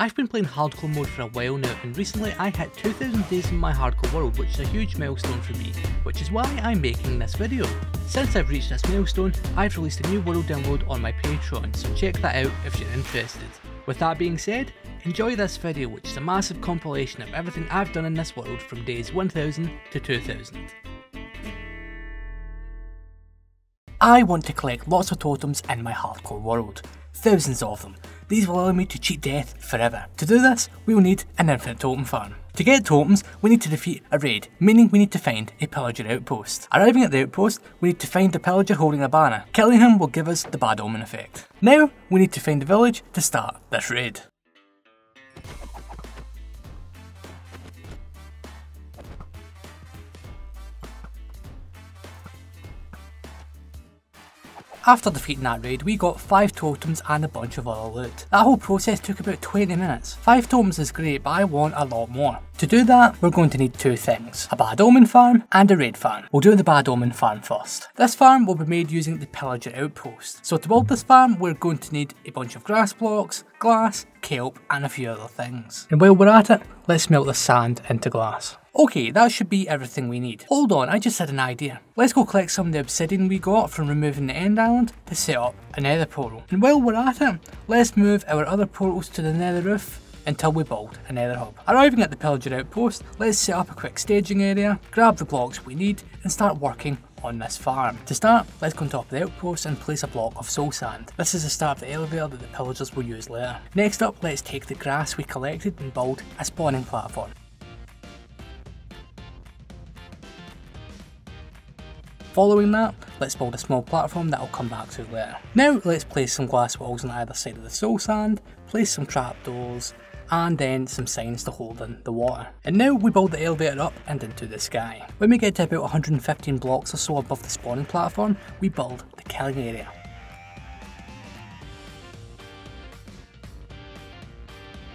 I've been playing hardcore mode for a while now and recently I hit 2000 days in my hardcore world which is a huge milestone for me, which is why I'm making this video. Since I've reached this milestone, I've released a new world download on my Patreon, so check that out if you're interested. With that being said, enjoy this video which is a massive compilation of everything I've done in this world from days 1000 to 2000. I want to collect lots of totems in my hardcore world. Thousands of them. These will allow me to cheat death forever. To do this, we will need an infinite totem farm. To get totems, we need to defeat a raid, meaning we need to find a pillager outpost. Arriving at the outpost, we need to find the pillager holding a banner. Killing him will give us the bad omen effect. Now, we need to find a village to start this raid. After defeating that raid, we got 5 totems and a bunch of other loot. That whole process took about 20 minutes. 5 totems is great, but I want a lot more. To do that, we're going to need two things, a bad omen farm and a raid farm. We'll do the bad omen farm first. This farm will be made using the pillager outpost. So to build this farm, we're going to need a bunch of grass blocks, glass, kelp and a few other things. And while we're at it, let's melt the sand into glass. Okay, that should be everything we need. Hold on, I just had an idea. Let's go collect some of the obsidian we got from removing the end island to set up a nether portal. And while we're at it, let's move our other portals to the nether roof until we build a nether hub. Arriving at the pillager outpost, let's set up a quick staging area, grab the blocks we need and start working on this farm. To start, let's go on top of the outpost and place a block of soul sand. This is the start of the elevator that the pillagers will use later. Next up, let's take the grass we collected and build a spawning platform. Following that, let's build a small platform that I'll come back to later. Now let's place some glass walls on either side of the soul sand, place some trapdoors, and then some signs to hold in the water. And now we build the elevator up and into the sky. When we get to about 115 blocks or so above the spawning platform, we build the killing area.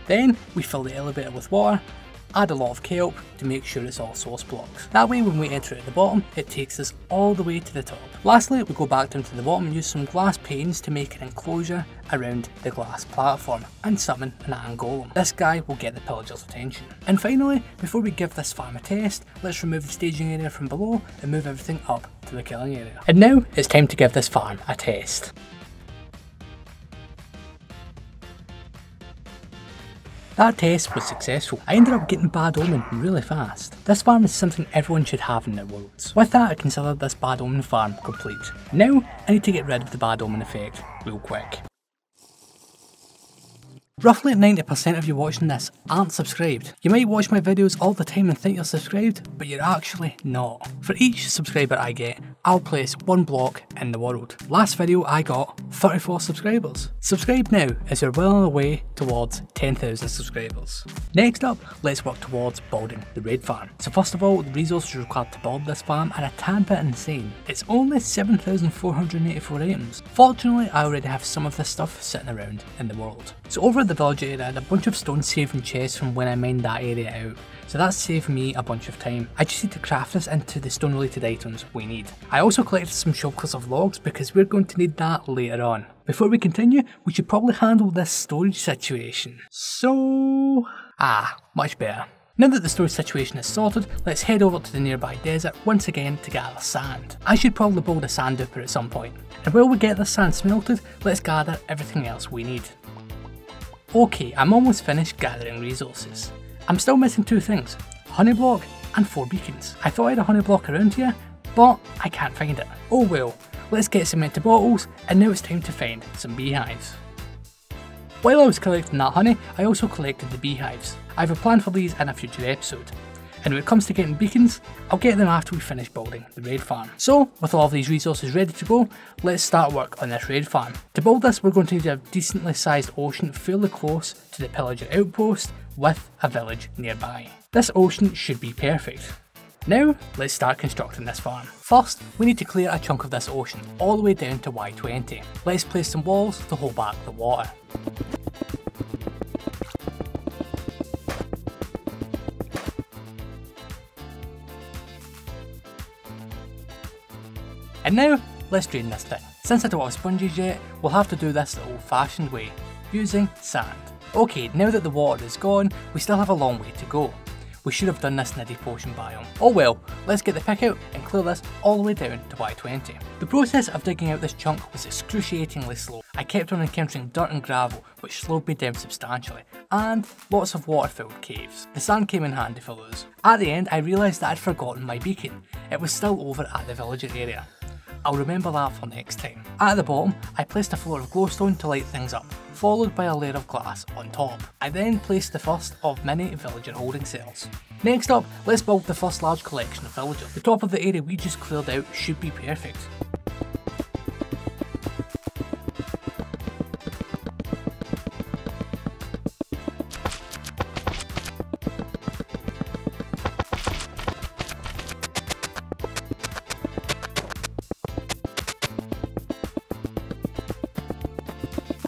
Then we fill the elevator with water add a lot of kelp to make sure it's all source blocks. That way when we enter at the bottom, it takes us all the way to the top. Lastly, we go back down to the bottom and use some glass panes to make an enclosure around the glass platform and summon an iron golem. This guy will get the pillager's attention. And finally, before we give this farm a test, let's remove the staging area from below and move everything up to the killing area. And now it's time to give this farm a test. That test was successful. I ended up getting Bad Omen really fast. This farm is something everyone should have in their worlds. With that I consider this Bad Omen farm complete. Now I need to get rid of the Bad Omen effect real quick. Roughly 90% of you watching this aren't subscribed. You might watch my videos all the time and think you're subscribed, but you're actually not. For each subscriber I get, I'll place one block in the world. Last video I got 34 subscribers. Subscribe now as you're well on the way towards 10,000 subscribers. Next up, let's work towards building the raid farm. So first of all, the resources required to build this farm are a tad bit insane. It's only 7,484 items. Fortunately, I already have some of this stuff sitting around in the world. So over at the village area, I had a bunch of stone saving chests from when I mined that area out. So that saved me a bunch of time. I just need to craft this into the stone related items we need. I also collected some shovels of logs because we're going to need that later on. Before we continue, we should probably handle this storage situation. So... Ah, much better. Now that the storage situation is sorted, let's head over to the nearby desert once again to gather sand. I should probably build a sand duper at some point. And while we get the sand smelted, let's gather everything else we need. Okay, I'm almost finished gathering resources. I'm still missing two things, honey block and four beacons. I thought I had a honey block around here, but I can't find it. Oh well, let's get some empty bottles and now it's time to find some beehives. While I was collecting that honey, I also collected the beehives. I have a plan for these in a future episode. And when it comes to getting beacons, I'll get them after we finish building the raid farm. So, with all of these resources ready to go, let's start work on this raid farm. To build this, we're going to need a decently sized ocean fairly close to the pillager outpost with a village nearby. This ocean should be perfect. Now, let's start constructing this farm. First, we need to clear a chunk of this ocean, all the way down to Y20. Let's place some walls to hold back the water. And now, let's drain this thing. Since I don't have sponges yet, we'll have to do this the old fashioned way, using sand. Okay, now that the water is gone, we still have a long way to go. We should have done this in a deep ocean biome. Oh well, let's get the pick out and clear this all the way down to Y20. The process of digging out this chunk was excruciatingly slow. I kept on encountering dirt and gravel, which slowed me down substantially, and lots of water-filled caves. The sand came in handy for those. At the end, I realised that I'd forgotten my beacon. It was still over at the villager area. I'll remember that for next time. At the bottom, I placed a floor of glowstone to light things up, followed by a layer of glass on top. I then placed the first of many villager holding cells. Next up, let's build the first large collection of villagers. The top of the area we just cleared out should be perfect.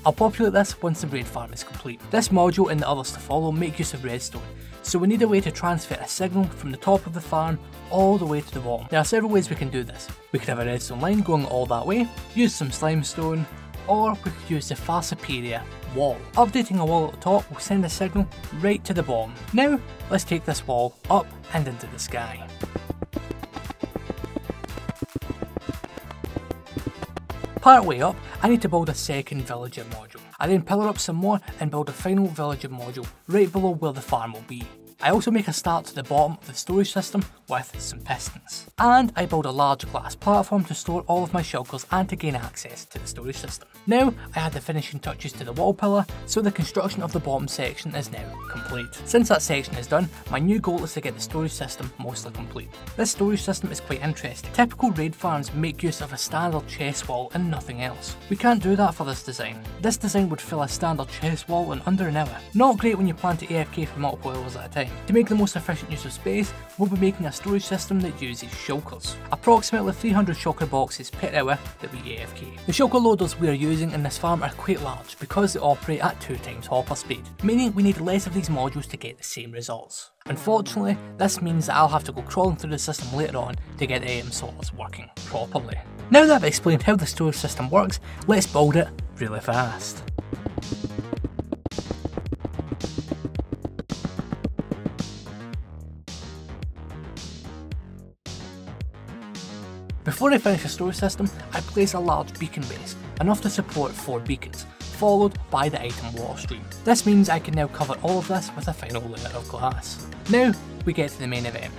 I'll populate this once the raid farm is complete. This module and the others to follow make use of redstone, so we need a way to transfer a signal from the top of the farm all the way to the bottom. There are several ways we can do this. We could have a redstone line going all that way, use some slimestone, or we could use the far superior wall. Updating a wall at the top will send a signal right to the bottom. Now, let's take this wall up and into the sky. Part way up, I need to build a second villager module. I then pillar up some more and build a final villager module right below where the farm will be. I also make a start to the bottom of the storage system with some pistons. And I build a large glass platform to store all of my shulkers and to gain access to the storage system. Now I add the finishing touches to the wall pillar, so the construction of the bottom section is now complete. Since that section is done, my new goal is to get the storage system mostly complete. This storage system is quite interesting. Typical raid farms make use of a standard chest wall and nothing else. We can't do that for this design. This design would fill a standard chest wall in under an hour. Not great when you plan to AFK for multiple hours at a time. To make the most efficient use of space, we'll be making a storage system that uses shulkers. Approximately 300 shulker boxes per hour that we AFK. The shulker loaders we are using in this farm are quite large because they operate at 2 times hopper speed, meaning we need less of these modules to get the same results. Unfortunately, this means that I'll have to go crawling through the system later on to get the AM sorters working properly. Now that I've explained how the storage system works, let's build it really fast. Before I finish the storage system, I place a large beacon base, enough to support 4 beacons, followed by the item water stream. This means I can now cover all of this with a final layer of glass. Now we get to the main event.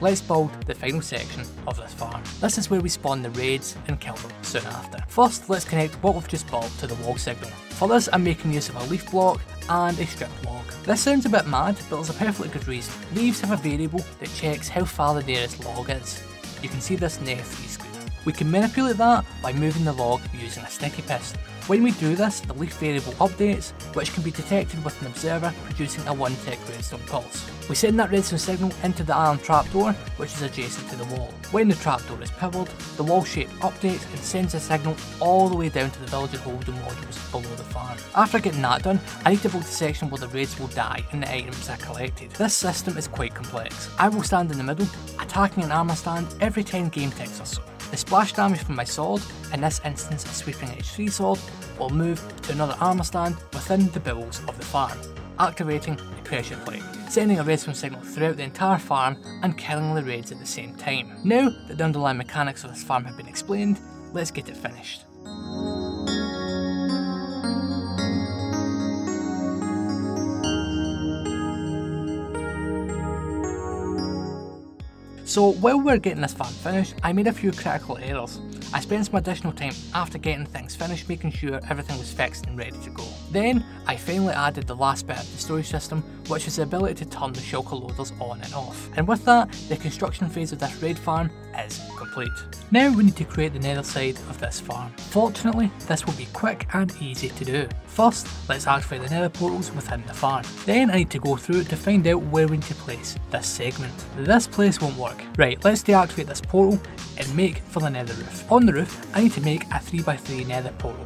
Let's build the final section of this farm. This is where we spawn the raids and kill them soon after. First, let's connect what we've just built to the wall signal. For this, I'm making use of a leaf block and a strip log. This sounds a bit mad, but there's a perfectly good reason. Leaves have a variable that checks how far the nearest log is. You can see this F3 screen. We can manipulate that by moving the log using a sticky piston. When we do this, the leaf variable updates, which can be detected with an observer producing a 1 tick redstone pulse. We send that redstone signal into the iron trapdoor, which is adjacent to the wall. When the trapdoor is pivoted, the wall shape updates and sends a signal all the way down to the villager holding modules below the farm. After getting that done, I need to build the section where the raids will die and the items are collected. This system is quite complex. I will stand in the middle, attacking an armor stand every 10 game ticks or so. The splash damage from my sword, in this instance a sweeping Edge 3 sword, will move to another armor stand within the bills of the farm, activating the pressure plate, sending a redstone signal throughout the entire farm and killing the raids at the same time. Now that the underlying mechanics of this farm have been explained, let's get it finished. So while we are getting this farm finished, I made a few critical errors. I spent some additional time after getting things finished making sure everything was fixed and ready to go. Then, I finally added the last bit of the storage system, which is the ability to turn the shulker loaders on and off. And with that, the construction phase of this raid farm is complete. Now we need to create the nether side of this farm. Fortunately, this will be quick and easy to do. First, let's activate the nether portals within the farm. Then I need to go through to find out where we need to place this segment. This place won't work. Right, let's deactivate this portal and make for the nether roof. On the roof, I need to make a 3x3 nether portal.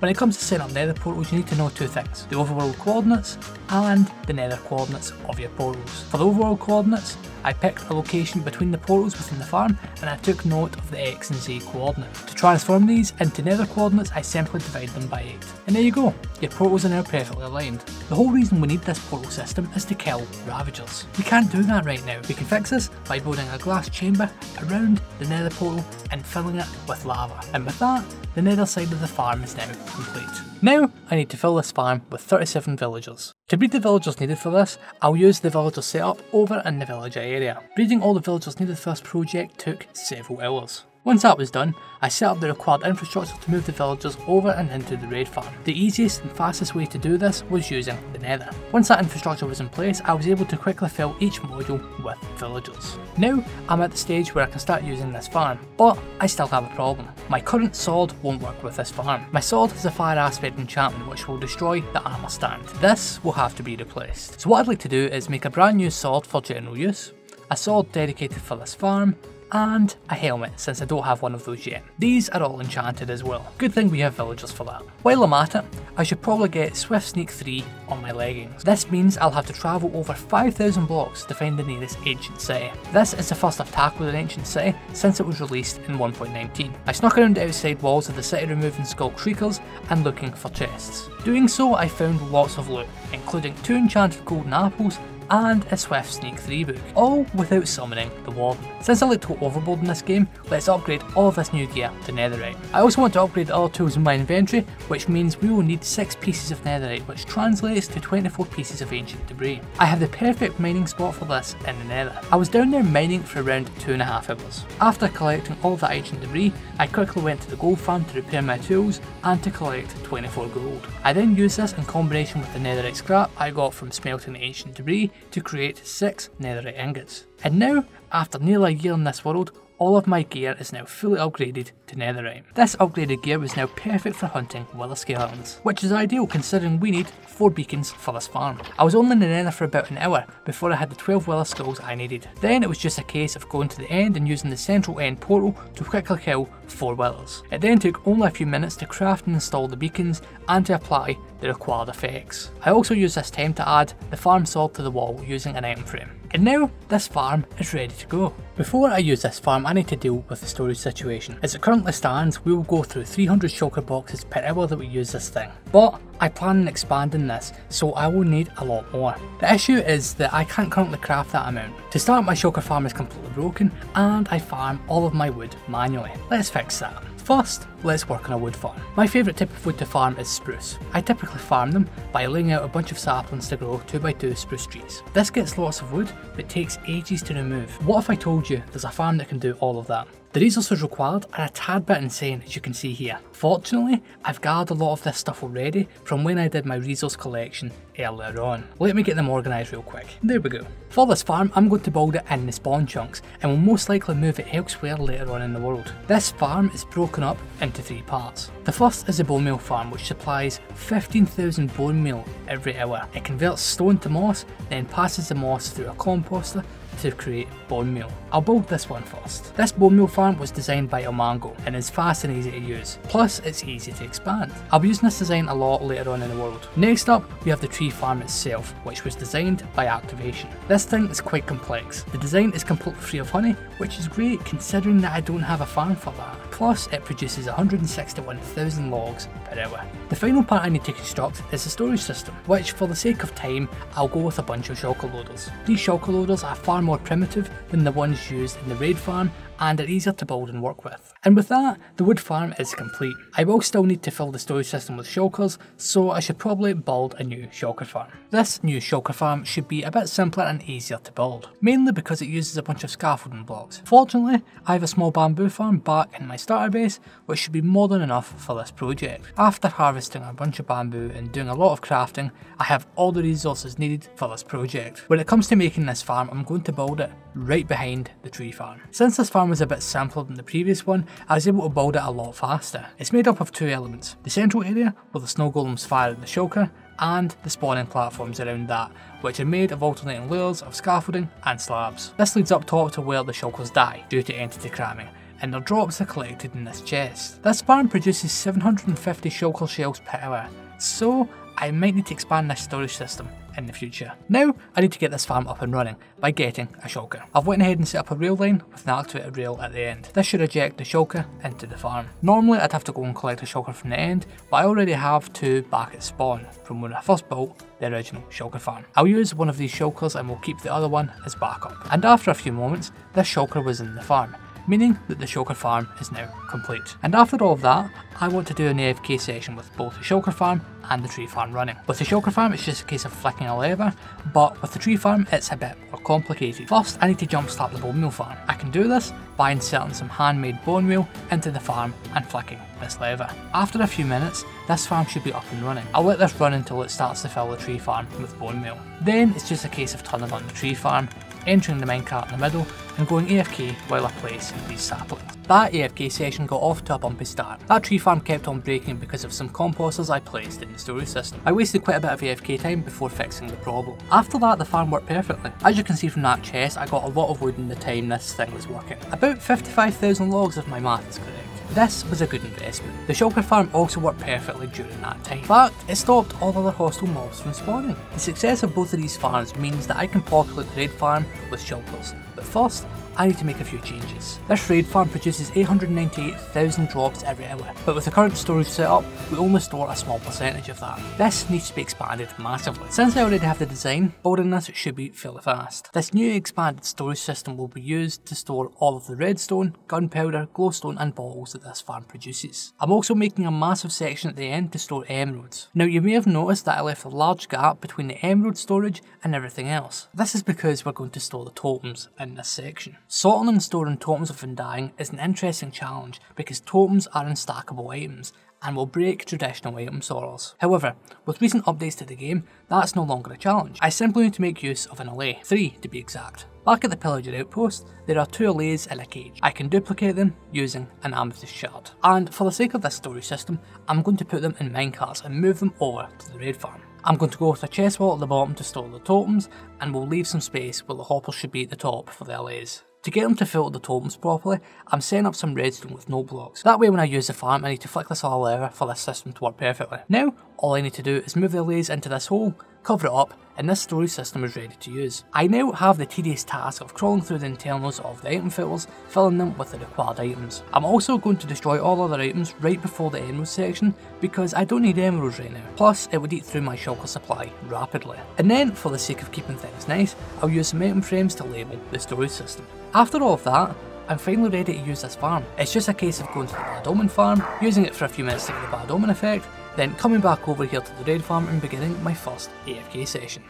When it comes to setting up nether portals you need to know two things, the overworld coordinates and the nether coordinates of your portals. For the overworld coordinates, I picked a location between the portals within the farm and I took note of the X and Z coordinate. To transform these into nether coordinates I simply divide them by 8. And there you go, your portals are now perfectly aligned. The whole reason we need this portal system is to kill Ravagers. We can't do that right now. We can fix this by building a glass chamber around the nether portal and filling it with lava. And with that, the nether side of the farm is now complete. Now, I need to fill this farm with 37 villagers. To breed the villagers needed for this, I'll use the villager setup over in the villager area. Breeding all the villagers needed for this project took several hours. Once that was done, I set up the required infrastructure to move the villagers over and into the raid farm. The easiest and fastest way to do this was using the nether. Once that infrastructure was in place, I was able to quickly fill each module with villagers. Now, I'm at the stage where I can start using this farm, but I still have a problem. My current sword won't work with this farm. My sword has a fire aspect enchantment which will destroy the armor stand. This will have to be replaced. So what I'd like to do is make a brand new sword for general use, a sword dedicated for this farm, and a helmet since I don't have one of those yet. These are all enchanted as well. Good thing we have villagers for that. While I'm at it, I should probably get Swift Sneak 3 on my leggings. This means I'll have to travel over 5,000 blocks to find the nearest ancient city. This is the first I've tackled an ancient city since it was released in 1.19. I snuck around the outside walls of the city removing sculk shriekers and looking for chests. Doing so I found lots of loot, including two enchanted golden apples and a Swift Sneak 3 book, all without summoning the Warden. Since I like to go overboard in this game, let's upgrade all of this new gear to Netherite. I also want to upgrade the other tools in my inventory, which means we will need 6 pieces of Netherite, which translates to 24 pieces of ancient debris. I have the perfect mining spot for this in the Nether. I was down there mining for around 2.5 hours. After collecting all the ancient debris, I quickly went to the gold farm to repair my tools and to collect 24 gold. I then used this in combination with the netherite scrap I got from smelting the ancient debris to create 6 netherite ingots. And now, after nearly a year in this world, all of my gear is now fully upgraded to netherite. This upgraded gear is now perfect for hunting wither skeletons, which is ideal considering we need 4 beacons for this farm. I was only in the nether for about an hour before I had the 12 wither skulls I needed. Then it was just a case of going to the end and using the central end portal to quickly kill 4 withers. It then took only a few minutes to craft and install the beacons and to apply the required effects. I also used this time to add the farm sword to the wall using an item frame. And now this farm is ready to go. Before I use this farm I need to deal with the storage situation. As it currently stands we will go through 300 shulker boxes per hour that we use this thing. But I plan on expanding this so I will need a lot more. The issue is that I can't currently craft that amount. To start my shulker farm is completely broken and I farm all of my wood manually. Let's fix that. First, let's work on a wood farm. My favourite type of wood to farm is spruce. I typically farm them by laying out a bunch of saplings to grow 2x2 spruce trees. This gets lots of wood, but takes ages to remove. What if I told you there's a farm that can do all of that? The resources required are a tad bit insane as you can see here. Fortunately, I've gathered a lot of this stuff already from when I did my resource collection earlier on. Let me get them organised real quick. There we go. For this farm, I'm going to build it in the spawn chunks and will most likely move it elsewhere later on in the world. This farm is broken up into three parts. The first is the bone meal farm which supplies 15,000 bone meal every hour. It converts stone to moss, then passes the moss through a composter to create bone meal. I'll build this one first. This bone meal farm was designed by Ilmango and is fast and easy to use, plus it's easy to expand. I'll be using this design a lot later on in the world. Next up, we have the tree farm itself, which was designed by Activation. This thing is quite complex. The design is completely free of honey, which is great considering that I don't have a farm for that. Plus, it produces 161,000 logs per hour. The final part I need to construct is the storage system, which for the sake of time, I'll go with a bunch of shulker loaders. These shulker loaders are far more primitive than the ones used in the raid farm and are easier to build and work with. And with that, the wood farm is complete. I will still need to fill the storage system with shulkers, so I should probably build a new shulker farm. This new shulker farm should be a bit simpler and easier to build, mainly because it uses a bunch of scaffolding blocks. Fortunately, I have a small bamboo farm back in my starter base, which should be more than enough for this project. After harvesting a bunch of bamboo and doing a lot of crafting, I have all the resources needed for this project. When it comes to making this farm, I'm going to build it right behind the tree farm. Since this farm was a bit simpler than the previous one, I was able to build it a lot faster. It's made up of two elements, the central area where the snow golems fire at the shulker and the spawning platforms around that, which are made of alternating layers of scaffolding and slabs. This leads up top to where the shulkers die due to entity cramming, and their drops are collected in this chest. This farm produces 750 shulker shells per hour, so I might need to expand this storage system in the future. Now, I need to get this farm up and running by getting a shulker. I've went ahead and set up a rail line with an activated rail at the end. This should eject the shulker into the farm. Normally I'd have to go and collect a shulker from the end, but I already have two back at spawn from when I first built the original shulker farm. I'll use one of these shulkers and we'll keep the other one as backup. And after a few moments, this shulker was in the farm meaning that the shulker farm is now complete. And after all of that, I want to do an AFK session with both the shulker farm and the tree farm running. With the shulker farm, it's just a case of flicking a lever, but with the tree farm, it's a bit more complicated. First, I need to jumpstart the bone meal farm. I can do this by inserting some handmade bone meal into the farm and flicking this lever. After a few minutes, this farm should be up and running. I'll let this run until it starts to fill the tree farm with bone meal. Then it's just a case of turning on the tree farm entering the minecart in the middle and going AFK while I place these saplings. That AFK session got off to a bumpy start. That tree farm kept on breaking because of some composters I placed in the storage system. I wasted quite a bit of AFK time before fixing the problem. After that the farm worked perfectly. As you can see from that chest I got a lot of wood in the time this thing was working. About 55,000 logs if my math is correct. This was a good investment. The shulker farm also worked perfectly during that time. Fact, it stopped all other hostile mobs from spawning. The success of both of these farms means that I can populate the raid farm with shulkers. But first, I need to make a few changes. This raid farm produces 898,000 drops every hour, but with the current storage setup, we only store a small percentage of that. This needs to be expanded massively. Since I already have the design, building this should be fairly fast. This new expanded storage system will be used to store all of the redstone, gunpowder, glowstone and balls that this farm produces. I'm also making a massive section at the end to store emeralds. Now you may have noticed that I left a large gap between the emerald storage and everything else. This is because we're going to store the totems in this section. Sorting and storing totems of Undying is an interesting challenge because totems are unstackable items and will break traditional item sorters. However, with recent updates to the game, that's no longer a challenge. I simply need to make use of an allay, 3 to be exact. Back at the Pillager outpost, there are two allays in a cage. I can duplicate them using an amethyst shard. And for the sake of this story system, I'm going to put them in minecarts and move them over to the raid farm. I'm going to go with a chest wall at the bottom to store the totems, and we'll leave some space where the hoppers should be at the top for the allays. To get them to filter the totems properly, I'm setting up some redstone with note blocks. That way when I use the farm, I need to flick this all over for this system to work perfectly. Now, all I need to do is move the allays into this hole, cover it up, and this storage system is ready to use. I now have the tedious task of crawling through the internals of the item filters, filling them with the required items. I'm also going to destroy all other items right before the emerald section because I don't need emeralds right now. Plus, it would eat through my shulker supply rapidly. And then, for the sake of keeping things nice, I'll use some item frames to label the storage system. After all of that, I'm finally ready to use this farm. It's just a case of going to the Bad Omen farm, using it for a few minutes to get the Bad Omen effect, then coming back over here to the Raid farm and beginning my first AFK session.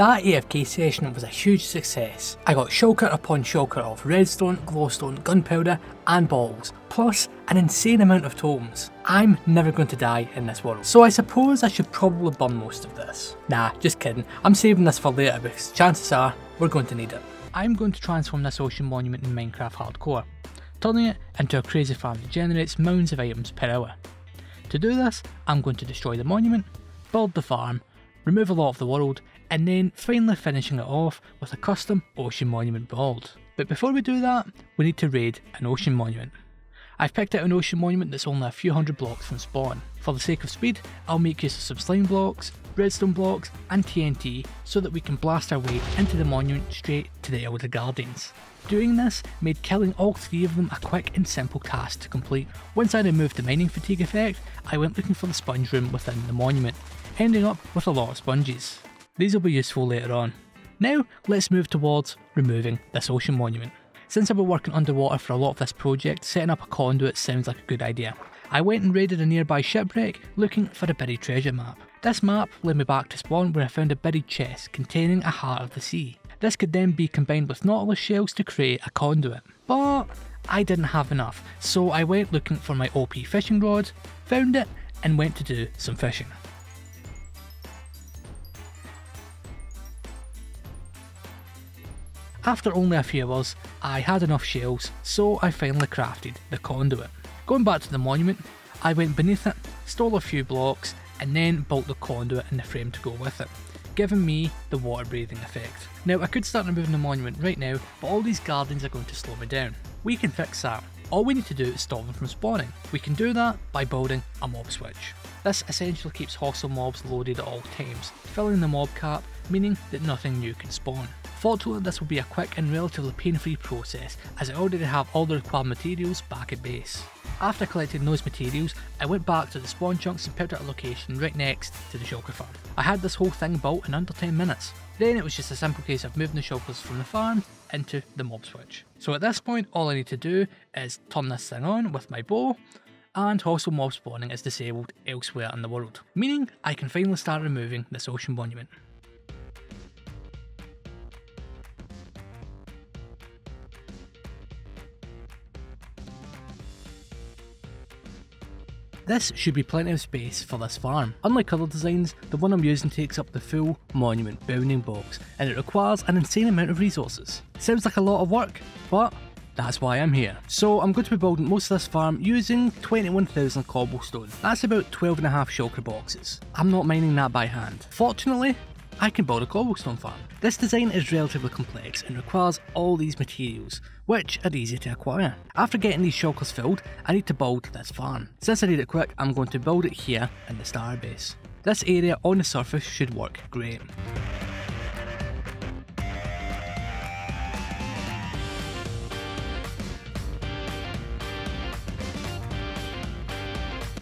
That AFK session was a huge success. I got shulker upon shulker of redstone, glowstone, gunpowder and balls, plus an insane amount of totems. I'm never going to die in this world, so I suppose I should probably burn most of this. Nah, just kidding, I'm saving this for later because chances are we're going to need it. I'm going to transform this ocean monument in Minecraft Hardcore, turning it into a crazy farm that generates mounds of items per hour. To do this, I'm going to destroy the monument, build the farm, remove a lot of the world, and then finally finishing it off with a custom ocean monument build. But before we do that, we need to raid an ocean monument. I've picked out an ocean monument that's only a few hundred blocks from spawn. For the sake of speed, I'll make use of some slime blocks, redstone blocks and TNT so that we can blast our way into the monument straight to the Elder Guardians. Doing this made killing all three of them a quick and simple task to complete. Once I removed the mining fatigue effect, I went looking for the sponge room within the monument, ending up with a lot of sponges. These will be useful later on. Now, let's move towards removing this ocean monument. Since I've been working underwater for a lot of this project, setting up a conduit sounds like a good idea. I went and raided a nearby shipwreck looking for a buried treasure map. This map led me back to spawn where I found a buried chest containing a heart of the sea. This could then be combined with nautilus shells to create a conduit. But I didn't have enough, so I went looking for my OP fishing rod, found it, and went to do some fishing. After only a few hours, I had enough shells, so I finally crafted the conduit. Going back to the monument, I went beneath it, stole a few blocks, and then built the conduit and the frame to go with it, giving me the water breathing effect. Now I could start removing the monument right now, but all these guardians are going to slow me down. We can fix that. All we need to do is stop them from spawning. We can do that by building a mob switch. This essentially keeps hostile mobs loaded at all times, filling the mob cap, meaning that nothing new can spawn. Fortunately this will be a quick and relatively pain-free process as I already have all the required materials back at base. After collecting those materials, I went back to the spawn chunks and picked out a location right next to the shulker farm. I had this whole thing built in under 10 minutes. Then it was just a simple case of moving the shulkers from the farm into the mob switch. So at this point all I need to do is turn this thing on with my bow and hostile mob spawning is disabled elsewhere in the world, meaning I can finally start removing this ocean monument. This should be plenty of space for this farm. Unlike other designs, the one I'm using takes up the full monument bounding box and it requires an insane amount of resources. Sounds like a lot of work, but that's why I'm here. So I'm going to be building most of this farm using 21,000 cobblestone. That's about 12 and a half shulker boxes. I'm not mining that by hand. Fortunately, I can build a cobblestone farm. This design is relatively complex and requires all these materials, which are easy to acquire. After getting these shulkers filled, I need to build this farm. Since I need it quick, I'm going to build it here in the star base. This area on the surface should work great.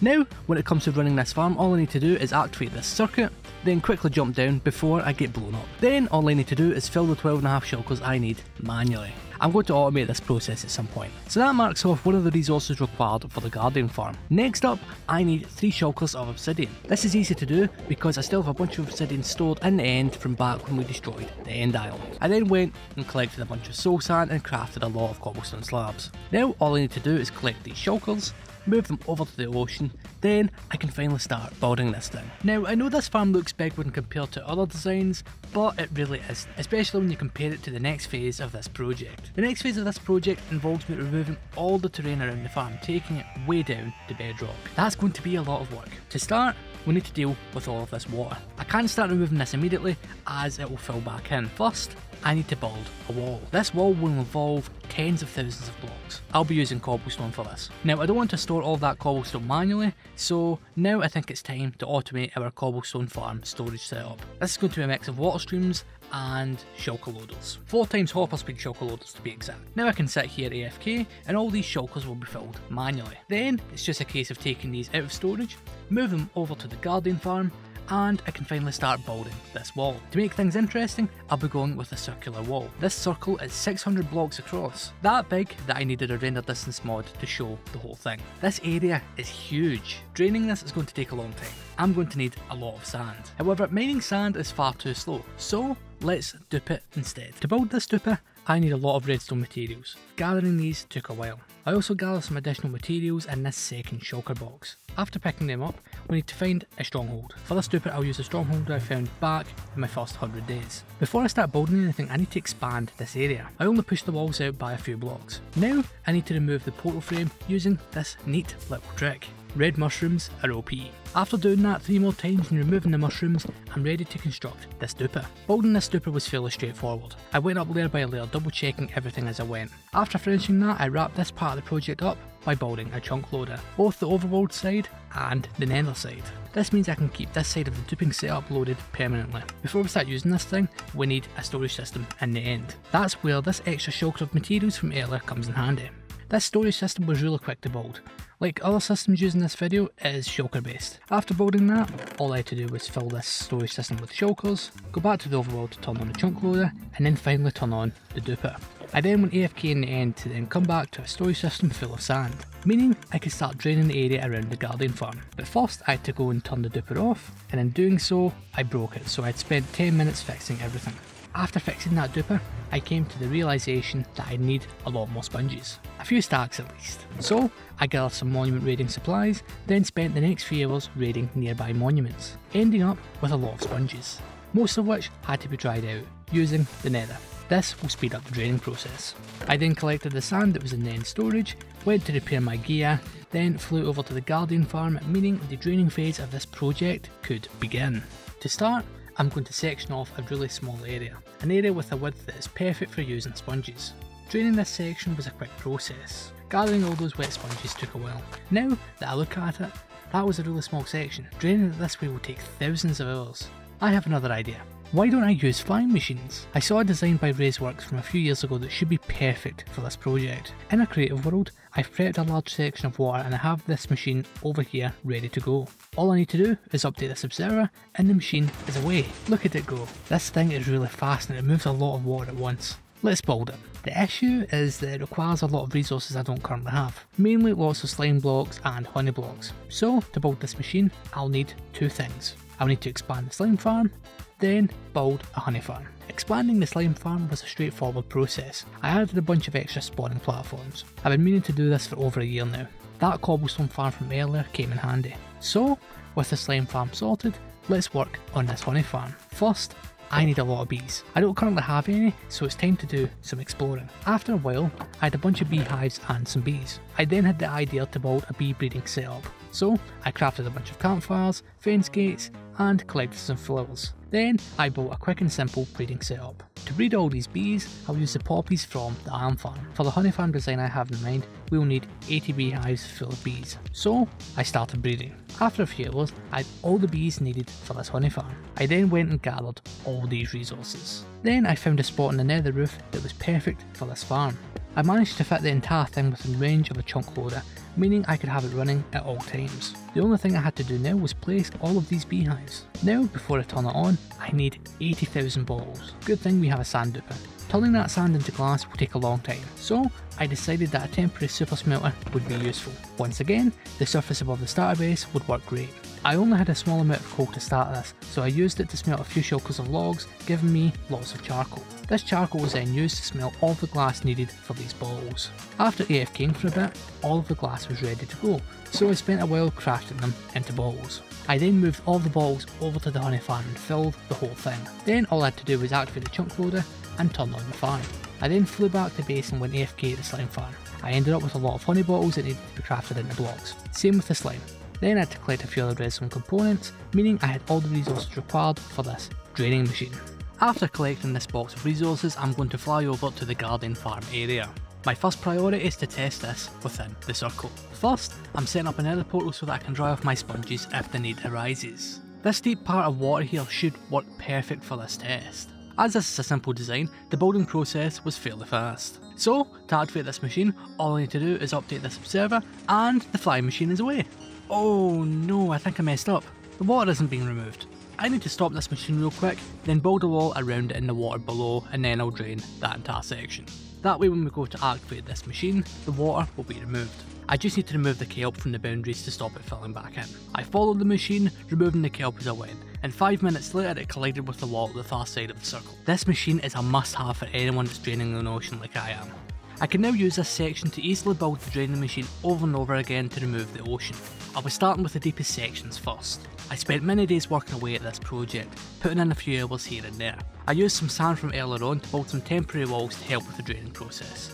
Now, when it comes to running this farm, all I need to do is activate this circuit, then quickly jump down before I get blown up. Then all I need to do is fill the 12.5 shulkers I need manually. I'm going to automate this process at some point. So that marks off one of the resources required for the Guardian farm. Next up, I need 3 shulkers of obsidian. This is easy to do because I still have a bunch of obsidian stored in the end from back when we destroyed the end island. I then went and collected a bunch of soul sand and crafted a lot of cobblestone slabs. Now all I need to do is collect these shulkers, move them over to the ocean, then I can finally start building this thing. Now I know this farm looks big when compared to other designs, but it really isn't, especially when you compare it to the next phase of this project. The next phase of this project involves me removing all the terrain around the farm, taking it way down to bedrock. That's going to be a lot of work. To start, we need to deal with all of this water. I can't start removing this immediately as it will fill back in. First, I need to build a wall. This wall will involve tens of thousands of blocks. I'll be using cobblestone for this. Now I don't want to store all that cobblestone manually, so now I think it's time to automate our cobblestone farm storage setup. This is going to be a mix of water streams and shulker loaders. 4 times hopper speed shulker loaders to be exact. Now I can sit here AFK and all these shulkers will be filled manually. Then it's just a case of taking these out of storage, move them over to the Guardian farm and I can finally start building this wall. To make things interesting, I'll be going with a circular wall. This circle is 600 blocks across, that big that I needed a render distance mod to show the whole thing. This area is huge. Draining this is going to take a long time. I'm going to need a lot of sand. However, mining sand is far too slow, so let's dupe it instead. To build this duper, I need a lot of redstone materials. Gathering these took a while. I also gathered some additional materials in this second shulker box. After picking them up, we need to find a stronghold. For this stupid, I'll use a stronghold I found back in my first 100 days. Before I start building anything I need to expand this area. I only pushed the walls out by a few blocks. Now I need to remove the portal frame using this neat little trick. Red mushrooms are OP. After doing that three more times and removing the mushrooms, I'm ready to construct this duper. Building this duper was fairly straightforward. I went up layer by layer double checking everything as I went. After finishing that I wrapped this part of the project up by building a chunk loader, both the overworld side and the nether side. This means I can keep this side of the duping setup loaded permanently. Before we start using this thing, we need a storage system in the end. That's where this extra shulker of materials from earlier comes in handy. This storage system was really quick to build. Like other systems used in this video, it is shulker based. After building that, all I had to do was fill this storage system with shulkers, go back to the overworld to turn on the chunk loader, and then finally turn on the duper. I then went AFK in the end to then come back to a storage system full of sand, meaning I could start draining the area around the Guardian farm. But first I had to go and turn the duper off, and in doing so, I broke it, so I'd spent 10 minutes fixing everything. After fixing that duper, I came to the realisation that I need a lot more sponges. A few stacks at least. So I gathered some monument raiding supplies, then spent the next few hours raiding nearby monuments, ending up with a lot of sponges, most of which had to be dried out using the nether. This will speed up the draining process. I then collected the sand that was in the end storage, went to repair my gear, then flew over to the Guardian farm, meaning the draining phase of this project could begin. To start, I'm going to section off a really small area, an area with a width that is perfect for using sponges. Draining this section was a quick process. Gathering all those wet sponges took a while. Now that I look at it, that was a really small section. Draining it this way will take thousands of hours. I have another idea. Why don't I use flying machines? I saw a design by Rays Works from a few years ago that should be perfect for this project. In a creative world, I've prepped a large section of water and I have this machine over here ready to go. All I need to do is update this observer and the machine is away. Look at it go. This thing is really fast and it moves a lot of water at once. Let's build it. The issue is that it requires a lot of resources I don't currently have, mainly lots of slime blocks and honey blocks. So to build this machine, I'll need two things. I'll need to expand the slime farm, then build a honey farm. Expanding the slime farm was a straightforward process. I added a bunch of extra spawning platforms. I've been meaning to do this for over a year now. That cobblestone farm from earlier came in handy. So, with the slime farm sorted, let's work on this honey farm. First, I need a lot of bees. I don't currently have any, so it's time to do some exploring. After a while, I had a bunch of beehives and some bees. I then had the idea to build a bee breeding setup. So I crafted a bunch of campfires, fence gates, and collected some flowers. Then I built a quick and simple breeding setup. To breed all these bees, I'll use the poppies from the iron farm. For the honey farm design I have in mind, we'll need 80 beehives full of bees. So I started breeding. After a few hours, I had all the bees needed for this honey farm. I then went and gathered all these resources. Then I found a spot on the nether roof that was perfect for this farm. I managed to fit the entire thing within range of a chunk loader, meaning I could have it running at all times. The only thing I had to do now was place all of these beehives. Now, before I turn it on, I need 80,000 bottles. Good thing we have a sand duper. Turning that sand into glass will take a long time, so I decided that a temporary super smelter would be useful. Once again, the surface above the starter base would work great. I only had a small amount of coal to start this, so I used it to smelt a few shulkers of logs, giving me lots of charcoal. This charcoal was then used to smelt all the glass needed for these bottles. After AFKing for a bit, all of the glass was ready to go, so I spent a while crafting them into bottles. I then moved all the bottles over to the honey farm and filled the whole thing. Then all I had to do was activate the chunk loader and turn on the farm. I then flew back to base and went AFK at the slime farm. I ended up with a lot of honey bottles that needed to be crafted into blocks. Same with the slime. Then I had to collect a few other redstone components, meaning I had all the resources required for this draining machine. After collecting this box of resources, I'm going to fly over to the Guardian farm area. My first priority is to test this within the circle. First, I'm setting up another portal so that I can dry off my sponges if the need arises. This deep part of water here should work perfect for this test. As this is a simple design, the building process was fairly fast. So, to activate this machine, all I need to do is update this observer and the flying machine is away. Oh no, I think I messed up. The water isn't being removed. I need to stop this machine real quick, then build a wall around it in the water below and then I'll drain that entire section. That way when we go to activate this machine, the water will be removed. I just need to remove the kelp from the boundaries to stop it filling back in. I followed the machine, removing the kelp as I went, and 5 minutes later it collided with the wall at the far side of the circle. This machine is a must have for anyone that's draining an ocean like I am. I can now use this section to easily build the draining machine over and over again to remove the ocean. I'll be starting with the deepest sections first. I spent many days working away at this project, putting in a few hours here and there. I used some sand from earlier on to build some temporary walls to help with the draining process.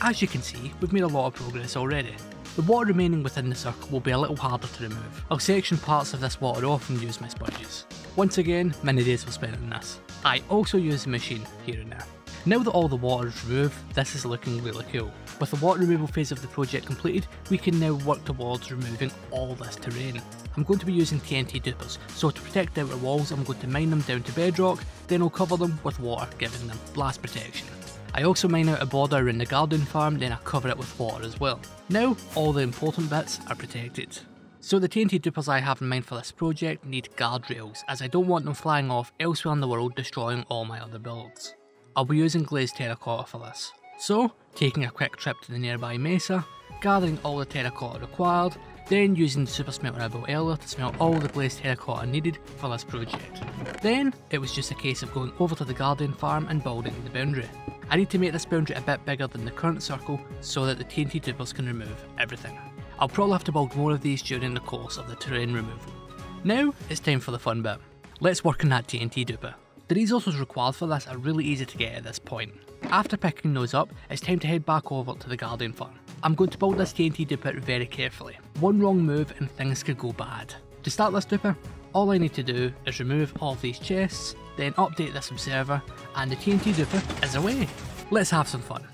As you can see, we've made a lot of progress already. The water remaining within the circle will be a little harder to remove. I'll section parts of this water off and use my sponges. Once again, many days were spent on this. I also use the machine here and there. Now that all the water is removed, this is looking really cool. With the water removal phase of the project completed, we can now work towards removing all this terrain. I'm going to be using TNT dupers, so to protect outer walls I'm going to mine them down to bedrock, then I'll cover them with water, giving them blast protection. I also mine out a border around the Guardian farm, then I cover it with water as well. Now, all the important bits are protected. So the TNT dupers I have in mind for this project need guardrails, as I don't want them flying off elsewhere in the world destroying all my other builds. I'll be using glazed terracotta for this. So, taking a quick trip to the nearby mesa, gathering all the terracotta required, then using the super smelter I built earlier to smelt all the glazed terracotta needed for this project. Then, it was just a case of going over to the Guardian farm and building the boundary. I need to make this boundary a bit bigger than the current circle so that the TNT dupers can remove everything. I'll probably have to build more of these during the course of the terrain removal. Now, it's time for the fun bit. Let's work on that TNT duper. The resources required for this are really easy to get at this point. After picking those up, it's time to head back over to the Guardian farm. I'm going to build this TNT duper very carefully. One wrong move and things could go bad. To start this duper, all I need to do is remove all these chests, then update this observer, and the TNT duper is away. Let's have some fun.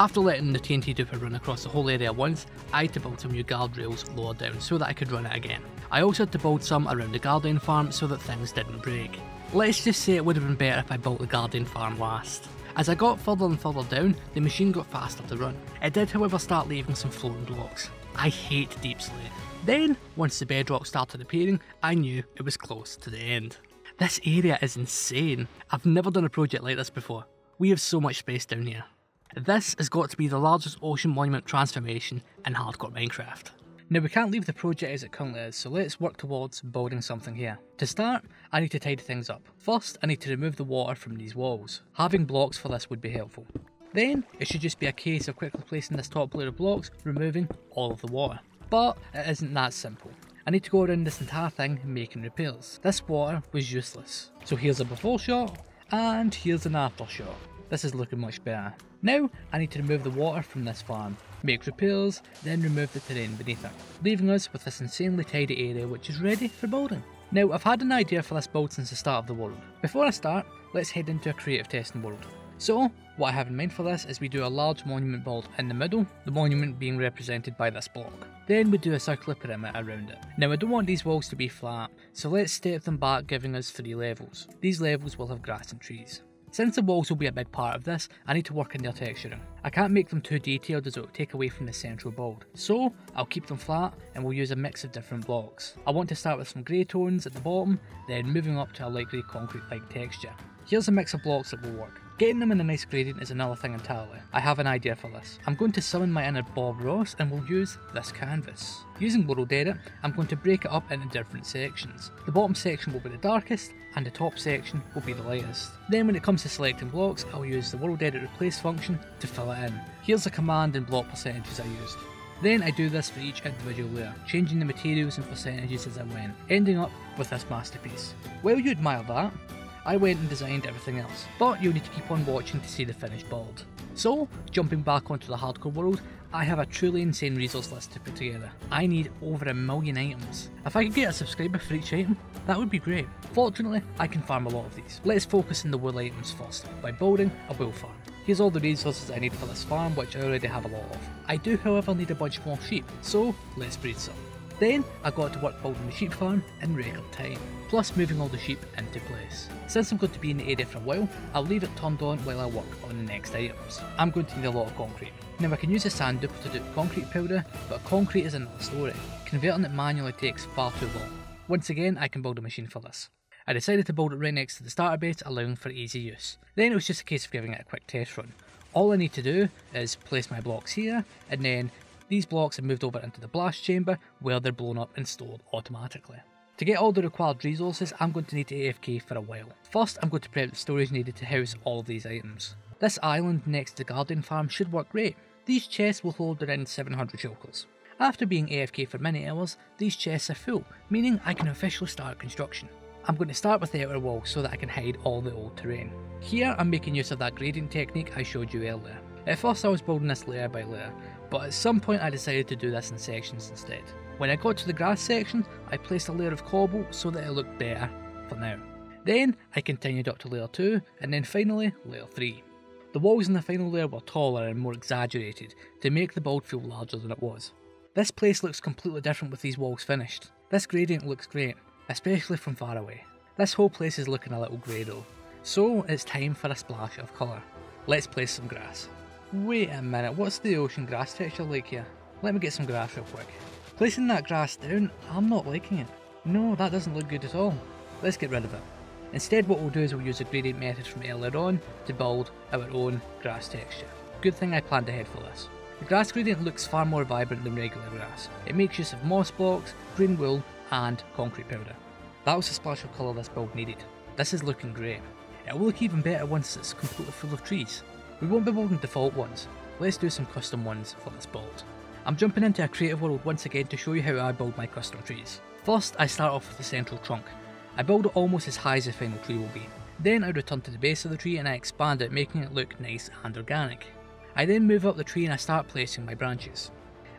After letting the TNT duper run across the whole area once, I had to build some new guardrails lower down so that I could run it again. I also had to build some around the Guardian farm so that things didn't break. Let's just say it would have been better if I built the Guardian farm last. As I got further and further down, the machine got faster to run. It did however start leaving some floating blocks. I hate Deep Slate. Then, once the bedrock started appearing, I knew it was close to the end. This area is insane. I've never done a project like this before. We have so much space down here. This has got to be the largest ocean monument transformation in hardcore Minecraft. Now we can't leave the project as it currently is, so let's work towards building something here. To start, I need to tidy things up. First, I need to remove the water from these walls. Having blocks for this would be helpful. Then, it should just be a case of quickly placing this top layer of blocks, removing all of the water. But it isn't that simple. I need to go around this entire thing making repairs. This water was useless. So here's a before shot, and here's an after shot. This is looking much better. Now, I need to remove the water from this farm, make repairs, then remove the terrain beneath it, leaving us with this insanely tidy area which is ready for building. Now, I've had an idea for this build since the start of the world. Before I start, let's head into a creative testing world. So, what I have in mind for this is we do a large monument build in the middle, the monument being represented by this block. Then we do a circular perimeter around it. Now I don't want these walls to be flat, so let's step them back giving us 3 levels. These levels will have grass and trees. Since the walls will be a big part of this, I need to work in their texturing. I can't make them too detailed as it will take away from the central build, so I'll keep them flat and we'll use a mix of different blocks. I want to start with some grey tones at the bottom, then moving up to a light grey concrete like texture. Here's a mix of blocks that will work. Getting them in a nice gradient is another thing entirely. I have an idea for this. I'm going to summon my inner Bob Ross and we'll use this canvas. Using World Edit, I'm going to break it up into different sections. The bottom section will be the darkest and the top section will be the lightest. Then when it comes to selecting blocks, I'll use the World Edit Replace function to fill it in. Here's the command and block percentages I used. Then I do this for each individual layer, changing the materials and percentages as I went, ending up with this masterpiece. While you admire that, I went and designed everything else, but you'll need to keep on watching to see the finished build. So, jumping back onto the hardcore world, I have a truly insane resource list to put together. I need over a million items. If I could get a subscriber for each item, that would be great. Fortunately, I can farm a lot of these. Let's focus on the wool items first, by building a wool farm. Here's all the resources I need for this farm, which I already have a lot of. I do however need a bunch more sheep, so let's breed some. Then I got to work building the sheep farm in record time, plus moving all the sheep into place. Since I'm going to be in the area for a while, I'll leave it turned on while I work on the next items. I'm going to need a lot of concrete. Now I can use a sand duper to do concrete powder, but concrete is another story. Converting it manually takes far too long. Once again, I can build a machine for this. I decided to build it right next to the starter base, allowing for easy use. Then it was just a case of giving it a quick test run. All I need to do is place my blocks here, and then these blocks are moved over into the blast chamber where they're blown up and stored automatically. To get all the required resources, I'm going to need to AFK for a while. First, I'm going to prep the storage needed to house all these items. This island next to the Guardian farm should work great. These chests will hold around 700 shulkers. After being AFK for many hours, these chests are full, meaning I can officially start construction. I'm going to start with the outer wall so that I can hide all the old terrain. Here I'm making use of that grading technique I showed you earlier. At first I was building this layer by layer, but at some point I decided to do this in sections instead. When I got to the grass section, I placed a layer of cobble so that it looked better for now. Then I continued up to layer 2 and then finally layer 3. The walls in the final layer were taller and more exaggerated to make the build feel larger than it was. This place looks completely different with these walls finished. This gradient looks great, especially from far away. This whole place is looking a little grey though, so it's time for a splash of colour. Let's place some grass. Wait a minute, what's the ocean grass texture like here? Let me get some grass real quick. Placing that grass down, I'm not liking it. No, that doesn't look good at all. Let's get rid of it. Instead what we'll do is we'll use the gradient method from earlier on to build our own grass texture. Good thing I planned ahead for this. The grass gradient looks far more vibrant than regular grass. It makes use of moss blocks, green wool and concrete powder. That was the splash of colour this build needed. This is looking great. It will look even better once it's completely full of trees. We won't be building default ones, let's do some custom ones for this build. I'm jumping into a creative world once again to show you how I build my custom trees. First I start off with the central trunk. I build it almost as high as the final tree will be. Then I return to the base of the tree and I expand it making it look nice and organic. I then move up the tree and I start placing my branches.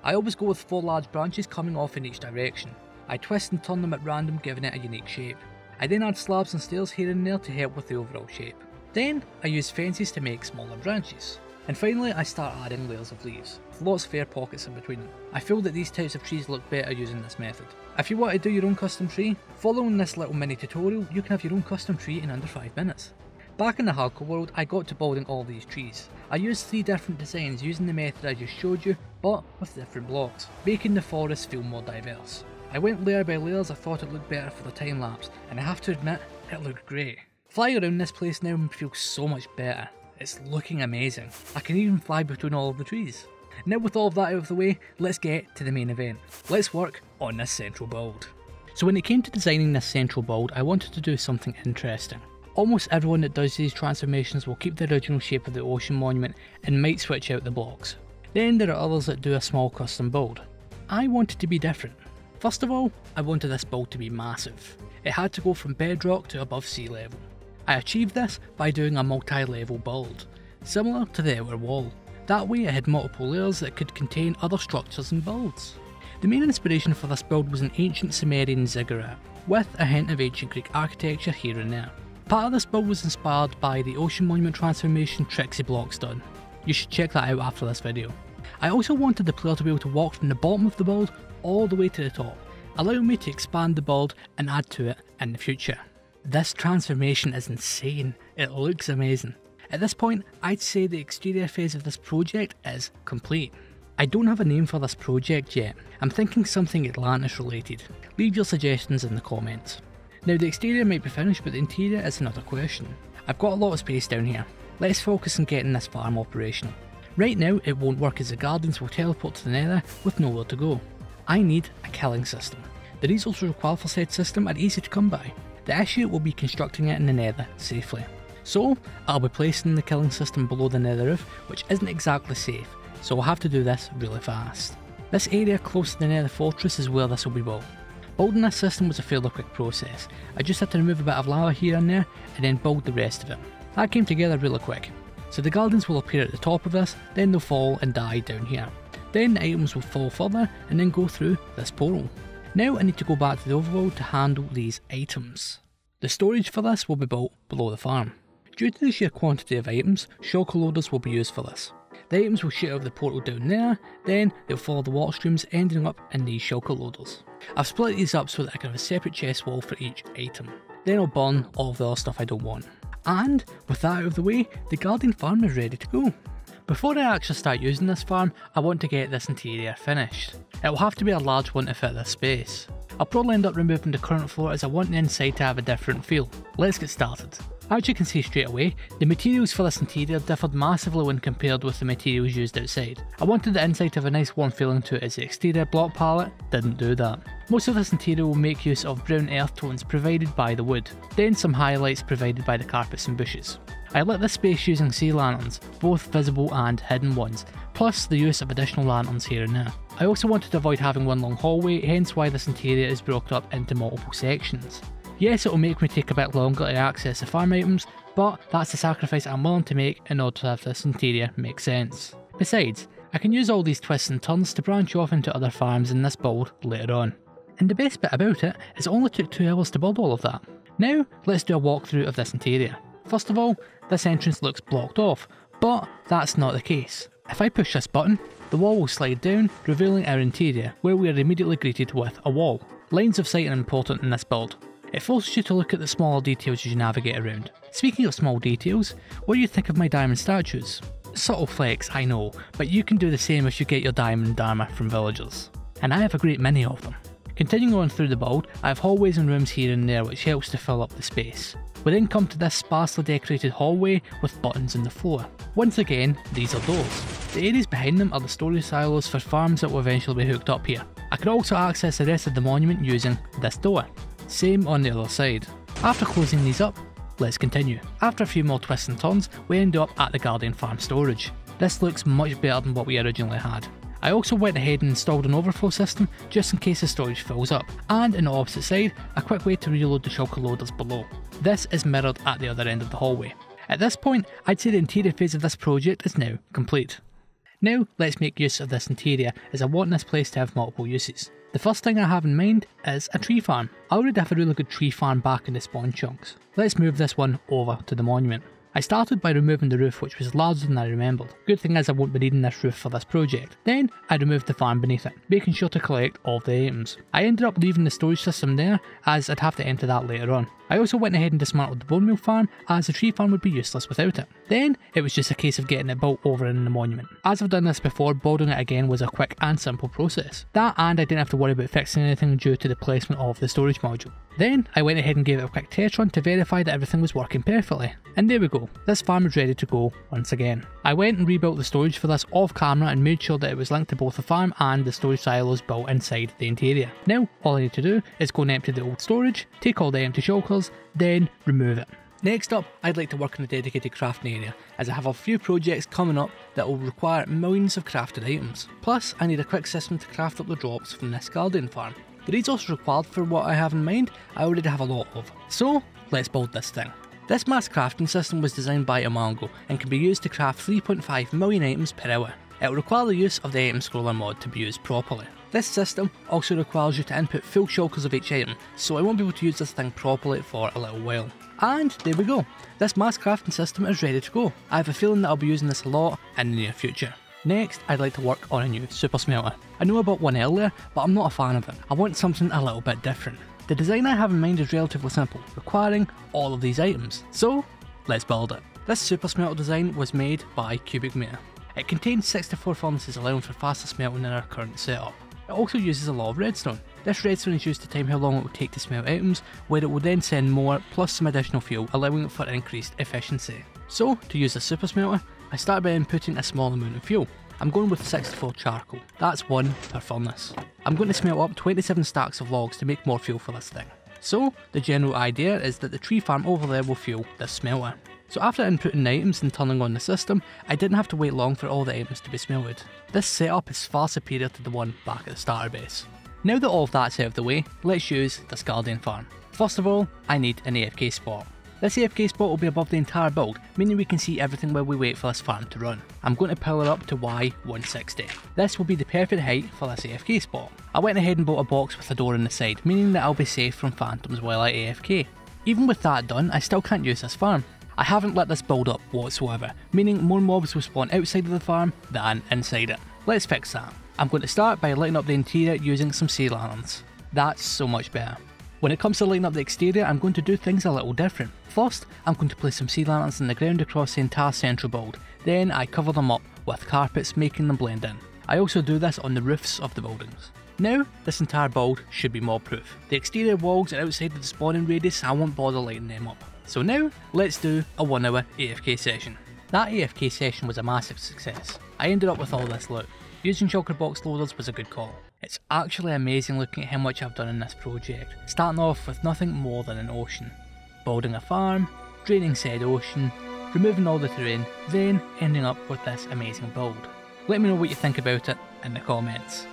I always go with 4 large branches coming off in each direction. I twist and turn them at random giving it a unique shape. I then add slabs and stairs here and there to help with the overall shape. Then I use fences to make smaller branches. And finally I start adding layers of leaves, with lots of air pockets in between them. I feel that these types of trees look better using this method. If you want to do your own custom tree, following this little mini tutorial you can have your own custom tree in under 5 minutes. Back in the hardcore world I got to building all these trees. I used 3 different designs using the method I just showed you, but with different blocks, making the forest feel more diverse. I went layer by layer as I thought it looked better for the time lapse, and I have to admit, it looked great. Flying around this place now feels so much better. It's looking amazing. I can even fly between all of the trees. Now with all of that out of the way, let's get to the main event. Let's work on this central build. So when it came to designing this central build, I wanted to do something interesting. Almost everyone that does these transformations will keep the original shape of the ocean monument and might switch out the blocks. Then there are others that do a small custom build. I wanted to be different. First of all, I wanted this build to be massive. It had to go from bedrock to above sea level. I achieved this by doing a multi-level build, similar to the outer wall. That way I had multiple layers that could contain other structures and builds. The main inspiration for this build was an ancient Sumerian ziggurat, with a hint of ancient Greek architecture here and there. Part of this build was inspired by the Ocean Monument transformation TrixyBlox done. You should check that out after this video. I also wanted the player to be able to walk from the bottom of the build all the way to the top, allowing me to expand the build and add to it in the future. This transformation is insane, it looks amazing. At this point, I'd say the exterior phase of this project is complete. I don't have a name for this project yet, I'm thinking something Atlantis related. Leave your suggestions in the comments. Now the exterior might be finished but the interior is another question. I've got a lot of space down here, let's focus on getting this farm operational. Right now it won't work as the guardians will teleport to the nether with nowhere to go. I need a killing system. The resources required for said system are easy to come by. The issue will be constructing it in the nether safely. So, I'll be placing the killing system below the nether roof, which isn't exactly safe, so I'll have to do this really fast. This area close to the nether fortress is where this will be built. Building this system was a fairly quick process, I just had to remove a bit of lava here and there, and then build the rest of it. That came together really quick. So the guardians will appear at the top of this, then they'll fall and die down here. Then the items will fall further and then go through this portal. Now I need to go back to the overworld to handle these items. The storage for this will be built below the farm. Due to the sheer quantity of items, shulker loaders will be used for this. The items will shoot out of the portal down there, then they'll follow the water streams ending up in these shulker loaders. I've split these up so that I can have a separate chest wall for each item. Then I'll burn all of the other stuff I don't want. And with that out of the way, the Guardian farm is ready to go. Before I actually start using this farm, I want to get this interior finished. It will have to be a large one to fit this space. I'll probably end up removing the current floor as I want the inside to have a different feel. Let's get started. As you can see straight away, the materials for this interior differed massively when compared with the materials used outside. I wanted the inside to have a nice warm feeling to it as the exterior block palette didn't do that. Most of this interior will make use of brown earth tones provided by the wood, then some highlights provided by the carpets and bushes. I lit this space using sea lanterns, both visible and hidden ones, plus the use of additional lanterns here and there. I also wanted to avoid having one long hallway, hence why this interior is broken up into multiple sections. Yes, it will make me take a bit longer to access the farm items, but that's the sacrifice I'm willing to make in order to have this interior make sense. Besides, I can use all these twists and turns to branch off into other farms in this build later on. And the best bit about it is it only took 2 hours to build all of that. Now, let's do a walkthrough of this interior. First of all, this entrance looks blocked off, but that's not the case. If I push this button, the wall will slide down, revealing our interior, where we are immediately greeted with a wall. Lines of sight are important in this build. It forces you to look at the smaller details as you navigate around. Speaking of small details, what do you think of my diamond statues? Subtle flex, I know, but you can do the same if you get your diamond armour from villagers. And I have a great many of them. Continuing on through the build, I have hallways and rooms here and there which helps to fill up the space. We then come to this sparsely decorated hallway with buttons in the floor. Once again, these are doors. The areas behind them are the storage silos for farms that will eventually be hooked up here. I can also access the rest of the monument using this door. Same on the other side. After closing these up, let's continue. After a few more twists and turns, we end up at the Guardian Farm storage. This looks much better than what we originally had. I also went ahead and installed an overflow system just in case the storage fills up, and on the opposite side, a quick way to reload the shulker loaders below. This is mirrored at the other end of the hallway. At this point, I'd say the interior phase of this project is now complete. Now, let's make use of this interior as I want this place to have multiple uses. The first thing I have in mind is a tree farm. I already have a really good tree farm back in the spawn chunks. Let's move this one over to the monument. I started by removing the roof which was larger than I remembered. Good thing is I won't be needing this roof for this project. Then I removed the farm beneath it, making sure to collect all the items. I ended up leaving the storage system there as I'd have to enter that later on. I also went ahead and dismantled the bone meal farm as the tree farm would be useless without it. Then it was just a case of getting it built over in the monument. As I've done this before, building it again was a quick and simple process. That and I didn't have to worry about fixing anything due to the placement of the storage module. Then I went ahead and gave it a quick test run to verify that everything was working perfectly. And there we go, this farm is ready to go once again. I went and rebuilt the storage for this off camera and made sure that it was linked to both the farm and the storage silos built inside the interior. Now all I need to do is go and empty the old storage, take all the empty then remove it. Next up, I'd like to work in a dedicated crafting area, as I have a few projects coming up that will require millions of crafted items. Plus, I need a quick system to craft up the drops from this Guardian farm. The resources required for what I have in mind, I already have a lot of. So, let's build this thing. This mass crafting system was designed by ilmango and can be used to craft 3.5 million items per hour. It will require the use of the item scroller mod to be used properly. This system also requires you to input full shulkers of each item, so I won't be able to use this thing properly for a little while. And there we go, this mass crafting system is ready to go. I have a feeling that I'll be using this a lot in the near future. Next, I'd like to work on a new super smelter. I know about one earlier, but I'm not a fan of it. I want something a little bit different. The design I have in mind is relatively simple, requiring all of these items. So, let's build it. This super smelter design was made by cubicmetre. It contains 64 furnaces allowing for faster smelting than our current setup. It also uses a lot of redstone. This redstone is used to time how long it will take to smelt items, where it will then send more plus some additional fuel, allowing for increased efficiency. So, to use a super smelter, I start by inputting a small amount of fuel. I'm going with 64 charcoal, that's one per furnace. I'm going to smelt up 27 stacks of logs to make more fuel for this thing. So, the general idea is that the tree farm over there will fuel this smelter. So after inputting items and turning on the system, I didn't have to wait long for all the items to be smelted. This setup is far superior to the one back at the starter base. Now that all of that's out of the way, let's use this Guardian farm. First of all, I need an AFK spot. This AFK spot will be above the entire build, meaning we can see everything while we wait for this farm to run. I'm going to it up to Y160. This will be the perfect height for this AFK spot. I went ahead and bought a box with a door on the side, meaning that I'll be safe from phantoms while I AFK. Even with that done, I still can't use this farm. I haven't let this build up whatsoever, meaning more mobs will spawn outside of the farm than inside it. Let's fix that. I'm going to start by lighting up the interior using some sea lanterns. That's so much better. When it comes to lighting up the exterior, I'm going to do things a little different. First, I'm going to place some sea lanterns in the ground across the entire central build. Then I cover them up with carpets, making them blend in. I also do this on the roofs of the buildings. Now, this entire build should be mob proof. The exterior walls are outside of the spawning radius, I won't bother lighting them up. So now, let's do a 1 hour AFK session. That AFK session was a massive success. I ended up with all this loot. Using shulker box loaders was a good call. It's actually amazing looking at how much I've done in this project, starting off with nothing more than an ocean. Building a farm, draining said ocean, removing all the terrain, then ending up with this amazing build. Let me know what you think about it in the comments.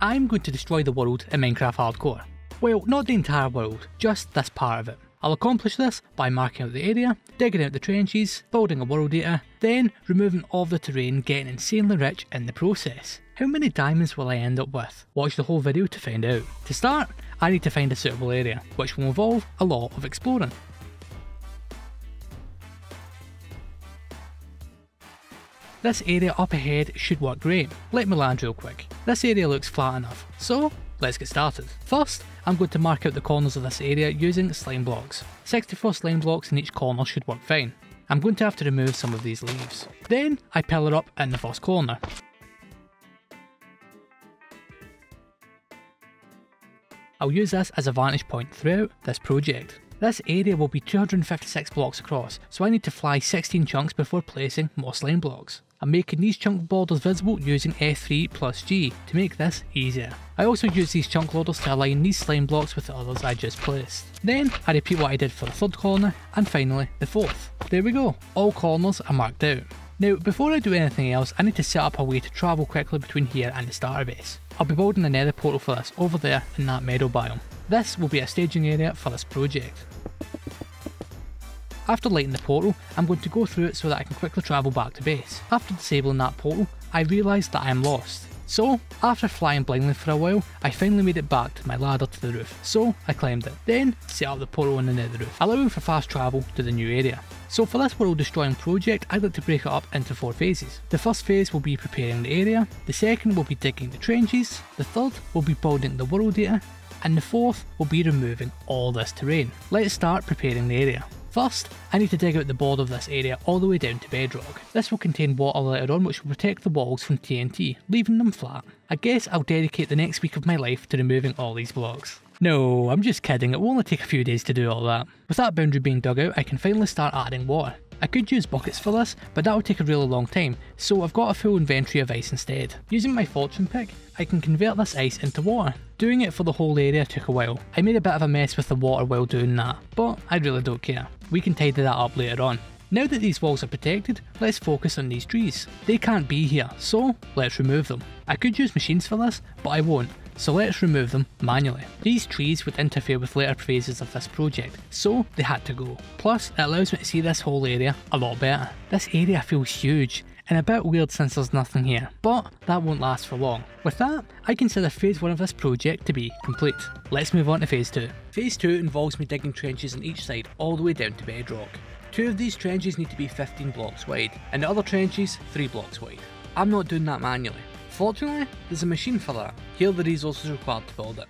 I'm going to destroy the world in Minecraft Hardcore. Well, not the entire world, just this part of it. I'll accomplish this by marking out the area, digging out the trenches, building a world eater, then removing all the terrain getting insanely rich in the process. How many diamonds will I end up with? Watch the whole video to find out. To start, I need to find a suitable area, which will involve a lot of exploring. This area up ahead should work great. Let me land real quick. This area looks flat enough, so let's get started. First, I'm going to mark out the corners of this area using slime blocks. 64 slime blocks in each corner should work fine. I'm going to have to remove some of these leaves. Then, I pillar up in the first corner. I'll use this as a vantage point throughout this project. This area will be 256 blocks across, so I need to fly 16 chunks before placing more slime blocks. I'm making these chunk borders visible using F3 plus G to make this easier. I also use these chunk loaders to align these slime blocks with the others I just placed. Then I repeat what I did for the third corner and finally the fourth. There we go, all corners are marked out. Now before I do anything else I need to set up a way to travel quickly between here and the starter base. I'll be building a nether portal for this over there in that meadow biome. This will be a staging area for this project. After lighting the portal, I'm going to go through it so that I can quickly travel back to base. After disabling that portal, I realised that I am lost. So, after flying blindly for a while, I finally made it back to my ladder to the roof, so I climbed it. Then, set up the portal in the nether roof, allowing for fast travel to the new area. So for this world destroying project, I'd like to break it up into four phases. The first phase will be preparing the area, the second will be digging the trenches, the third will be building the world eater, and the fourth will be removing all this terrain. Let's start preparing the area. First, I need to dig out the border of this area all the way down to bedrock. This will contain water later on which will protect the walls from TNT, leaving them flat. I guess I'll dedicate the next week of my life to removing all these blocks. No, I'm just kidding, it will only take a few days to do all that. With that boundary being dug out, I can finally start adding water. I could use buckets for this, but that would take a really long time, so I've got a full inventory of ice instead. Using my fortune pick, I can convert this ice into water. Doing it for the whole area took a while. I made a bit of a mess with the water while doing that, but I really don't care. We can tidy that up later on. Now that these walls are protected, let's focus on these trees. They can't be here, so let's remove them. I could use machines for this, but I won't, so let's remove them manually. These trees would interfere with later phases of this project, so they had to go. Plus, it allows me to see this whole area a lot better. This area feels huge, and a bit weird since there's nothing here, but that won't last for long. With that, I consider phase 1 of this project to be complete. Let's move on to phase 2. Phase 2 involves me digging trenches on each side all the way down to bedrock. Two of these trenches need to be 15 blocks wide, and the other trenches 3 blocks wide. I'm not doing that manually. Fortunately, there's a machine for that. Here are the resources required to build it.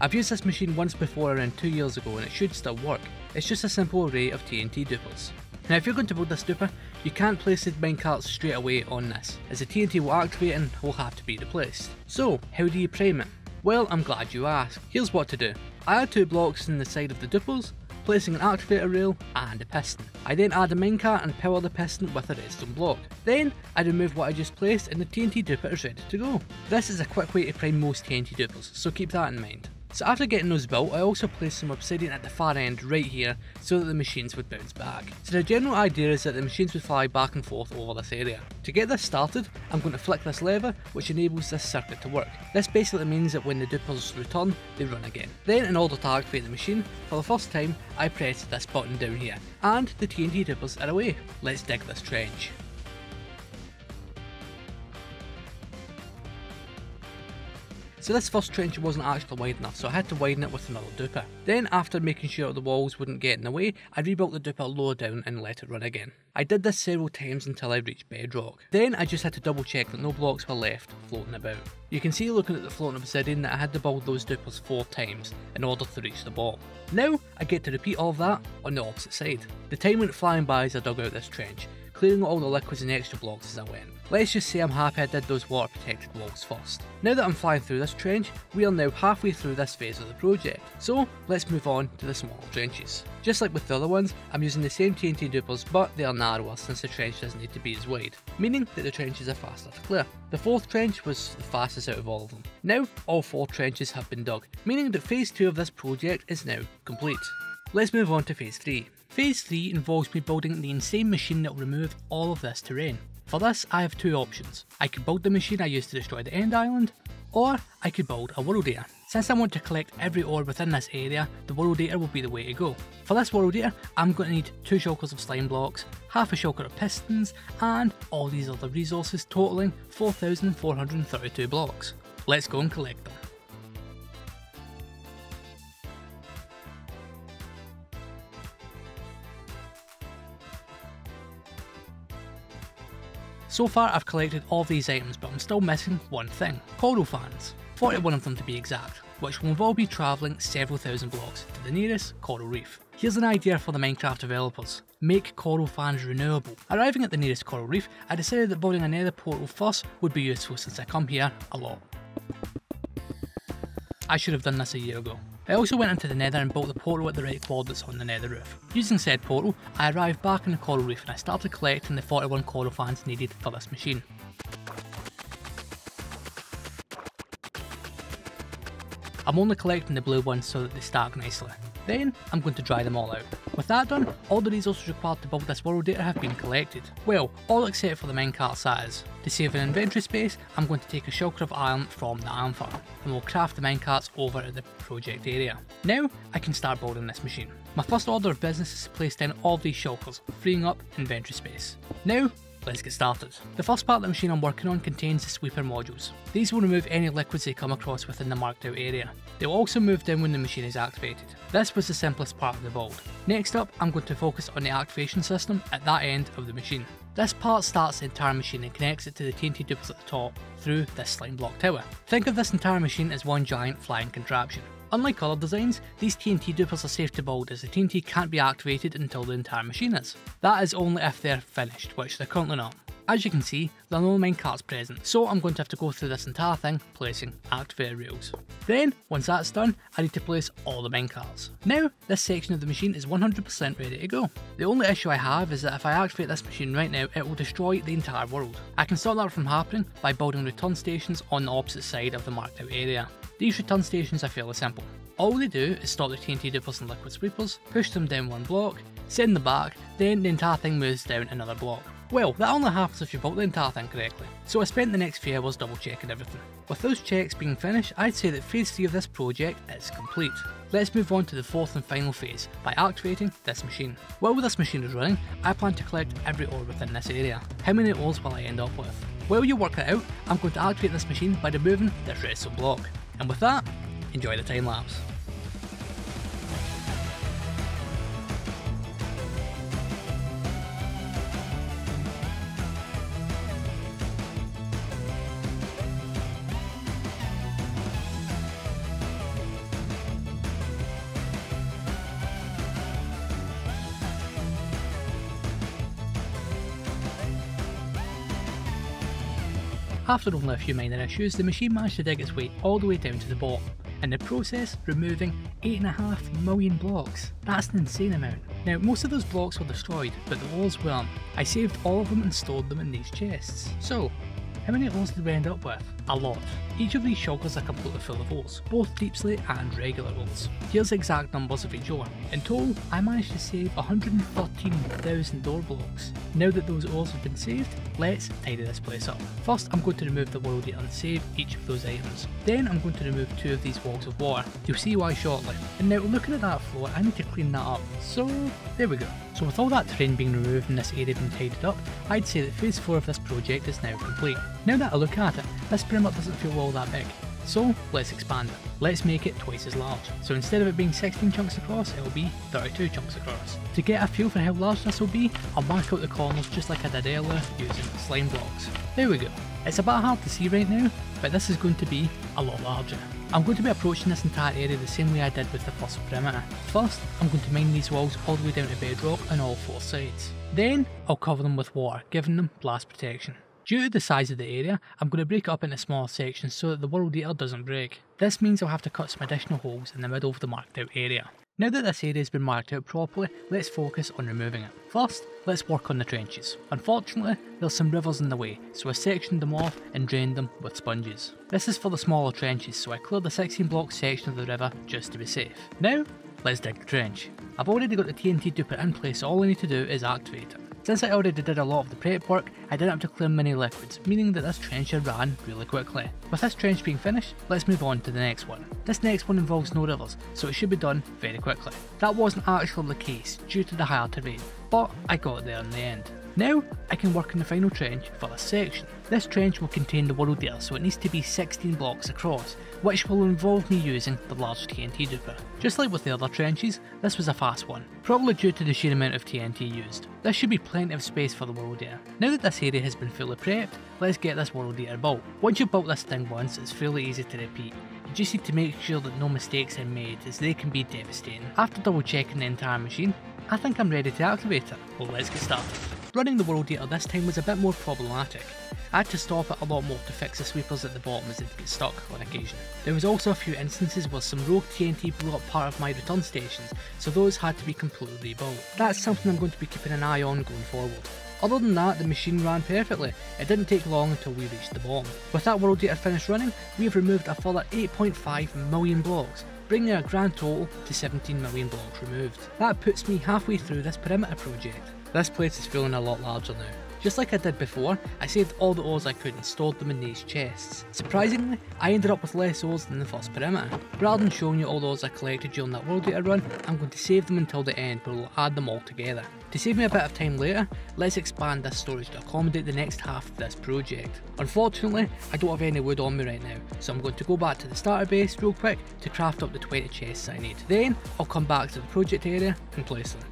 I've used this machine once before around 2 years ago and it should still work. It's just a simple array of TNT dupers. Now if you're going to build this duper, you can't place the minecarts straight away on this, as the TNT will activate and will have to be replaced. So, how do you prime it? Well, I'm glad you asked. Here's what to do. I add two blocks in the side of the dupers, placing an activator rail and a piston. I then add a minecart and power the piston with a redstone block. Then I remove what I just placed and the TNT duper is ready to go. This is a quick way to prime most TNT dupers, so keep that in mind. So after getting those built, I also placed some obsidian at the far end right here so that the machines would bounce back. So the general idea is that the machines would fly back and forth over this area. To get this started, I'm going to flick this lever which enables this circuit to work. This basically means that when the dupers return, they run again. Then in order to activate the machine, for the first time, I press this button down here, and the TNT dupers are away. Let's dig this trench. So this first trench wasn't actually wide enough, so I had to widen it with another duper. Then after making sure the walls wouldn't get in the way, I rebuilt the duper lower down and let it run again. I did this several times until I reached bedrock. Then I just had to double check that no blocks were left floating about. You can see looking at the floating obsidian that I had to build those dupers 4 times in order to reach the ball. Now I get to repeat all of that on the opposite side. The time went flying by as I dug out this trench, clearing all the liquids and extra blocks as I went. Let's just say I'm happy I did those water protected walls first. Now that I'm flying through this trench, we are now halfway through this phase of the project, so let's move on to the smaller trenches. Just like with the other ones, I'm using the same TNT dupers but they are narrower since the trench doesn't need to be as wide, meaning that the trenches are faster to clear. The fourth trench was the fastest out of all of them. Now all four trenches have been dug, meaning that phase 2 of this project is now complete. Let's move on to phase 3. Phase 3 involves me building the insane machine that will remove all of this terrain. For this, I have two options. I could build the machine I used to destroy the end island, or I could build a world eater. Since I want to collect every ore within this area, the world eater will be the way to go. For this world eater, I'm going to need two shulkers of slime blocks, half a shulker of pistons, and all these other resources totaling 4,432 blocks. Let's go and collect them. So far I've collected all these items but I'm still missing one thing, coral fans. 41 of them to be exact, which will involve me travelling several thousand blocks to the nearest coral reef. Here's an idea for the Minecraft developers. Make coral fans renewable. Arriving at the nearest coral reef, I decided that building a nether portal first would be useful since I come here a lot. I should have done this a year ago. I also went into the nether and built the portal at the Red right that's on the nether roof. Using said portal, I arrived back in the coral reef and I started collecting the 41 coral fans needed for this machine. I'm only collecting the blue ones so that they stack nicely. Then, I'm going to dry them all out. With that done, all the resources required to build this world eater have been collected. Well, all except for the minecarts that is. To save an inventory space, I'm going to take a shulker of iron from the iron farm, and we'll craft the minecarts over at the project area. Now, I can start building this machine. My first order of business is to place down all these shulkers, freeing up inventory space. Now, Let's get started. The first part of the machine I'm working on contains the sweeper modules. These will remove any liquids they come across within the marked out area. They will also move down when the machine is activated. This was the simplest part of the build. Next up, I'm going to focus on the activation system at that end of the machine. This part starts the entire machine and connects it to the TNT dupers at the top through this slime block tower. Think of this entire machine as one giant flying contraption. Unlike other designs, these TNT dupers are safe to build as the TNT can't be activated until the entire machine is. That is only if they're finished, which they're currently not. As you can see, there are no main minecarts present, so I'm going to have to go through this entire thing placing activator rails. Then, once that's done, I need to place all the main minecarts. Now, this section of the machine is 100% ready to go. The only issue I have is that if I activate this machine right now, it will destroy the entire world. I can stop that from happening by building return stations on the opposite side of the marked out area. These return stations are fairly simple. All they do is stop the TNT dupers and liquid sweepers, push them down one block, send them back, then the entire thing moves down another block. Well, that only happens if you built the entire thing correctly, so I spent the next few hours double checking everything. With those checks being finished, I'd say that phase 3 of this project is complete. Let's move on to the fourth and final phase, by activating this machine. While this machine is running, I plan to collect every ore within this area. How many ores will I end up with? While you work it out, I'm going to activate this machine by removing this redstone block. And with that, enjoy the time lapse. After only a few minor issues, the machine managed to dig its way all the way down to the bottom, in the process removing 8.5 million blocks. That's an insane amount. Now, most of those blocks were destroyed, but the walls weren't. I saved all of them and stored them in these chests. So, how many walls did we end up with? A lot. Each of these shulkers are completely full of ores, both deep slate and regular ores. Here's the exact numbers of each ore. In total, I managed to save 113,000 ore blocks. Now that those ores have been saved, let's tidy this place up. First, I'm going to remove the world and save each of those items. Then I'm going to remove two of these walls of water. You'll see why shortly. And now looking at that floor, I need to clean that up. So, there we go. So with all that terrain being removed and this area being tidied up, I'd say that phase 4 of this project is now complete. Now that I look at it, this perimeter doesn't feel all that big. So let's expand it. Let's make it twice as large. So instead of it being 16 chunks across, it'll be 32 chunks across. To get a feel for how large this will be, I'll mark out the corners just like I did earlier using slime blocks. There we go. It's a bit hard to see right now, but this is going to be a lot larger. I'm going to be approaching this entire area the same way I did with the first perimeter. First, I'm going to mine these walls all the way down to bedrock on all four sides. Then, I'll cover them with water, giving them blast protection. Due to the size of the area, I'm going to break it up into smaller sections so that the world eater doesn't break. This means I'll have to cut some additional holes in the middle of the marked out area. Now that this area has been marked out properly, let's focus on removing it. First, let's work on the trenches. Unfortunately, there's some rivers in the way, so I sectioned them off and drained them with sponges. This is for the smaller trenches, so I cleared the 16 block section of the river just to be safe. Now, let's dig the trench. I've already got the TNT duper in place, so all I need to do is activate it. Since I already did a lot of the prep work, I didn't have to clear many liquids, meaning that this trench ran really quickly. With this trench being finished, let's move on to the next one. This next one involves no rivers, so it should be done very quickly. That wasn't actually the case due to the higher terrain, but I got there in the end. Now, I can work on the final trench for this section. This trench will contain the world eater, so it needs to be 16 blocks across, which will involve me using the large TNT duper. Just like with the other trenches, this was a fast one, probably due to the sheer amount of TNT used. There should be plenty of space for the world eater. Now that this area has been fully prepped, let's get this world eater built. Once you've built this thing once, it's fairly easy to repeat. You just need to make sure that no mistakes are made as they can be devastating. After double checking the entire machine, I think I'm ready to activate it. Well let's get started. Running the world eater this time was a bit more problematic. I had to stop it a lot more to fix the sweepers at the bottom as they'd get stuck on occasion. There was also a few instances where some rogue TNT blew up part of my return stations, so those had to be completely rebuilt. That's something I'm going to be keeping an eye on going forward. Other than that, the machine ran perfectly. It didn't take long until we reached the bottom. With that world eater finished running, we have removed a further 8.5 million blocks, bringing our grand total to 17 million blocks removed. That puts me halfway through this perimeter project. This place is feeling a lot larger now. Just like I did before, I saved all the ores I could and stored them in these chests. Surprisingly, I ended up with less ores than the first perimeter. Rather than showing you all the ores I collected during that World Eater run, I'm going to save them until the end where we'll add them all together. To save me a bit of time later, let's expand this storage to accommodate the next half of this project. Unfortunately, I don't have any wood on me right now, so I'm going to go back to the starter base real quick to craft up the 20 chests I need. Then, I'll come back to the project area and place them.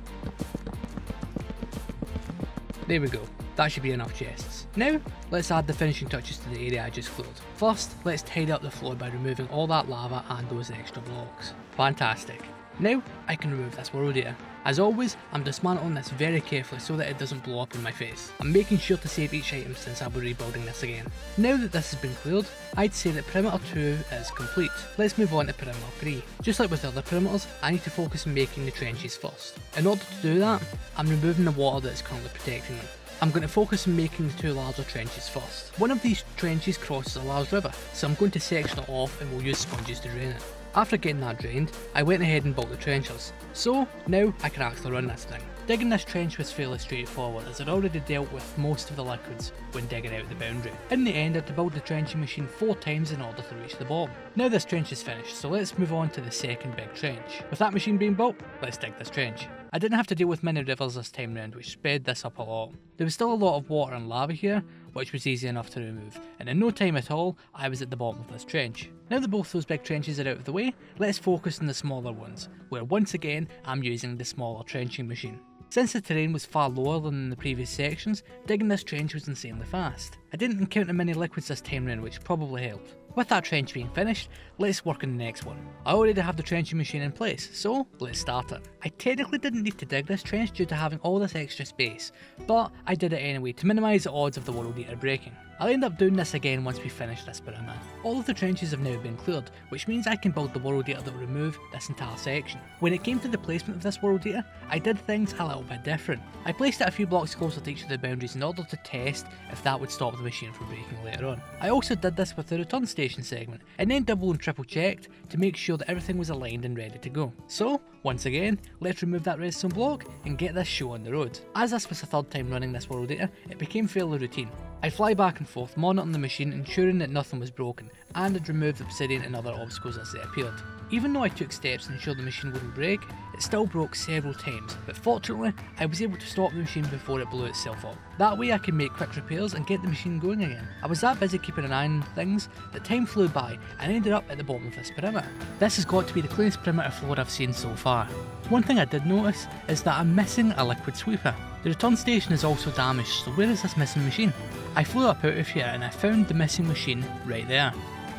There we go. That should be enough chests. Now, let's add the finishing touches to the area I just cleared. First, let's tidy up the floor by removing all that lava and those extra blocks. Fantastic. Now, I can remove this world eater. As always, I'm dismantling this very carefully so that it doesn't blow up in my face. I'm making sure to save each item since I'll be rebuilding this again. Now that this has been cleared, I'd say that perimeter 2 is complete. Let's move on to perimeter 3. Just like with the other perimeters, I need to focus on making the trenches first. In order to do that, I'm removing the water that is currently protecting them. I'm going to focus on making the two larger trenches first. One of these trenches crosses a large river, so I'm going to section it off and we'll use sponges to drain it. After getting that drained, I went ahead and built the trenchers. So now I can actually run this thing. Digging this trench was fairly straightforward as I'd already dealt with most of the liquids when digging out the boundary. In the end I had to build the trenching machine 4 times in order to reach the bottom. Now this trench is finished so let's move on to the second big trench. With that machine being built, let's dig this trench. I didn't have to deal with many rivers this time round which sped this up a lot. There was still a lot of water and lava here, which was easy enough to remove, and in no time at all, I was at the bottom of this trench. Now that both those big trenches are out of the way, let's focus on the smaller ones, where once again I'm using the smaller trenching machine. Since the terrain was far lower than in the previous sections, digging this trench was insanely fast. I didn't encounter many liquids this time round which probably helped. With that trench being finished, let's work on the next one. I already have the trenching machine in place, so let's start it. I technically didn't need to dig this trench due to having all this extra space, but I did it anyway to minimise the odds of the world eater breaking. I'll end up doing this again once we finish this perimeter. All of the trenches have now been cleared, which means I can build the world eater that will remove this entire section. When it came to the placement of this world eater, I did things a little bit different. I placed it a few blocks closer to each of the boundaries in order to test if that would stop the machine from breaking later on. I also did this with the return station segment, and then double and triple checked to make sure that everything was aligned and ready to go. So, once again, let's remove that redstone block and get this show on the road. As this was the third time running this world eater, it became fairly routine. I'd fly back and forth, monitoring the machine, ensuring that nothing was broken, and I'd remove the obsidian and other obstacles as they appeared. Even though I took steps to ensure the machine wouldn't break, it still broke several times, but fortunately, I was able to stop the machine before it blew itself up. That way I could make quick repairs and get the machine going again. I was that busy keeping an eye on things that time flew by and ended up at the bottom of this perimeter. This has got to be the cleanest perimeter floor I've seen so far. One thing I did notice is that I'm missing a liquid sweeper. The return station is also damaged, so where is this missing machine? I flew up out of here and I found the missing machine right there.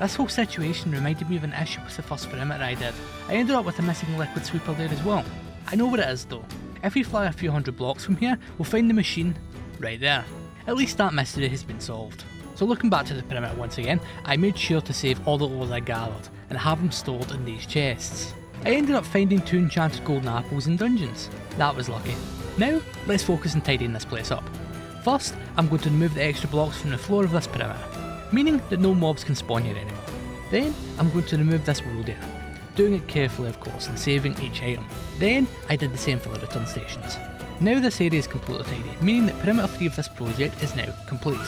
This whole situation reminded me of an issue with the first perimeter I did. I ended up with a missing liquid sweeper there as well. I know what it is though. If we fly a few hundred blocks from here, we'll find the machine right there. At least that mystery has been solved. So looking back to the perimeter once again, I made sure to save all the ores I gathered and have them stored in these chests. I ended up finding two enchanted golden apples in dungeons. That was lucky. Now, let's focus on tidying this place up. First, I'm going to remove the extra blocks from the floor of this perimeter, meaning that no mobs can spawn here anymore. Then, I'm going to remove this world eater, doing it carefully of course and saving each item. Then, I did the same for the return stations. Now this area is completely tidy, meaning that perimeter 3 of this project is now complete.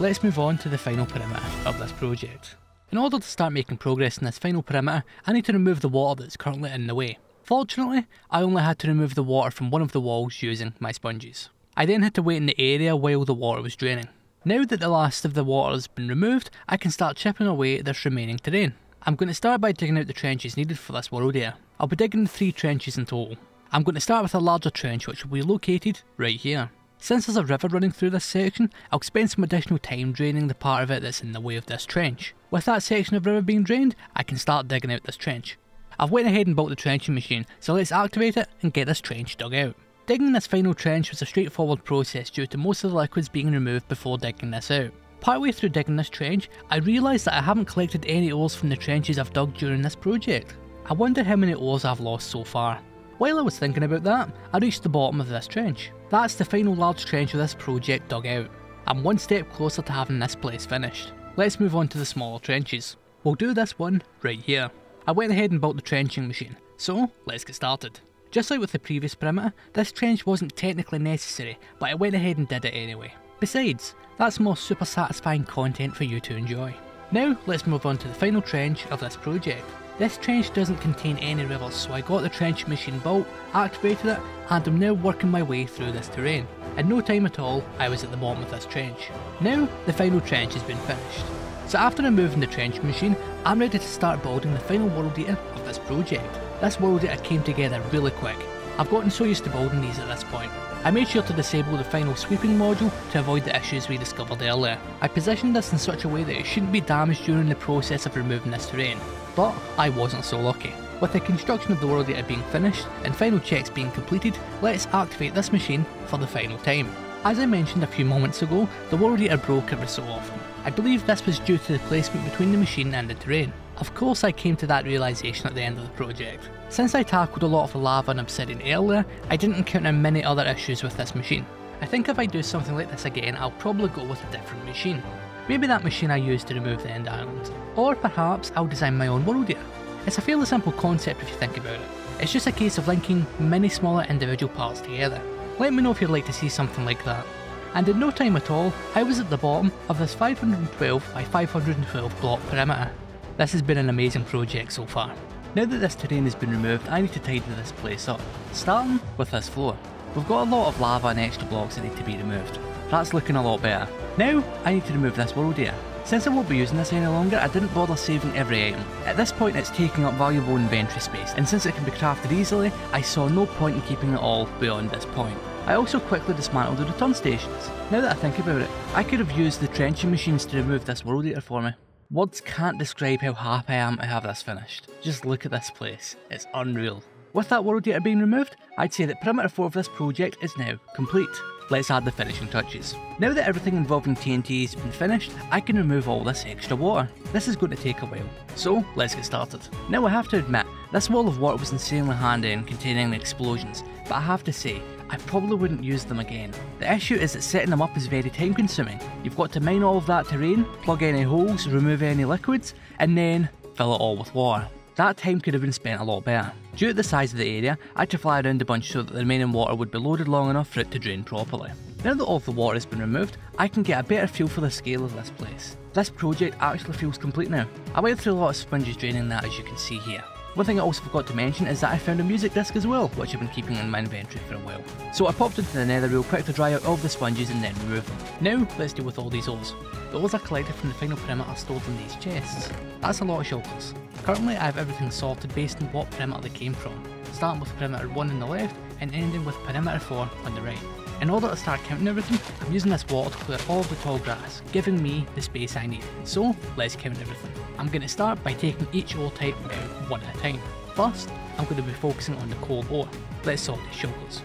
Let's move on to the final perimeter of this project. In order to start making progress in this final perimeter, I need to remove the water that's currently in the way. Fortunately, I only had to remove the water from one of the walls using my sponges. I then had to wait in the area while the water was draining. Now that the last of the water has been removed, I can start chipping away at this remaining terrain. I'm going to start by digging out the trenches needed for this world eater. I'll be digging three trenches in total. I'm going to start with a larger trench which will be located right here. Since there's a river running through this section, I'll spend some additional time draining the part of it that's in the way of this trench. With that section of river being drained, I can start digging out this trench. I've went ahead and built the trenching machine, so let's activate it and get this trench dug out. Digging this final trench was a straightforward process due to most of the liquids being removed before digging this out. Partway through digging this trench, I realised that I haven't collected any ores from the trenches I've dug during this project. I wonder how many ores I've lost so far. While I was thinking about that, I reached the bottom of this trench. That's the final large trench of this project dug out. I'm one step closer to having this place finished. Let's move on to the smaller trenches. We'll do this one right here. I went ahead and built the trenching machine, so let's get started. Just like with the previous perimeter, this trench wasn't technically necessary, but I went ahead and did it anyway. Besides, that's more super satisfying content for you to enjoy. Now let's move on to the final trench of this project. This trench doesn't contain any rivers so I got the trench machine built, activated it and I'm now working my way through this terrain. In no time at all I was at the bottom of this trench. Now the final trench has been finished. So after removing the trench machine I'm ready to start building the final world eater of this project. This world eater came together really quick. I've gotten so used to building these at this point. I made sure to disable the final sweeping module to avoid the issues we discovered earlier. I positioned this in such a way that it shouldn't be damaged during the process of removing this terrain, but I wasn't so lucky. With the construction of the world eater being finished and final checks being completed, let's activate this machine for the final time. As I mentioned a few moments ago, the world eater broke every so often. I believe this was due to the placement between the machine and the terrain. Of course I came to that realisation at the end of the project. Since I tackled a lot of lava and obsidian earlier, I didn't encounter many other issues with this machine. I think if I do something like this again, I'll probably go with a different machine. Maybe that machine I used to remove the end island. Or perhaps I'll design my own world eater. It's a fairly simple concept if you think about it. It's just a case of linking many smaller individual parts together. Let me know if you'd like to see something like that. And in no time at all, I was at the bottom of this 512 by 512 block perimeter. This has been an amazing project so far. Now that this terrain has been removed, I need to tidy this place up, starting with this floor. We've got a lot of lava and extra blocks that need to be removed. That's looking a lot better. Now, I need to remove this world eater. Since I won't be using this any longer, I didn't bother saving every item. At this point it's taking up valuable inventory space, and since it can be crafted easily, I saw no point in keeping it all beyond this point. I also quickly dismantled the return stations. Now that I think about it, I could have used the trenching machines to remove this world eater for me. Words can't describe how happy I am to have this finished. Just look at this place, it's unreal. With that world eater being removed, I'd say that perimeter 4 of this project is now complete. Let's add the finishing touches. Now that everything involving TNT has been finished, I can remove all this extra water. This is going to take a while, so let's get started. Now I have to admit, this wall of water was insanely handy in containing the explosions, but I have to say, I probably wouldn't use them again. The issue is that setting them up is very time consuming. You've got to mine all of that terrain, plug any holes, remove any liquids, and then fill it all with water. That time could have been spent a lot better. Due to the size of the area, I had to fly around a bunch so that the remaining water would be loaded long enough for it to drain properly. Now that all of the water has been removed, I can get a better feel for the scale of this place. This project actually feels complete now. I went through a lot of sponges draining that as you can see here. One thing I also forgot to mention is that I found a music disc as well, which I've been keeping in my inventory for a while. So I popped into the nether real quick to dry out all the sponges and then remove them. Now, let's deal with all these ores. The ores I collected from the final perimeter stored in these chests. That's a lot of shulkers. Currently I have everything sorted based on what perimeter they came from, starting with perimeter 1 on the left and ending with perimeter 4 on the right. In order to start counting everything, I'm using this water to clear all the tall grass, giving me the space I need. So, let's count everything. I'm going to start by taking each ore type out one at a time. First, I'm going to be focusing on the coal ore. Let's sort the shulkers.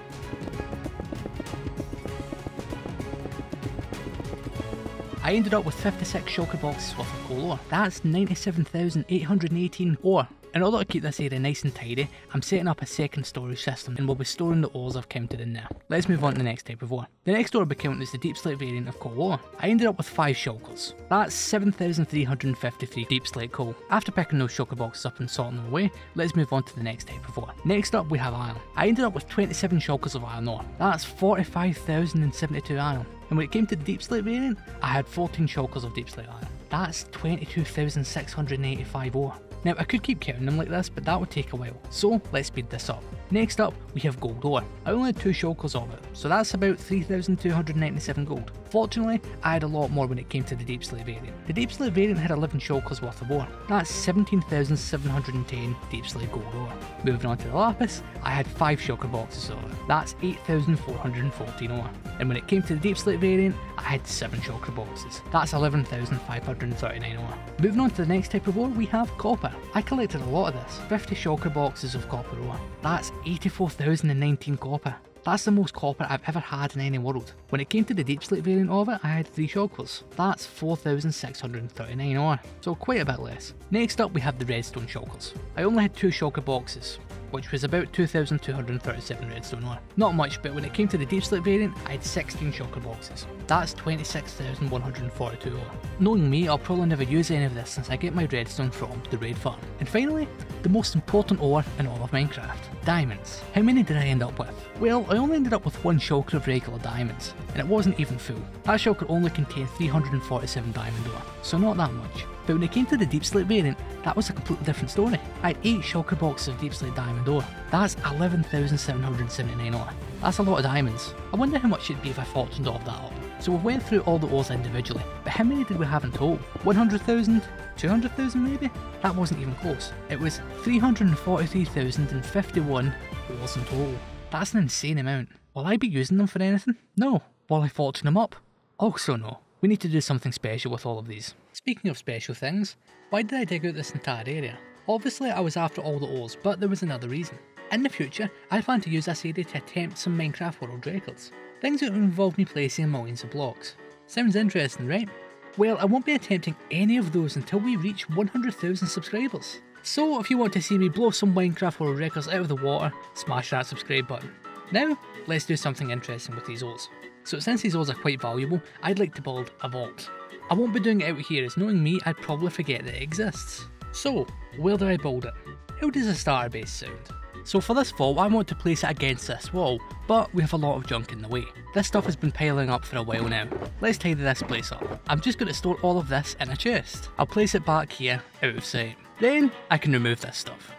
I ended up with 56 shulker boxes worth of coal ore. That's 97,818 ore in order to keep this area nice and tidy, I'm setting up a second storage system and we'll be storing the ores I've counted in there. Let's move on to the next type of ore. The next ore I'll be counting is the deep slate variant of coal ore. I ended up with 5 shulkers. That's 7,353 deep slate coal. After picking those shulker boxes up and sorting them away, let's move on to the next type of ore. Next up we have iron. I ended up with 27 shulkers of iron ore. That's 45,072 iron. And when it came to the deep slate variant, I had 14 shulkers of deep slate iron. That's 22,685 ore. Now I could keep counting them like this, but that would take a while, so let's speed this up. Next up, we have gold ore. I only had two shulkers of it, so that's about 3,297 gold. Fortunately, I had a lot more when it came to the Deep Slate variant. The Deep Slate variant had 11 shulkers worth of ore. That's 17,710 Deep Slate gold ore. Moving on to the Lapis, I had 5 shulker boxes of it. That's 8,414 ore. And when it came to the Deep Slate variant, I had 7 shulker boxes. That's 11,539 ore. Moving on to the next type of ore, we have copper. I collected a lot of this, 50 shulker boxes of copper ore. That's 84,019 copper. That's the most copper I've ever had in any world. When it came to the deep slate variant of it, I had 3 shulkers. That's 4,639 ore, so quite a bit less. Next up we have the redstone shulkers. I only had 2 shulker boxes, which was about 2,237 redstone ore. Not much, but when it came to the deep slate variant, I had 16 shulker boxes. That's 26,142 ore. Knowing me, I'll probably never use any of this since I get my redstone from the raid farm. And finally, the most important ore in all of Minecraft, diamonds. How many did I end up with? Well, I only ended up with one shulker of regular diamonds, and it wasn't even full. That shulker only contained 347 diamond ore, so not that much. But when it came to the Deep Slate variant, that was a completely different story. I had 8 shulker boxes of Deep Slate diamond ore. That's 11,779 ore. That's a lot of diamonds. I wonder how much it'd be if I fortuned off that up. So we went through all the ores individually, but how many did we have in total? 100,000? 200,000 maybe? That wasn't even close. It was 343,051 ores in total. That's an insane amount. Will I be using them for anything? No. Will I fortune them up? Also no. We need to do something special with all of these. Speaking of special things, why did I dig out this entire area? Obviously I was after all the ores, but there was another reason. In the future, I plan to use this area to attempt some Minecraft world records. Things that involve me placing millions of blocks. Sounds interesting, right? Well, I won't be attempting any of those until we reach 100,000 subscribers. So if you want to see me blow some Minecraft World Records out of the water, smash that subscribe button. Now, let's do something interesting with these ores. So since these ores are quite valuable, I'd like to build a vault. I won't be doing it out here as knowing me, I'd probably forget that it exists. So, where do I build it? How does a starter base sound? So for this vault, I want to place it against this wall, but we have a lot of junk in the way. This stuff has been piling up for a while now. Let's tidy this place up. I'm just going to store all of this in a chest. I'll place it back here, out of sight. Then, I can remove this stuff.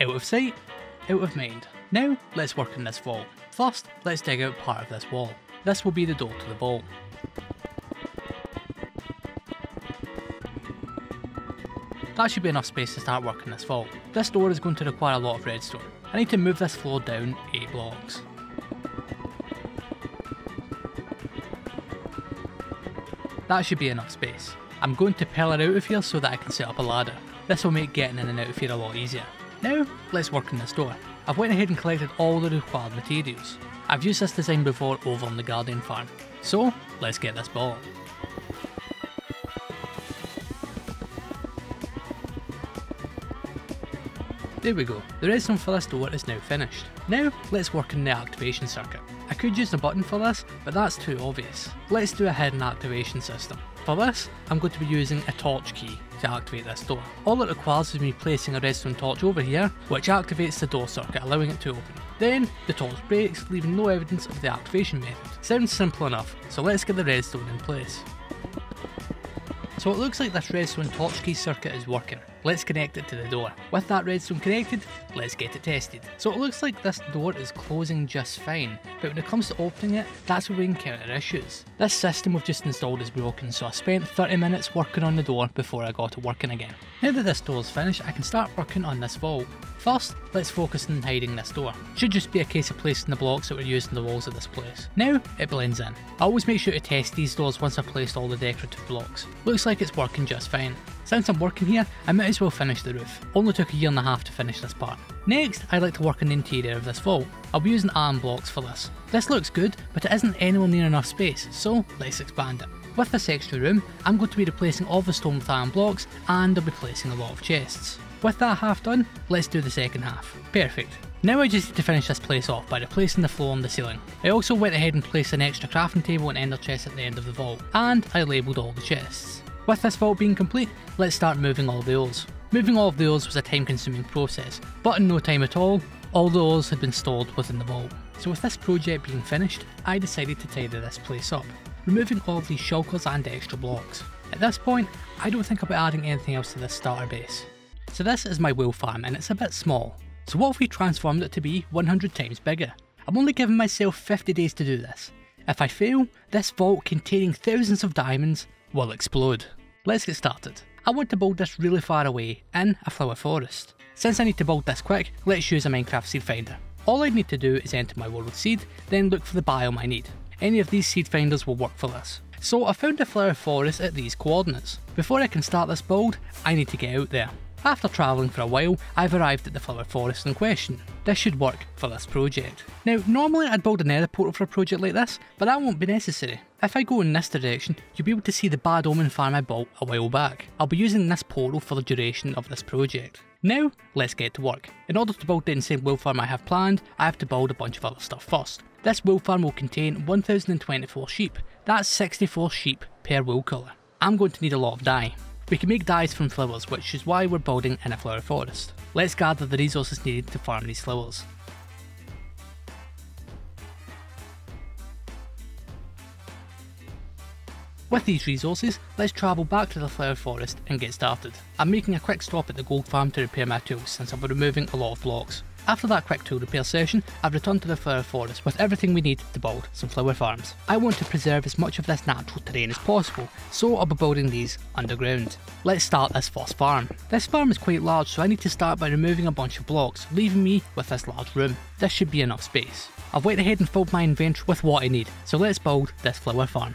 Out of sight, out of mind. Now, let's work on this vault. First, let's dig out part of this wall. This will be the door to the vault. That should be enough space to start working this vault. This door is going to require a lot of redstone. I need to move this floor down 8 blocks. That should be enough space. I'm going to pillar out of here so that I can set up a ladder. This will make getting in and out of here a lot easier. Now, let's work on this door. I've went ahead and collected all the required materials. I've used this design before over on the Guardian farm. So, let's get this ball. There we go, the redstone for this door is now finished. Now, let's work on the activation circuit. I could use the button for this, but that's too obvious. Let's do a hidden activation system. For this, I'm going to be using a torch key to activate this door. All it requires is me placing a redstone torch over here, which activates the door circuit, allowing it to open. Then, the torch breaks, leaving no evidence of the activation method. Sounds simple enough, so let's get the redstone in place. So it looks like this redstone torch key circuit is working. Let's connect it to the door. With that redstone connected, let's get it tested. So it looks like this door is closing just fine, but when it comes to opening it, that's where we encounter issues. This system we've just installed is broken, so I spent 30 minutes working on the door before I got it working again. Now that this door is finished, I can start working on this vault. First, let's focus on hiding this door. Should just be a case of placing the blocks that were used in the walls of this place. Now, it blends in. I always make sure to test these doors once I've placed all the decorative blocks. Looks like it's working just fine. Since I'm working here, I might as well finish the roof. Only took a year and a half to finish this part. Next, I'd like to work on the interior of this vault. I'll be using iron blocks for this. This looks good, but it isn't anywhere near enough space, so let's expand it. With this extra room, I'm going to be replacing all the stone with iron blocks, and I'll be placing a lot of chests. With that half done, let's do the second half. Perfect. Now I just need to finish this place off by replacing the floor on the ceiling. I also went ahead and placed an extra crafting table and ender chest at the end of the vault, and I labelled all the chests. With this vault being complete, let's start moving all the ores. Moving all of the ores was a time consuming process, but in no time at all, all the ores had been stored within the vault. So with this project being finished, I decided to tidy this place up, removing all of these shulkers and extra blocks. At this point, I don't think be adding anything else to this starter base. So this is my wool farm and it's a bit small. So what if we transformed it to be 100 times bigger? I'm only giving myself 50 days to do this. If I fail, this vault containing thousands of diamonds will explode. Let's get started. I want to build this really far away, in a flower forest. Since I need to build this quick, let's use a Minecraft seed finder. All I need to do is enter my world seed, then look for the biome I need. Any of these seed finders will work for this. So I found a flower forest at these coordinates. Before I can start this build, I need to get out there. After travelling for a while, I've arrived at the flower forest in question. This should work for this project. Now, normally I'd build a nether portal for a project like this, but that won't be necessary. If I go in this direction, you'll be able to see the bad omen farm I built a while back. I'll be using this portal for the duration of this project. Now, let's get to work. In order to build the insane wool farm I have planned, I have to build a bunch of other stuff first. This wool farm will contain 1024 sheep, that's 64 sheep per wool colour. I'm going to need a lot of dye. We can make dyes from flowers, which is why we're building in a flower forest. Let's gather the resources needed to farm these flowers. With these resources, let's travel back to the flower forest and get started. I'm making a quick stop at the gold farm to repair my tools since I'll be removing a lot of blocks. After that quick tool repair session, I've returned to the flower forest with everything we need to build some flower farms. I want to preserve as much of this natural terrain as possible, so I'll be building these underground. Let's start this first farm. This farm is quite large so I need to start by removing a bunch of blocks, leaving me with this large room. This should be enough space. I've went ahead and filled my inventory with what I need, so let's build this flower farm.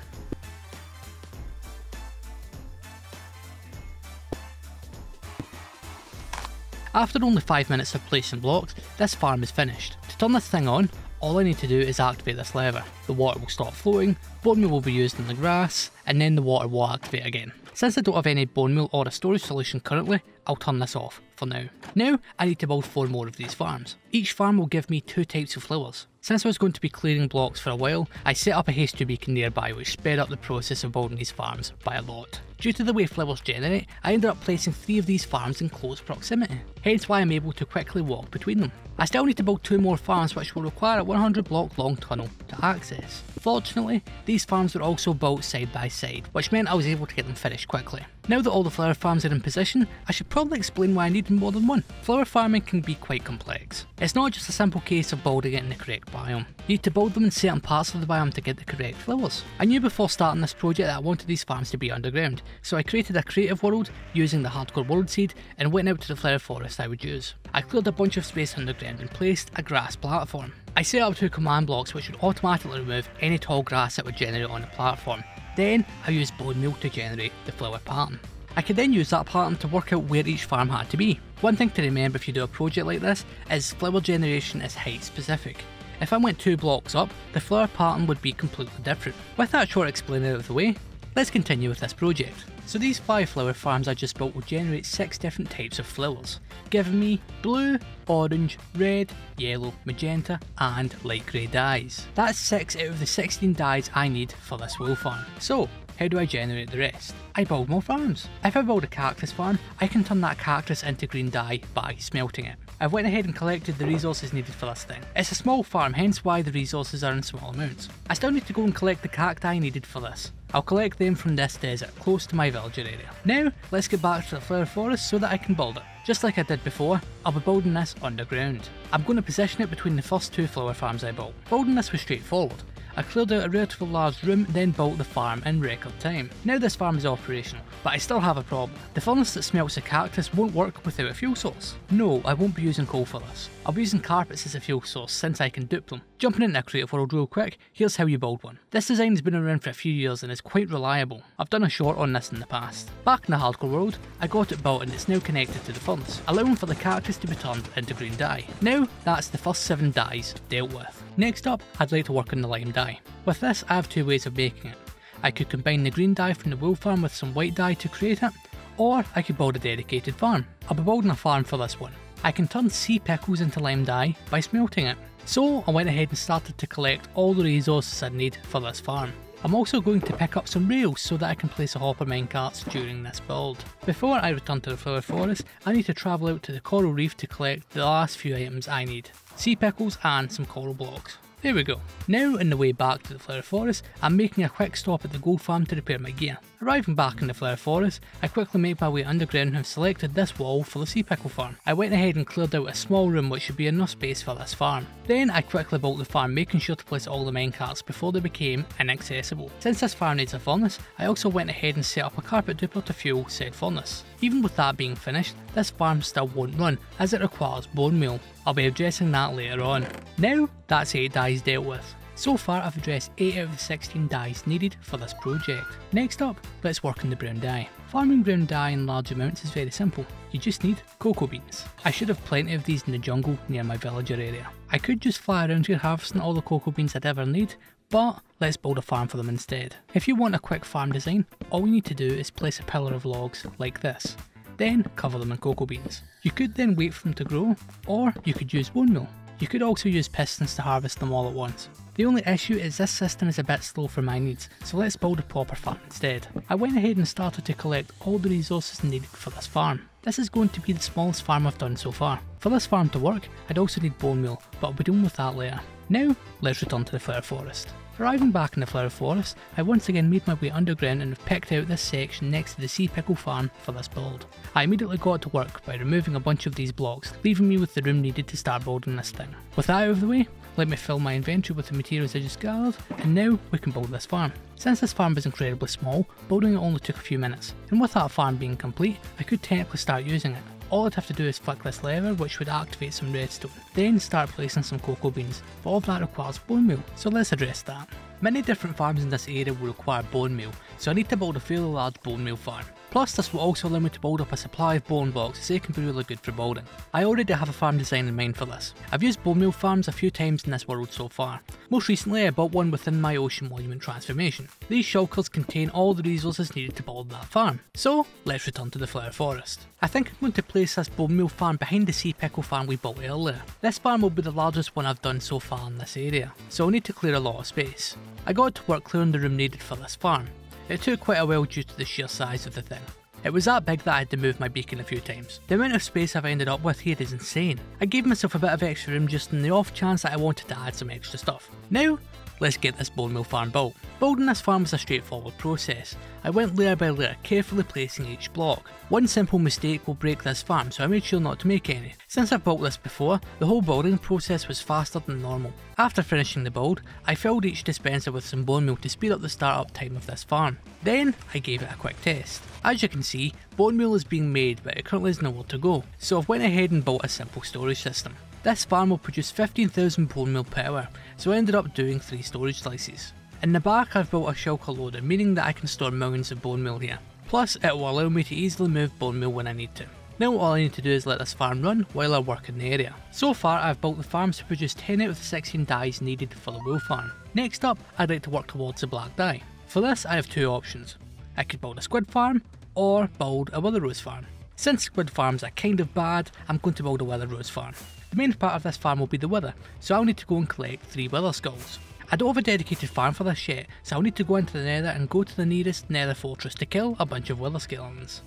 After only 5 minutes of placing blocks, this farm is finished. To turn this thing on, all I need to do is activate this lever. The water will stop flowing, bone meal will be used in the grass, and then the water will activate again. Since I don't have any bone meal or a storage solution currently, I'll turn this off for now. Now, I need to build 4 more of these farms. Each farm will give me 2 types of flowers. Since I was going to be clearing blocks for a while, I set up a haste beacon nearby which sped up the process of building these farms by a lot. Due to the way flowers generate, I ended up placing 3 of these farms in close proximity, hence why I'm able to quickly walk between them. I still need to build 2 more farms which will require a 100 block long tunnel to access. Fortunately, these farms were also built side by side, which meant I was able to get them finished quickly. Now that all the flower farms are in position, I should probably explain why I need more than one. Flower farming can be quite complex. It's not just a simple case of building it in the correct biome. You need to build them in certain parts of the biome to get the correct flowers. I knew before starting this project that I wanted these farms to be underground, so I created a creative world using the hardcore world seed and went out to the flower forest I would use. I cleared a bunch of space underground and placed a grass platform. I set up two command blocks which would automatically remove any tall grass that would generate on the platform. Then I used bone meal to generate the flower pattern. I could then use that pattern to work out where each farm had to be. One thing to remember if you do a project like this is flower generation is height specific. If I went two blocks up, the flower pattern would be completely different. With that short explanation out of the way, let's continue with this project. So these 5 flower farms I just built will generate 6 different types of flowers, giving me blue, orange, red, yellow, magenta and light grey dyes. That's 6 out of the 16 dyes I need for this wool farm. So how do I generate the rest? I build more farms. If I build a cactus farm, I can turn that cactus into green dye by smelting it. I've went ahead and collected the resources needed for this thing. It's a small farm, hence why the resources are in small amounts. I still need to go and collect the cacti needed for this. I'll collect them from this desert, close to my villager area. Now, let's get back to the flower forest so that I can build it. Just like I did before, I'll be building this underground. I'm going to position it between the first two flower farms I built. Building this was straightforward. I cleared out a relatively large room, then built the farm in record time. Now this farm is operational, but I still have a problem. The furnace that smelts the cactus won't work without a fuel source. No, I won't be using coal for this. I'll be using carpets as a fuel source since I can dupe them. Jumping into a creative world real quick, here's how you build one. This design has been around for a few years and is quite reliable. I've done a short on this in the past. Back in the hardcore world, I got it built and it's now connected to the furnace, allowing for the characters to be turned into green dye. Now, that's the first 7 dyes dealt with. Next up, I'd like to work on the lime dye. With this, I have two ways of making it. I could combine the green dye from the wool farm with some white dye to create it, or I could build a dedicated farm. I'll be building a farm for this one. I can turn sea pickles into lime dye by smelting it. So I went ahead and started to collect all the resources I need for this farm. I'm also going to pick up some rails so that I can place a hopper minecarts during this build. Before I return to the flower forest, I need to travel out to the coral reef to collect the last few items I need. Sea pickles and some coral blocks. There we go. Now on the way back to the flower forest, I'm making a quick stop at the gold farm to repair my gear. Arriving back in the flower forest, I quickly make my way underground and have selected this wall for the sea pickle farm. I went ahead and cleared out a small room which should be enough space for this farm. Then I quickly built the farm making sure to place all the minecarts before they became inaccessible. Since this farm needs a furnace, I also went ahead and set up a carpet duper to fuel said furnace. Even with that being finished, this farm still won't run as it requires bone meal. I'll be addressing that later on. Now, that's 8 dyes dealt with. So far I've addressed 8 out of the 16 dyes needed for this project. Next up, let's work on the brown dye. Farming brown dye in large amounts is very simple, you just need cocoa beans. I should have plenty of these in the jungle near my villager area. I could just fly around here harvesting all the cocoa beans I'd ever need, but let's build a farm for them instead. If you want a quick farm design, all you need to do is place a pillar of logs like this, then cover them in cocoa beans. You could then wait for them to grow, or you could use bone meal. You could also use pistons to harvest them all at once. The only issue is this system is a bit slow for my needs, so let's build a proper farm instead. I went ahead and started to collect all the resources needed for this farm. This is going to be the smallest farm I've done so far. For this farm to work, I'd also need bone meal, but I'll be dealing with that later. Now, let's return to the flower forest. Arriving back in the flower forest, I once again made my way underground and have picked out this section next to the sea pickle farm for this build. I immediately got to work by removing a bunch of these blocks, leaving me with the room needed to start building this thing. With that out of the way, let me fill my inventory with the materials I just gathered, and now we can build this farm. Since this farm is incredibly small, building it only took a few minutes, and with that farm being complete, I could technically start using it. All I'd have to do is flick this lever which would activate some redstone, then start placing some cocoa beans, but all that requires bone meal, so let's address that. Many different farms in this area will require bone meal, so I need to build a fairly large bone meal farm. Plus this will also allow me to build up a supply of bone blocks as they can be really good for building. I already have a farm design in mind for this. I've used bone meal farms a few times in this world so far. Most recently I built one within my ocean monument transformation. These shulkers contain all the resources needed to build that farm. So let's return to the flower forest. I think I'm going to place this bone meal farm behind the sea pickle farm we built earlier. This farm will be the largest one I've done so far in this area, so I'll need to clear a lot of space. I got to work clearing the room needed for this farm. It took quite a while due to the sheer size of the thing. It was that big that I had to move my beacon a few times. The amount of space I've ended up with here is insane. I gave myself a bit of extra room just in the off chance that I wanted to add some extra stuff. Now, let's get this bone meal farm built. Building this farm is a straightforward process. I went layer by layer, carefully placing each block. One simple mistake will break this farm, so I made sure not to make any. Since I've built this before, the whole building process was faster than normal. After finishing the build, I filled each dispenser with some bone meal to speed up the startup time of this farm. Then, I gave it a quick test. As you can see, bone meal is being made but it currently has nowhere to go, so I've went ahead and built a simple storage system. This farm will produce 15,000 bone meal per hour, so I ended up doing 3 storage slices. In the back I've built a shulker loader, meaning that I can store millions of bone meal here. Plus it will allow me to easily move bone meal when I need to. Now all I need to do is let this farm run while I work in the area. So far I've built the farms to produce 10 out of the 16 dyes needed for the wool farm. Next up I'd like to work towards the black dye. For this I have two options. I could build a squid farm or build a wither rose farm. Since squid farms are kind of bad, I'm going to build a wither rose farm. The main part of this farm will be the wither, so I'll need to go and collect 3 wither skulls. I don't have a dedicated farm for this yet, so I'll need to go into the nether and go to the nearest nether fortress to kill a bunch of wither skeletons.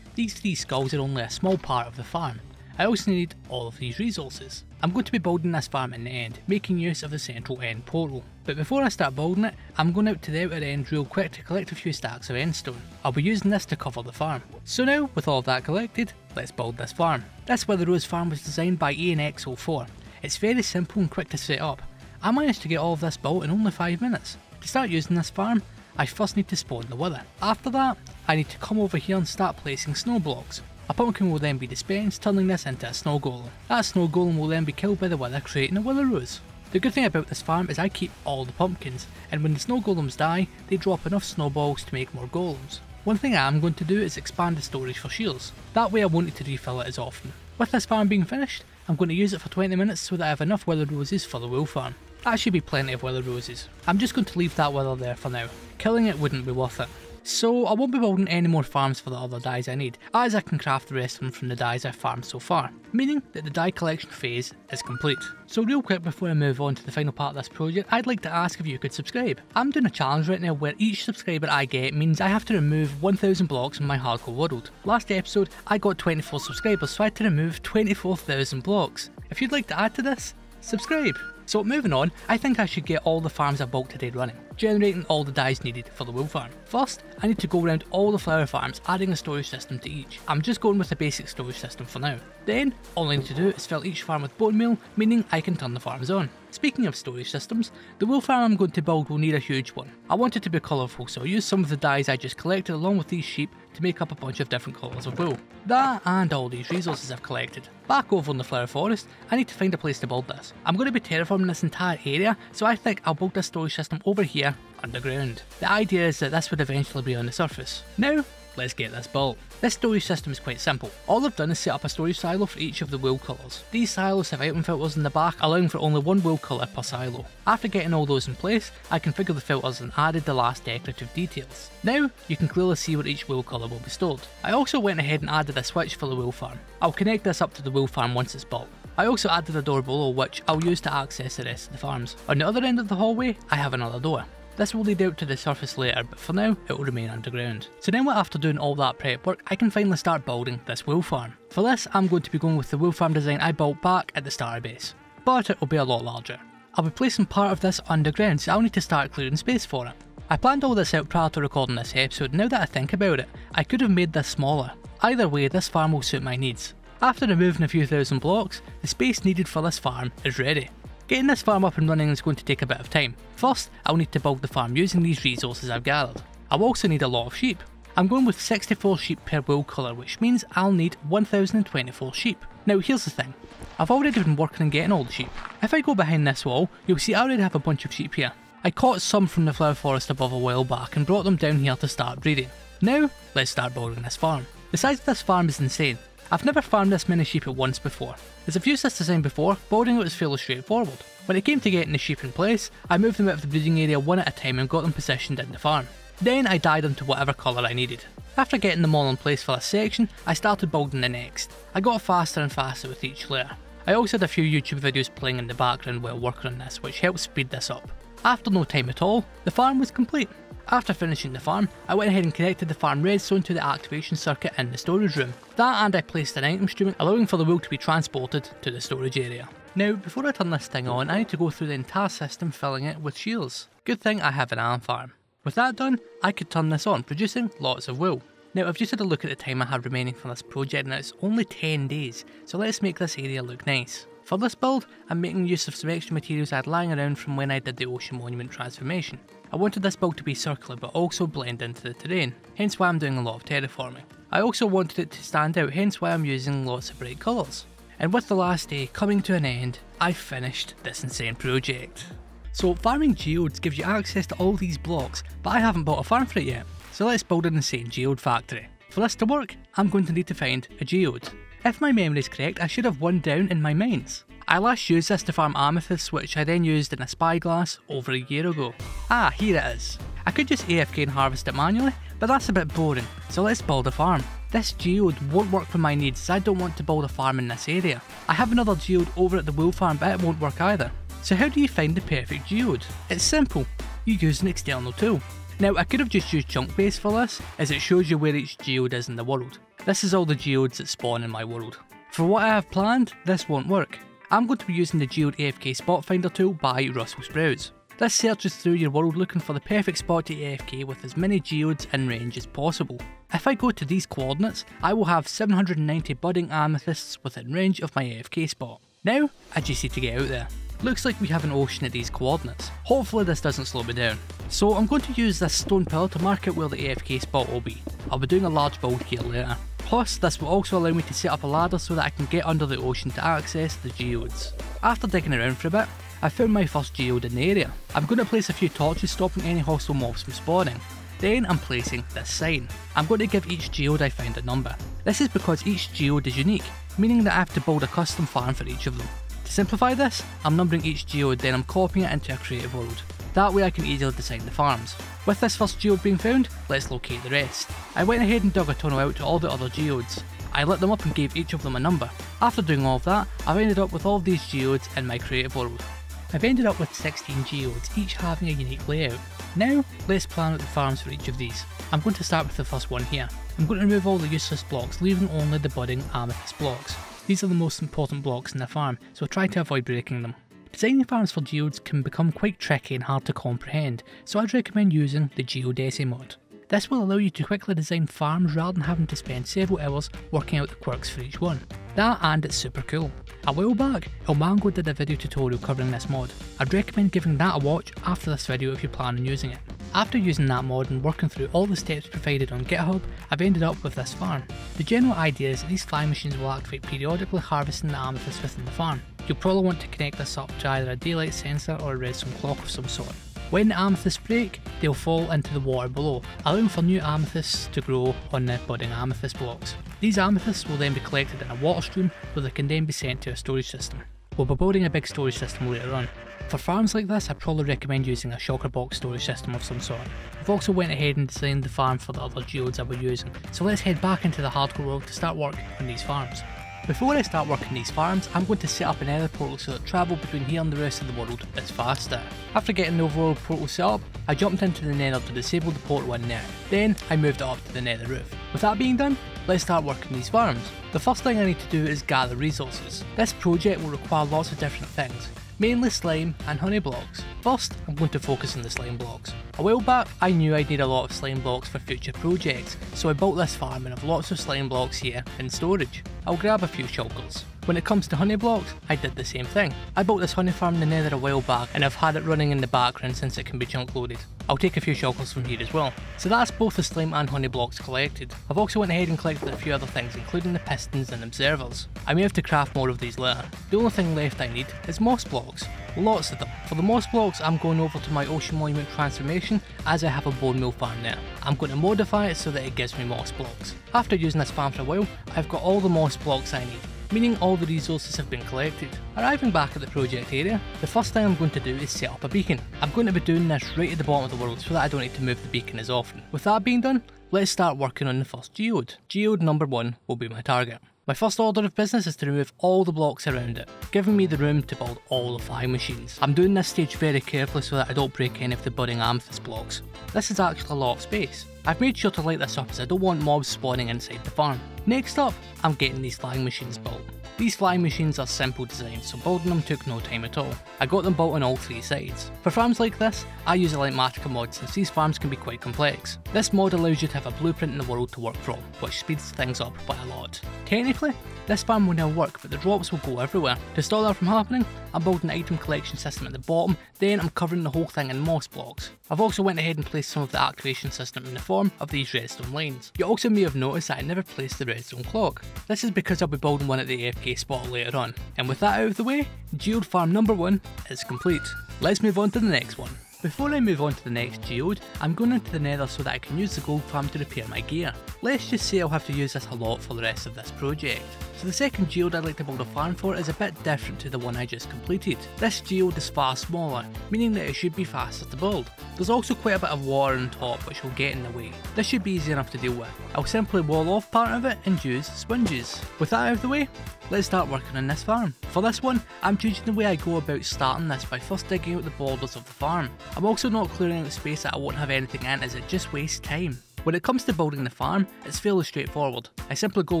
These three skulls are only a small part of the farm, I also need all of these resources. I'm going to be building this farm in the end, making use of the central end portal. But before I start building it, I'm going out to the outer end real quick to collect a few stacks of endstone. I'll be using this to cover the farm. So now, with all of that collected, let's build this farm. This Wither Rose farm was designed by ianxofour. It's very simple and quick to set up. I managed to get all of this built in only 5 minutes. To start using this farm, I first need to spawn the wither. After that, I need to come over here and start placing snow blocks. A pumpkin will then be dispensed, turning this into a snow golem. That snow golem will then be killed by the wither, creating a wither rose. The good thing about this farm is I keep all the pumpkins, and when the snow golems die, they drop enough snowballs to make more golems. One thing I am going to do is expand the storage for shields, that way I won't need to refill it as often. With this farm being finished, I'm going to use it for 20 minutes so that I have enough wither roses for the wool farm. That should be plenty of wither roses. I'm just going to leave that wither there for now. Killing it wouldn't be worth it. So I won't be building any more farms for the other dyes I need, as I can craft the rest of them from the dyes I've farmed so far, meaning that the dye collection phase is complete. So real quick before I move on to the final part of this project, I'd like to ask if you could subscribe. I'm doing a challenge right now where each subscriber I get means I have to remove 1000 blocks in my hardcore world. Last episode I got 24 subscribers so I had to remove 24,000 blocks. If you'd like to add to this, subscribe. So moving on, I think I should get all the farms I built today running, generating all the dyes needed for the wool farm. First, I need to go around all the flower farms, adding a storage system to each. I'm just going with a basic storage system for now. Then, all I need to do is fill each farm with bone meal, meaning I can turn the farms on. Speaking of storage systems, the wool farm I'm going to build will need a huge one. I want it to be colourful, so I'll use some of the dyes I just collected along with these sheep to make up a bunch of different colours of oh, wool. That and all these resources I've collected. Back over in the Flower Forest, I need to find a place to build this. I'm going to be terraforming this entire area, so I think I'll build this storage system over here, underground. The idea is that this would eventually be on the surface. Now, Let's get this built. This storage system is quite simple. All I've done is set up a storage silo for each of the wool colours. These silos have item filters in the back allowing for only one wool colour per silo. After getting all those in place, I configured the filters and added the last decorative details. Now, you can clearly see where each wool colour will be stored. I also went ahead and added a switch for the wool farm. I'll connect this up to the wool farm once it's built. I also added a door below which I'll use to access the rest of the farms. On the other end of the hallway, I have another door. This will lead out to the surface later, but for now, it will remain underground. So then after doing all that prep work, I can finally start building this wool farm. For this, I'm going to be going with the wool farm design I built back at the starter base, but it will be a lot larger. I'll be placing part of this underground, so I'll need to start clearing space for it. I planned all this out prior to recording this episode, now that I think about it, I could have made this smaller. Either way, this farm will suit my needs. After removing a few thousand blocks, the space needed for this farm is ready. Getting this farm up and running is going to take a bit of time. First, I'll need to build the farm using these resources I've gathered. I'll also need a lot of sheep. I'm going with 64 sheep per wool colour, which means I'll need 1024 sheep. Now here's the thing, I've already been working on getting all the sheep. If I go behind this wall, you'll see I already have a bunch of sheep here. I caught some from the flower forest above a while back and brought them down here to start breeding. Now, let's start building this farm. The size of this farm is insane. I've never farmed this many sheep at once before. As I've used this design before, building it was fairly straightforward. When it came to getting the sheep in place, I moved them out of the breeding area one at a time and got them positioned in the farm. Then I dyed them to whatever colour I needed. After getting them all in place for this section, I started building the next. I got faster and faster with each layer. I also had a few YouTube videos playing in the background while working on this, which helped speed this up. After no time at all, the farm was complete. After finishing the farm, I went ahead and connected the farm redstone to the activation circuit in the storage room. That and I placed an item stream allowing for the wool to be transported to the storage area. Now, before I turn this thing on, I need to go through the entire system filling it with shields. Good thing I have an iron farm. With that done, I could turn this on, producing lots of wool. Now I've just had a look at the time I have remaining for this project and it's only 10 days, so let's make this area look nice. For this build, I'm making use of some extra materials I had lying around from when I did the Ocean Monument transformation. I wanted this build to be circular but also blend into the terrain, hence why I'm doing a lot of terraforming. I also wanted it to stand out, hence why I'm using lots of bright colours. And with the last day coming to an end, I've finished this insane project. So farming geodes gives you access to all these blocks, but I haven't built a farm for it yet. So let's build an insane geode factory. For this to work, I'm going to need to find a geode. If my memory is correct, I should have one down in my mines. I last used this to farm amethysts which I then used in a spyglass over a year ago. Ah, here it is. I could just AFK and harvest it manually, but that's a bit boring, so let's build a farm. This geode won't work for my needs as I don't want to build a farm in this area. I have another geode over at the wool farm but it won't work either. So how do you find the perfect geode? It's simple, you use an external tool. Now I could have just used Chunkbase for this, as it shows you where each geode is in the world. This is all the geodes that spawn in my world. For what I have planned, this won't work. I'm going to be using the Geode AFK Spot Finder tool by Russell Sprouts. This searches through your world looking for the perfect spot to AFK with as many geodes in range as possible. If I go to these coordinates, I will have 790 budding amethysts within range of my AFK spot. Now, I just need to get out there. Looks like we have an ocean at these coordinates. Hopefully this doesn't slow me down. So I'm going to use this stone pillar to mark out where the AFK spot will be. I'll be doing a large build here later. Plus, this will also allow me to set up a ladder so that I can get under the ocean to access the geodes. After digging around for a bit, I found my first geode in the area. I'm going to place a few torches stopping any hostile mobs from spawning. Then I'm placing this sign. I'm going to give each geode I find a number. This is because each geode is unique, meaning that I have to build a custom farm for each of them. To simplify this, I'm numbering each geode then I'm copying it into a creative world. That way I can easily design the farms. With this first geode being found, let's locate the rest. I went ahead and dug a tunnel out to all the other geodes. I lit them up and gave each of them a number. After doing all of that, I've ended up with all of these geodes in my creative world. I've ended up with 16 geodes, each having a unique layout. Now, let's plan out the farms for each of these. I'm going to start with the first one here. I'm going to remove all the useless blocks, leaving only the budding amethyst blocks. These are the most important blocks in the farm, so try to avoid breaking them. Designing farms for geodes can become quite tricky and hard to comprehend, so I'd recommend using the Geodesy mod. This will allow you to quickly design farms rather than having to spend several hours working out the quirks for each one. That and it's super cool. A while back, Ilmango did a video tutorial covering this mod. I'd recommend giving that a watch after this video if you plan on using it. After using that mod and working through all the steps provided on GitHub, I've ended up with this farm. The general idea is that these flying machines will activate periodically harvesting the amethyst within the farm. You'll probably want to connect this up to either a daylight sensor or a redstone clock of some sort. When amethysts break, they'll fall into the water below, allowing for new amethysts to grow on the budding amethyst blocks. These amethysts will then be collected in a water stream where they can then be sent to a storage system. We'll be building a big storage system later on. For farms like this, I'd probably recommend using a shulker box storage system of some sort. I've also went ahead and designed the farm for the other geodes I will using, so let's head back into the hardcore world to start work on these farms. Before I start working these farms, I'm going to set up an nether portal so that travel between here and the rest of the world is faster. After getting the overworld portal set up, I jumped into the nether to disable the portal in there. Then I moved it up to the nether roof. With that being done, let's start working these farms. The first thing I need to do is gather resources. This project will require lots of different things, mainly slime and honey blocks. First, I'm going to focus on the slime blocks. A while back, I knew I'd need a lot of slime blocks for future projects, so I built this farm and have lots of slime blocks here in storage. I'll grab a few shulkers. When it comes to honey blocks, I did the same thing. I built this honey farm in the nether a while back and I've had it running in the background since it can be chunk loaded. I'll take a few shulkers from here as well. So that's both the slime and honey blocks collected. I've also went ahead and collected a few other things including the pistons and observers. I may have to craft more of these later. The only thing left I need is moss blocks. Lots of them. For the moss blocks I'm going over to my ocean monument transformation as I have a bone meal farm there. I'm going to modify it so that it gives me moss blocks. After using this farm for a while, I've got all the moss blocks I need meaning all the resources have been collected. Arriving back at the project area, the first thing I'm going to do is set up a beacon. I'm going to be doing this right at the bottom of the world so that I don't need to move the beacon as often. With that being done, let's start working on the first geode. Geode number 1 will be my target. My first order of business is to remove all the blocks around it, giving me the room to build all the flying machines. I'm doing this stage very carefully so that I don't break any of the budding amethyst blocks. This is actually a lot of space. I've made sure to light this up as I don't want mobs spawning inside the farm. Next up, I'm getting these flying machines built. These flying machines are simple designs, so building them took no time at all. I got them built on all three sides. For farms like this, I use a Litematica mod since these farms can be quite complex. This mod allows you to have a blueprint in the world to work from, which speeds things up by a lot. Technically, this farm will now work, but the drops will go everywhere. To stop that from happening, I'm building an item collection system at the bottom, then I'm covering the whole thing in moss blocks. I've also went ahead and placed some of the activation system in the form of these redstone lines. You also may have noticed that I never placed the redstone clock. This is because I'll be building one at the AFK spot later on. And with that out of the way, Geode farm number 1 is complete. Let's move on to the next one. Before I move on to the next geode, I'm going into the nether so that I can use the gold farm to repair my gear. Let's just say I'll have to use this a lot for the rest of this project. So the second geode I'd like to build a farm for is a bit different to the one I just completed. This geode is far smaller, meaning that it should be faster to build. There's also quite a bit of water on top which will get in the way. This should be easy enough to deal with. I'll simply wall off part of it and use sponges. With that out of the way, let's start working on this farm. For this one, I'm changing the way I go about starting this by first digging out the borders of the farm. I'm also not clearing out the space that I won't have anything in as it just wastes time. When it comes to building the farm, it's fairly straightforward. I simply go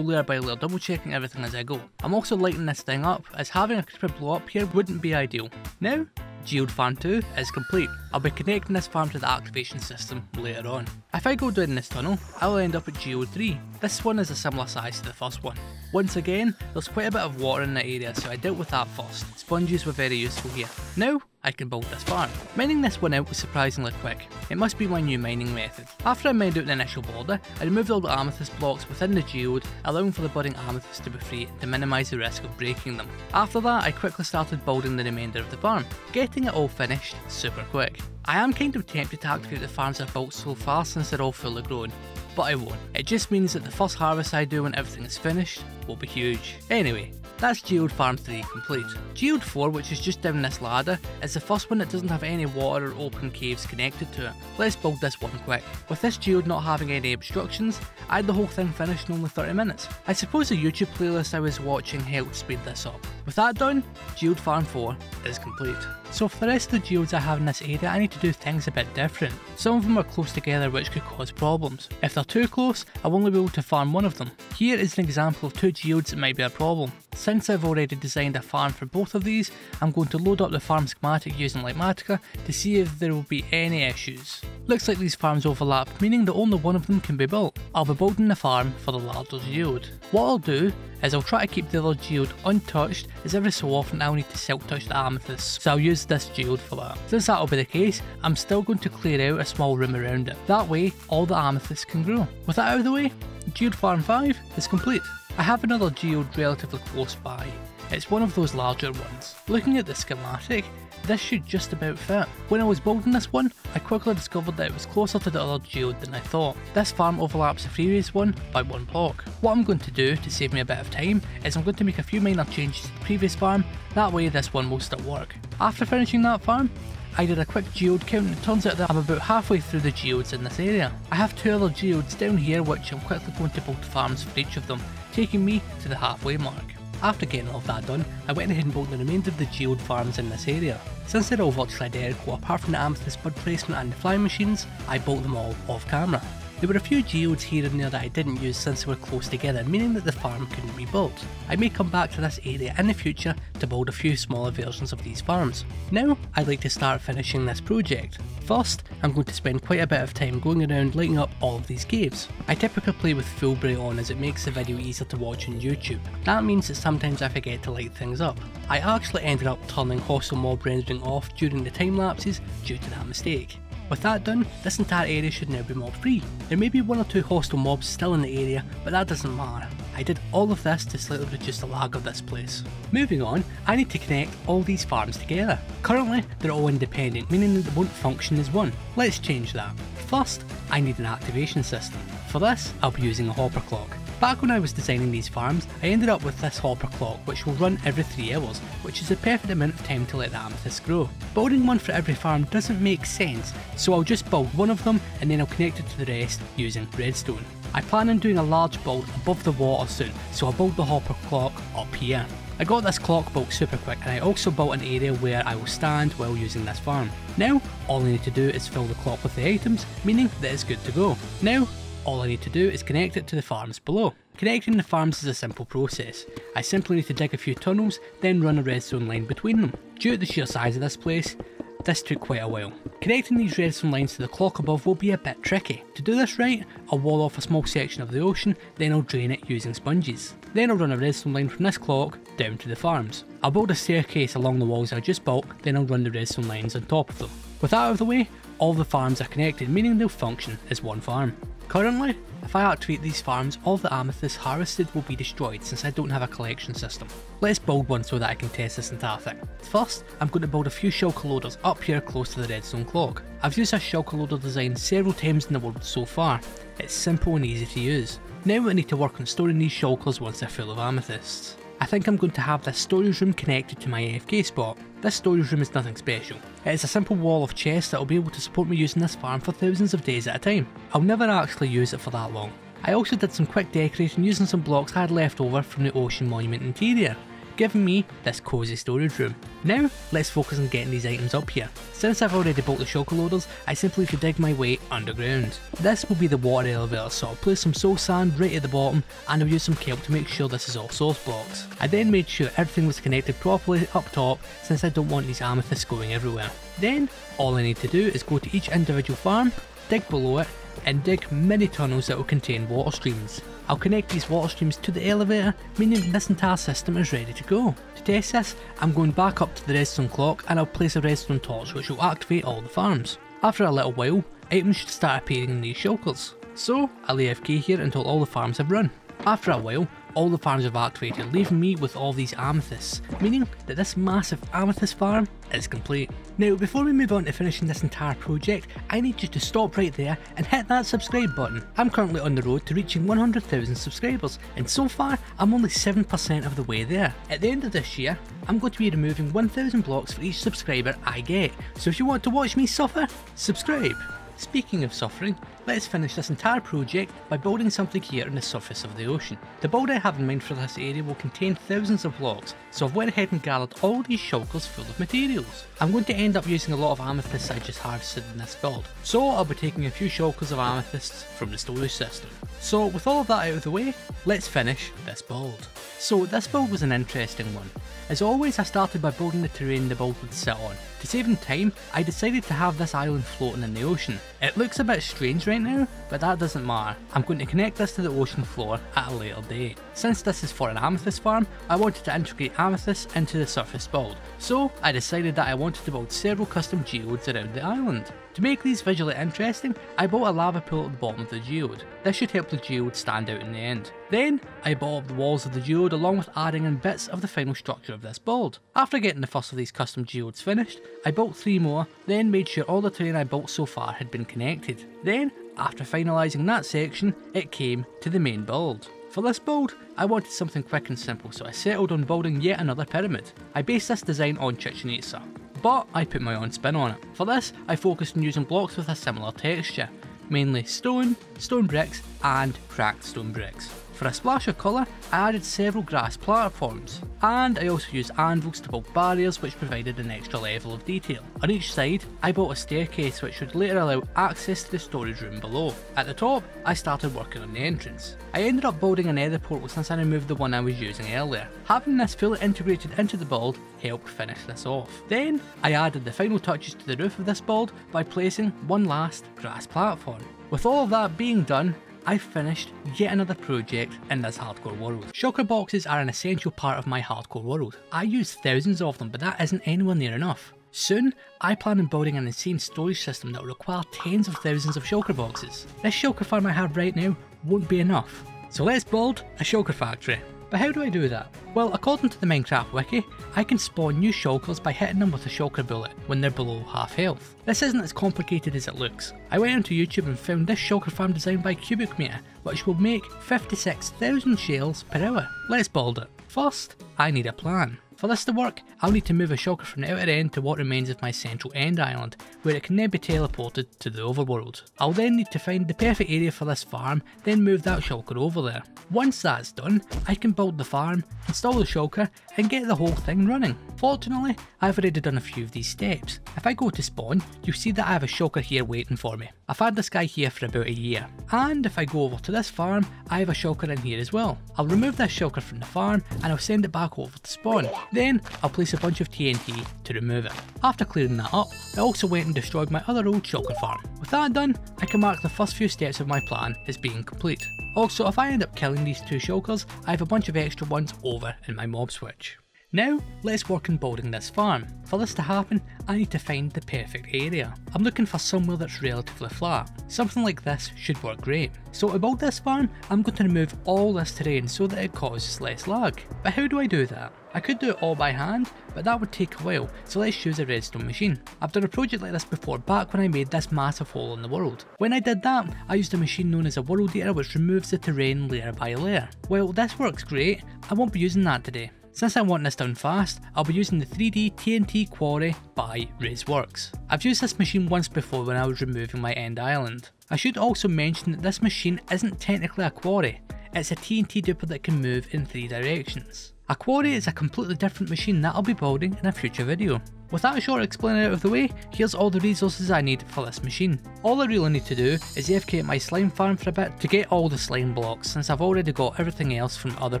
layer by layer double checking everything as I go. I'm also lighting this thing up as having a creeper blow up here wouldn't be ideal. Now, Geode Farm 2 is complete. I'll be connecting this farm to the activation system later on. If I go down this tunnel, I'll end up at Geode 3. This one is a similar size to the first one. Once again, there's quite a bit of water in the area so I dealt with that first. Sponges were very useful here. Now, I can build this farm. Mining this one out was surprisingly quick. It must be my new mining method. After I mined out the initial border, I removed all the amethyst blocks within the geode, allowing for the budding amethyst to be free to minimise the risk of breaking them. After that, I quickly started building the remainder of the farm, getting it all finished super quick. I am kind of tempted to activate the farms I've built so far since they're all fully grown, but I won't. It just means that the first harvest I do when everything is finished will be huge. Anyway, that's Geode Farm 3 complete. Geode 4, which is just down this ladder, is the first one that doesn't have any water or open caves connected to it. Let's build this one quick. With this geode not having any obstructions, I had the whole thing finished in only 30 minutes. I suppose the YouTube playlist I was watching helped speed this up. With that done, Geode Farm 4 is complete. So for the rest of the geodes I have in this area, I need to do things a bit different. Some of them are close together which could cause problems. If they're too close, I'll only be able to farm one of them. Here is an example of two geodes that might be a problem. Since I've already designed a farm for both of these, I'm going to load up the farm schematic using Litematica to see if there will be any issues. Looks like these farms overlap, meaning that only one of them can be built. I'll be building the farm for the larger geode. What I'll do is I'll try to keep the other geode untouched as every so often I'll need to silk touch the amethyst, so I'll use this geode for that. Since that'll be the case, I'm still going to clear out a small room around it. That way, all the amethysts can grow. With that out of the way, Geode Farm 5 is complete. I have another geode relatively close by. It's one of those larger ones. Looking at the schematic, this should just about fit. When I was building this one, I quickly discovered that it was closer to the other geode than I thought. This farm overlaps the previous one by one block. What I'm going to do to save me a bit of time is I'm going to make a few minor changes to the previous farm, that way this one will still work. After finishing that farm, I did a quick geode count and it turns out that I'm about halfway through the geodes in this area. I have two other geodes down here which I'm quickly going to build farms for each of them, taking me to the halfway mark. After getting all of that done, I went ahead and built the remainder of the geode farms in this area. Since they're all virtually identical apart from the amethyst bud placement and the flying machines, I built them all off camera. There were a few geodes here and there that I didn't use since they were close together, meaning that the farm couldn't be built. I may come back to this area in the future to build a few smaller versions of these farms. Now, I'd like to start finishing this project. First, I'm going to spend quite a bit of time going around lighting up all of these caves. I typically play with full bright on as it makes the video easier to watch on YouTube. That means that sometimes I forget to light things up. I actually ended up turning hostile mob rendering off during the time lapses due to that mistake. With that done, this entire area should now be mob free. There may be one or two hostile mobs still in the area, but that doesn't matter. I did all of this to slightly reduce the lag of this place. Moving on, I need to connect all these farms together. Currently, they're all independent, meaning that they won't function as one. Let's change that. First, I need an activation system. For this, I'll be using a hopper clock. Back when I was designing these farms, I ended up with this hopper clock which will run every 3 hours, which is the perfect amount of time to let the amethyst grow. Building one for every farm doesn't make sense, so I'll just build one of them and then I'll connect it to the rest using redstone. I plan on doing a large build above the water soon, so I'll build the hopper clock up here. I got this clock built super quick and I also built an area where I will stand while using this farm. Now, all I need to do is fill the clock with the items, meaning that it's good to go. Now, all I need to do is connect it to the farms below. Connecting the farms is a simple process. I simply need to dig a few tunnels, then run a redstone line between them. Due to the sheer size of this place, this took quite a while. Connecting these redstone lines to the clock above will be a bit tricky. To do this right, I'll wall off a small section of the ocean, then I'll drain it using sponges. Then I'll run a redstone line from this clock down to the farms. I'll build a staircase along the walls I just built, then I'll run the redstone lines on top of them. With that out of the way, all the farms are connected, meaning they'll function as one farm. Currently, if I activate these farms, all the amethysts harvested will be destroyed since I don't have a collection system. Let's build one so that I can test this entire thing. First, I'm going to build a few shulker loaders up here close to the redstone clock. I've used this shulker loader design several times in the world so far. It's simple and easy to use. Now I need to work on storing these shulkers once they're full of amethysts. I think I'm going to have this storage room connected to my AFK spot. This storage room is nothing special. It is a simple wall of chests that will be able to support me using this farm for thousands of days at a time. I'll never actually use it for that long. I also did some quick decorating using some blocks I had left over from the ocean monument interior giving me this cosy storage room. Now, let's focus on getting these items up here. Since I've already built the shulker loaders, I simply to dig my way underground. This will be the water elevator, so I'll place some soul sand right at the bottom, and I'll use some kelp to make sure this is all source blocks. I then made sure everything was connected properly up top, since I don't want these amethysts going everywhere. Then, all I need to do is go to each individual farm, dig below it, and dig many tunnels that will contain water streams. I'll connect these water streams to the elevator, meaning this entire system is ready to go. To test this, I'm going back up to the redstone clock and I'll place a redstone torch which will activate all the farms. After a little while, items should start appearing in these shulkers. So, I'll AFK here until all the farms have run. After a while, all the farms have activated, leaving me with all these amethysts, meaning that this massive amethyst farm is complete. Now, before we move on to finishing this entire project, I need you to stop right there and hit that subscribe button. I'm currently on the road to reaching 100,000 subscribers, and so far, I'm only 7% of the way there. At the end of this year, I'm going to be removing 1,000 blocks for each subscriber I get, so if you want to watch me suffer, subscribe. Speaking of suffering, let's finish this entire project by building something here on the surface of the ocean. The build I have in mind for this area will contain thousands of blocks, so I've went ahead and gathered all these shulkers full of materials. I'm going to end up using a lot of amethysts I just harvested in this build, so I'll be taking a few shulkers of amethysts from the storage system. So with all of that out of the way, let's finish this build. So this build was an interesting one. As always I started by building the terrain the build would sit on. To save time, I decided to have this island floating in the ocean. It looks a bit strange right now, but that doesn't matter. I'm going to connect this to the ocean floor at a later date. Since this is for an amethyst farm, I wanted to integrate amethyst into the surface build, so I decided that I wanted to build several custom geodes around the island. To make these visually interesting, I built a lava pool at the bottom of the geode. This should help the geode stand out in the end. Then, I up the walls of the geode along with adding in bits of the final structure of this build. After getting the first of these custom geodes finished, I built three more, then made sure all the terrain I built so far had been connected. Then, after finalising that section, it came to the main build. For this build, I wanted something quick and simple so I settled on building yet another pyramid. I based this design on Chichen Itza, but I put my own spin on it. For this, I focused on using blocks with a similar texture, mainly stone, stone bricks and cracked stone bricks. For a splash of colour, I added several grass platforms, and I also used anvils to build barriers which provided an extra level of detail. On each side, I built a staircase which would later allow access to the storage room below. At the top, I started working on the entrance. I ended up building a nether portal since I removed the one I was using earlier. Having this fully integrated into the build helped finish this off. Then, I added the final touches to the roof of this build by placing one last grass platform. With all of that being done, I finished yet another project in this hardcore world. Shulker boxes are an essential part of my hardcore world. I use thousands of them, but that isn't anywhere near enough. Soon, I plan on building an insane storage system that will require tens of thousands of shulker boxes. This shulker farm I have right now won't be enough. So let's build a shulker factory. But how do I do that? Well, according to the Minecraft wiki, I can spawn new shulkers by hitting them with a shulker bullet when they're below half health. This isn't as complicated as it looks. I went onto YouTube and found this shulker farm designed by cubicmetre, which will make 56,000 shells per hour. Let's build it. First, I need a plan. For this to work, I'll need to move a shulker from the outer end to what remains of my central end island, where it can then be teleported to the overworld. I'll then need to find the perfect area for this farm, then move that shulker over there. Once that's done, I can build the farm, install the shulker, and get the whole thing running. Fortunately, I've already done a few of these steps. If I go to spawn, you'll see that I have a shulker here waiting for me. I've had this guy here for about a year. And if I go over to this farm, I have a shulker in here as well. I'll remove this shulker from the farm and I'll send it back over to spawn. Then I'll place a bunch of TNT to remove it. After clearing that up, I also went and destroyed my other old shulker farm. With that done, I can mark the first few steps of my plan as being complete. Also, if I end up killing these two shulkers, I have a bunch of extra ones over in my mob switch. Now, let's work on building this farm. For this to happen, I need to find the perfect area. I'm looking for somewhere that's relatively flat. Something like this should work great. So to build this farm, I'm going to remove all this terrain so that it causes less lag. But how do I do that? I could do it all by hand, but that would take a while, so let's use a redstone machine. I've done a project like this before back when I made this massive hole in the world. When I did that, I used a machine known as a world eater which removes the terrain layer by layer. Well, this works great, I won't be using that today. Since I want this done fast, I'll be using the 3D TNT Quarry by Rays Works. I've used this machine once before when I was removing my end island. I should also mention that this machine isn't technically a quarry, it's a TNT duper that can move in three directions. A quarry is a completely different machine that I'll be building in a future video. With that short explainer out of the way, here's all the resources I need for this machine. All I really need to do is AFK my slime farm for a bit to get all the slime blocks since I've already got everything else from other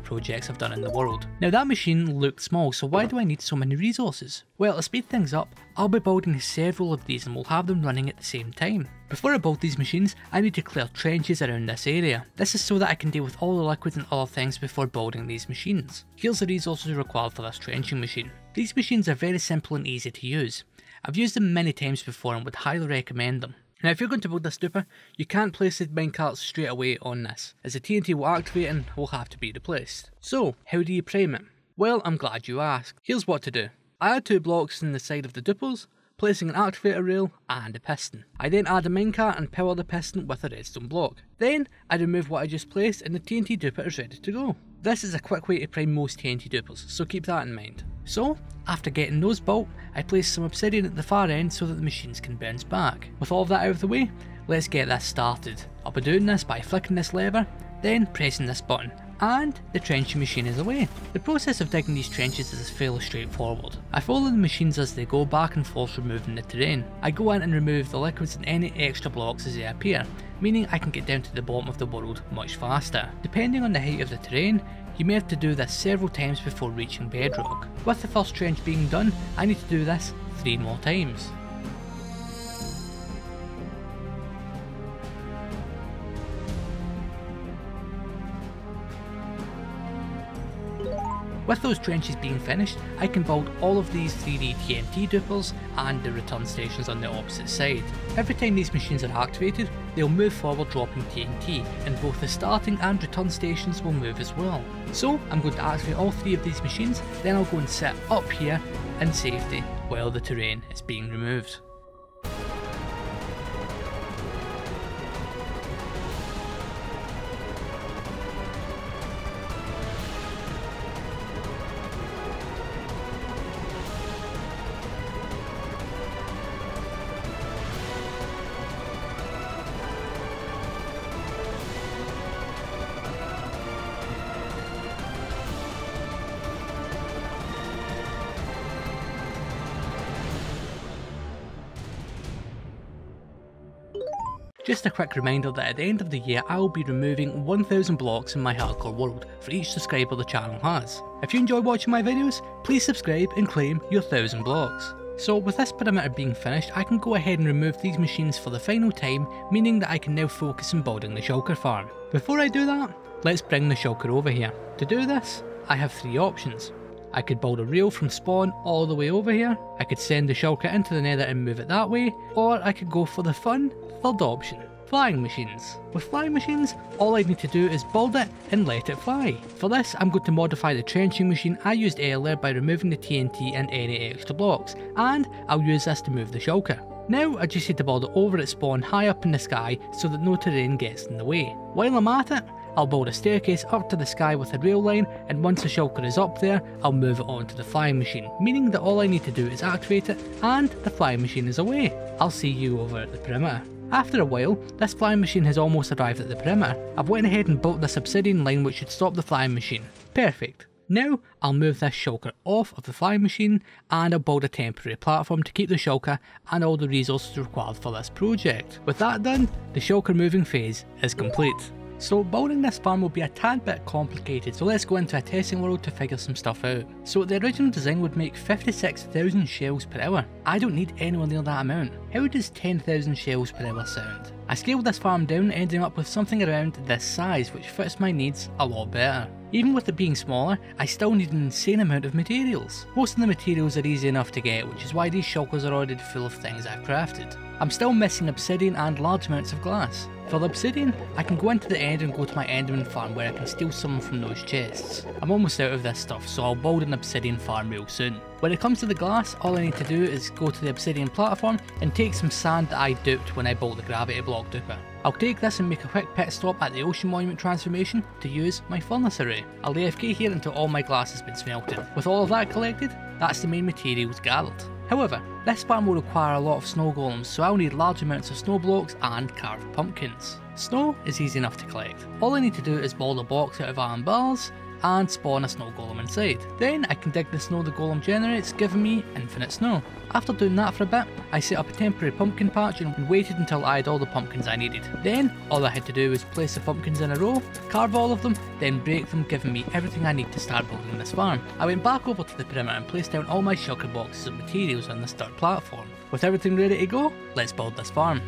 projects I've done in the world. Now that machine looked small so why do I need so many resources? Well to speed things up, I'll be building several of these and we'll have them running at the same time. Before I build these machines, I need to clear trenches around this area. This is so that I can deal with all the liquids and other things before building these machines. Here's the resources required for this trenching machine. These machines are very simple and easy to use. I've used them many times before and would highly recommend them. Now if you're going to build this duper, you can't place the minecarts straight away on this, as the TNT will activate and will have to be replaced. So, how do you prime it? Well, I'm glad you asked. Here's what to do. I add two blocks in the side of the dupers, placing an activator rail and a piston. I then add a minecart and power the piston with a redstone block. Then I remove what I just placed and the TNT duper is ready to go. This is a quick way to prime most TNT dupers, so keep that in mind. So, after getting those built, I place some obsidian at the far end so that the machines can bounce back. With all of that out of the way, let's get this started. I'll be doing this by flicking this lever, then pressing this button, and the trenching machine is away. The process of digging these trenches is fairly straightforward. I follow the machines as they go back and forth removing the terrain. I go in and remove the liquids and any extra blocks as they appear, meaning I can get down to the bottom of the world much faster. Depending on the height of the terrain, you may have to do this several times before reaching bedrock. With the first trench being done, I need to do this 3 more times. With those trenches being finished, I can build all of these 3D TNT dupers and the return stations on the opposite side. Every time these machines are activated, they'll move forward dropping TNT, and both the starting and return stations will move as well. So I'm going to activate all three of these machines, then I'll go and set up here in safety while the terrain is being removed. Just a quick reminder that at the end of the year I will be removing 1000 blocks in my hardcore world for each subscriber the channel has. If you enjoy watching my videos, please subscribe and claim your 1000 blocks. So with this perimeter being finished, I can go ahead and remove these machines for the final time, meaning that I can now focus on building the shulker farm. Before I do that, let's bring the shulker over here. To do this, I have three options. I could build a rail from spawn all the way over here, I could send the shulker into the nether and move it that way, or I could go for the fun third option. Flying machines. With flying machines, all I need to do is build it and let it fly. For this, I'm going to modify the trenching machine I used earlier by removing the TNT and any extra blocks, and I'll use this to move the shulker. Now I just need to build it over its spawn high up in the sky so that no terrain gets in the way. While I'm at it, I'll build a staircase up to the sky with a rail line and once the shulker is up there, I'll move it onto the flying machine, meaning that all I need to do is activate it and the flying machine is away. I'll see you over at the perimeter. After a while, this flying machine has almost arrived at the perimeter. I've went ahead and built this obsidian line which should stop the flying machine. Perfect. Now I'll move this shulker off of the flying machine and I'll build a temporary platform to keep the shulker and all the resources required for this project. With that done, the shulker moving phase is complete. So building this farm will be a tad bit complicated, so let's go into a testing world to figure some stuff out. So the original design would make 56,000 shells per hour. I don't need anywhere near that amount. How does 10,000 shells per hour sound? I scaled this farm down ending up with something around this size which fits my needs a lot better. Even with it being smaller, I still need an insane amount of materials. Most of the materials are easy enough to get, which is why these shulkers are already full of things I've crafted. I'm still missing obsidian and large amounts of glass. For the obsidian, I can go into the end and go to my enderman farm where I can steal some from those chests. I'm almost out of this stuff, so I'll build an obsidian farm real soon. When it comes to the glass, all I need to do is go to the obsidian platform and take some sand that I duped when I built the gravity block duper. I'll take this and make a quick pit stop at the ocean monument transformation to use my furnace array. I'll AFK here until all my glass has been smelted. With all of that collected, that's the main materials gathered. However, this farm will require a lot of snow golems, so I'll need large amounts of snow blocks and carved pumpkins. Snow is easy enough to collect. All I need to do is build a box out of iron bars and spawn a snow golem inside. Then I can dig the snow the golem generates, giving me infinite snow. After doing that for a bit, I set up a temporary pumpkin patch and waited until I had all the pumpkins I needed. Then, all I had to do was place the pumpkins in a row, carve all of them, then break them, giving me everything I need to start building this farm. I went back over to the perimeter and placed down all my shulker boxes of materials on the start platform. With everything ready to go, let's build this farm.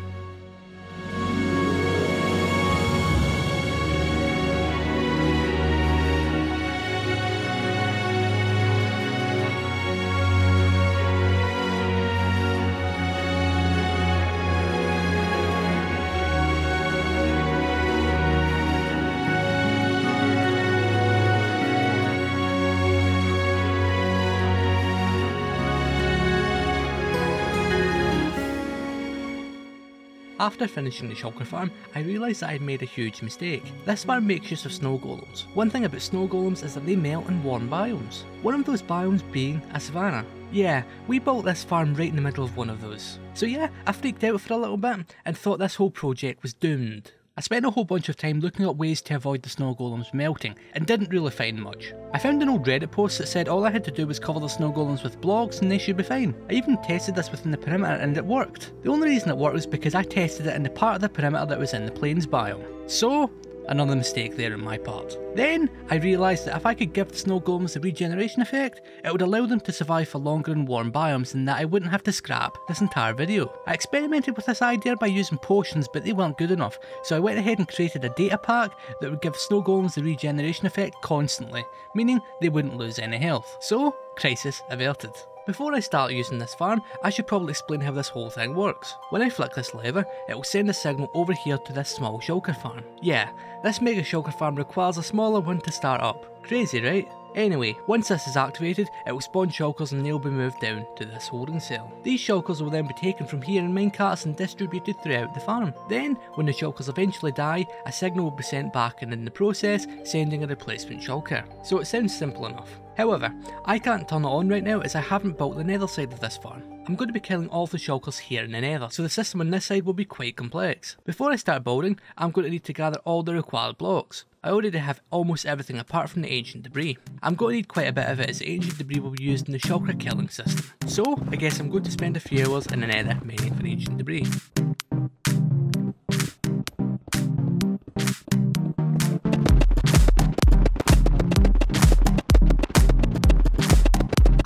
After finishing the shulker farm, I realised that I had made a huge mistake. This farm makes use of snow golems. One thing about snow golems is that they melt in warm biomes. One of those biomes being a savanna. Yeah, we built this farm right in the middle of one of those. So yeah, I freaked out for a little bit and thought this whole project was doomed. I spent a whole bunch of time looking up ways to avoid the snow golems melting and didn't really find much. I found an old Reddit post that said all I had to do was cover the snow golems with blocks and they should be fine. I even tested this within the perimeter and it worked. The only reason it worked was because I tested it in the part of the perimeter that was in the plains biome. So, Another mistake there on my part. Then, I realised that if I could give the snow golems the regeneration effect, it would allow them to survive for longer in warm biomes and that I wouldn't have to scrap this entire video. I experimented with this idea by using potions but they weren't good enough, so I went ahead and created a data pack that would give snow golems the regeneration effect constantly, meaning they wouldn't lose any health. So, crisis averted. Before I start using this farm, I should probably explain how this whole thing works. When I flick this lever, it will send a signal over here to this small shulker farm. Yeah, this mega shulker farm requires a smaller one to start up. Crazy, right? Anyway, once this is activated, it will spawn shulkers and they'll be moved down to this holding cell. These shulkers will then be taken from here in minecarts and distributed throughout the farm. Then, when the shulkers eventually die, a signal will be sent back and in the process, sending a replacement shulker. So it sounds simple enough. However, I can't turn it on right now as I haven't built the nether side of this farm. I'm going to be killing all the shulkers here in the nether, so the system on this side will be quite complex. Before I start building, I'm going to need to gather all the required blocks. I already have almost everything apart from the ancient debris. I'm going to need quite a bit of it as the ancient debris will be used in the shulker killing system. So, I guess I'm going to spend a few hours in the nether mining for ancient debris.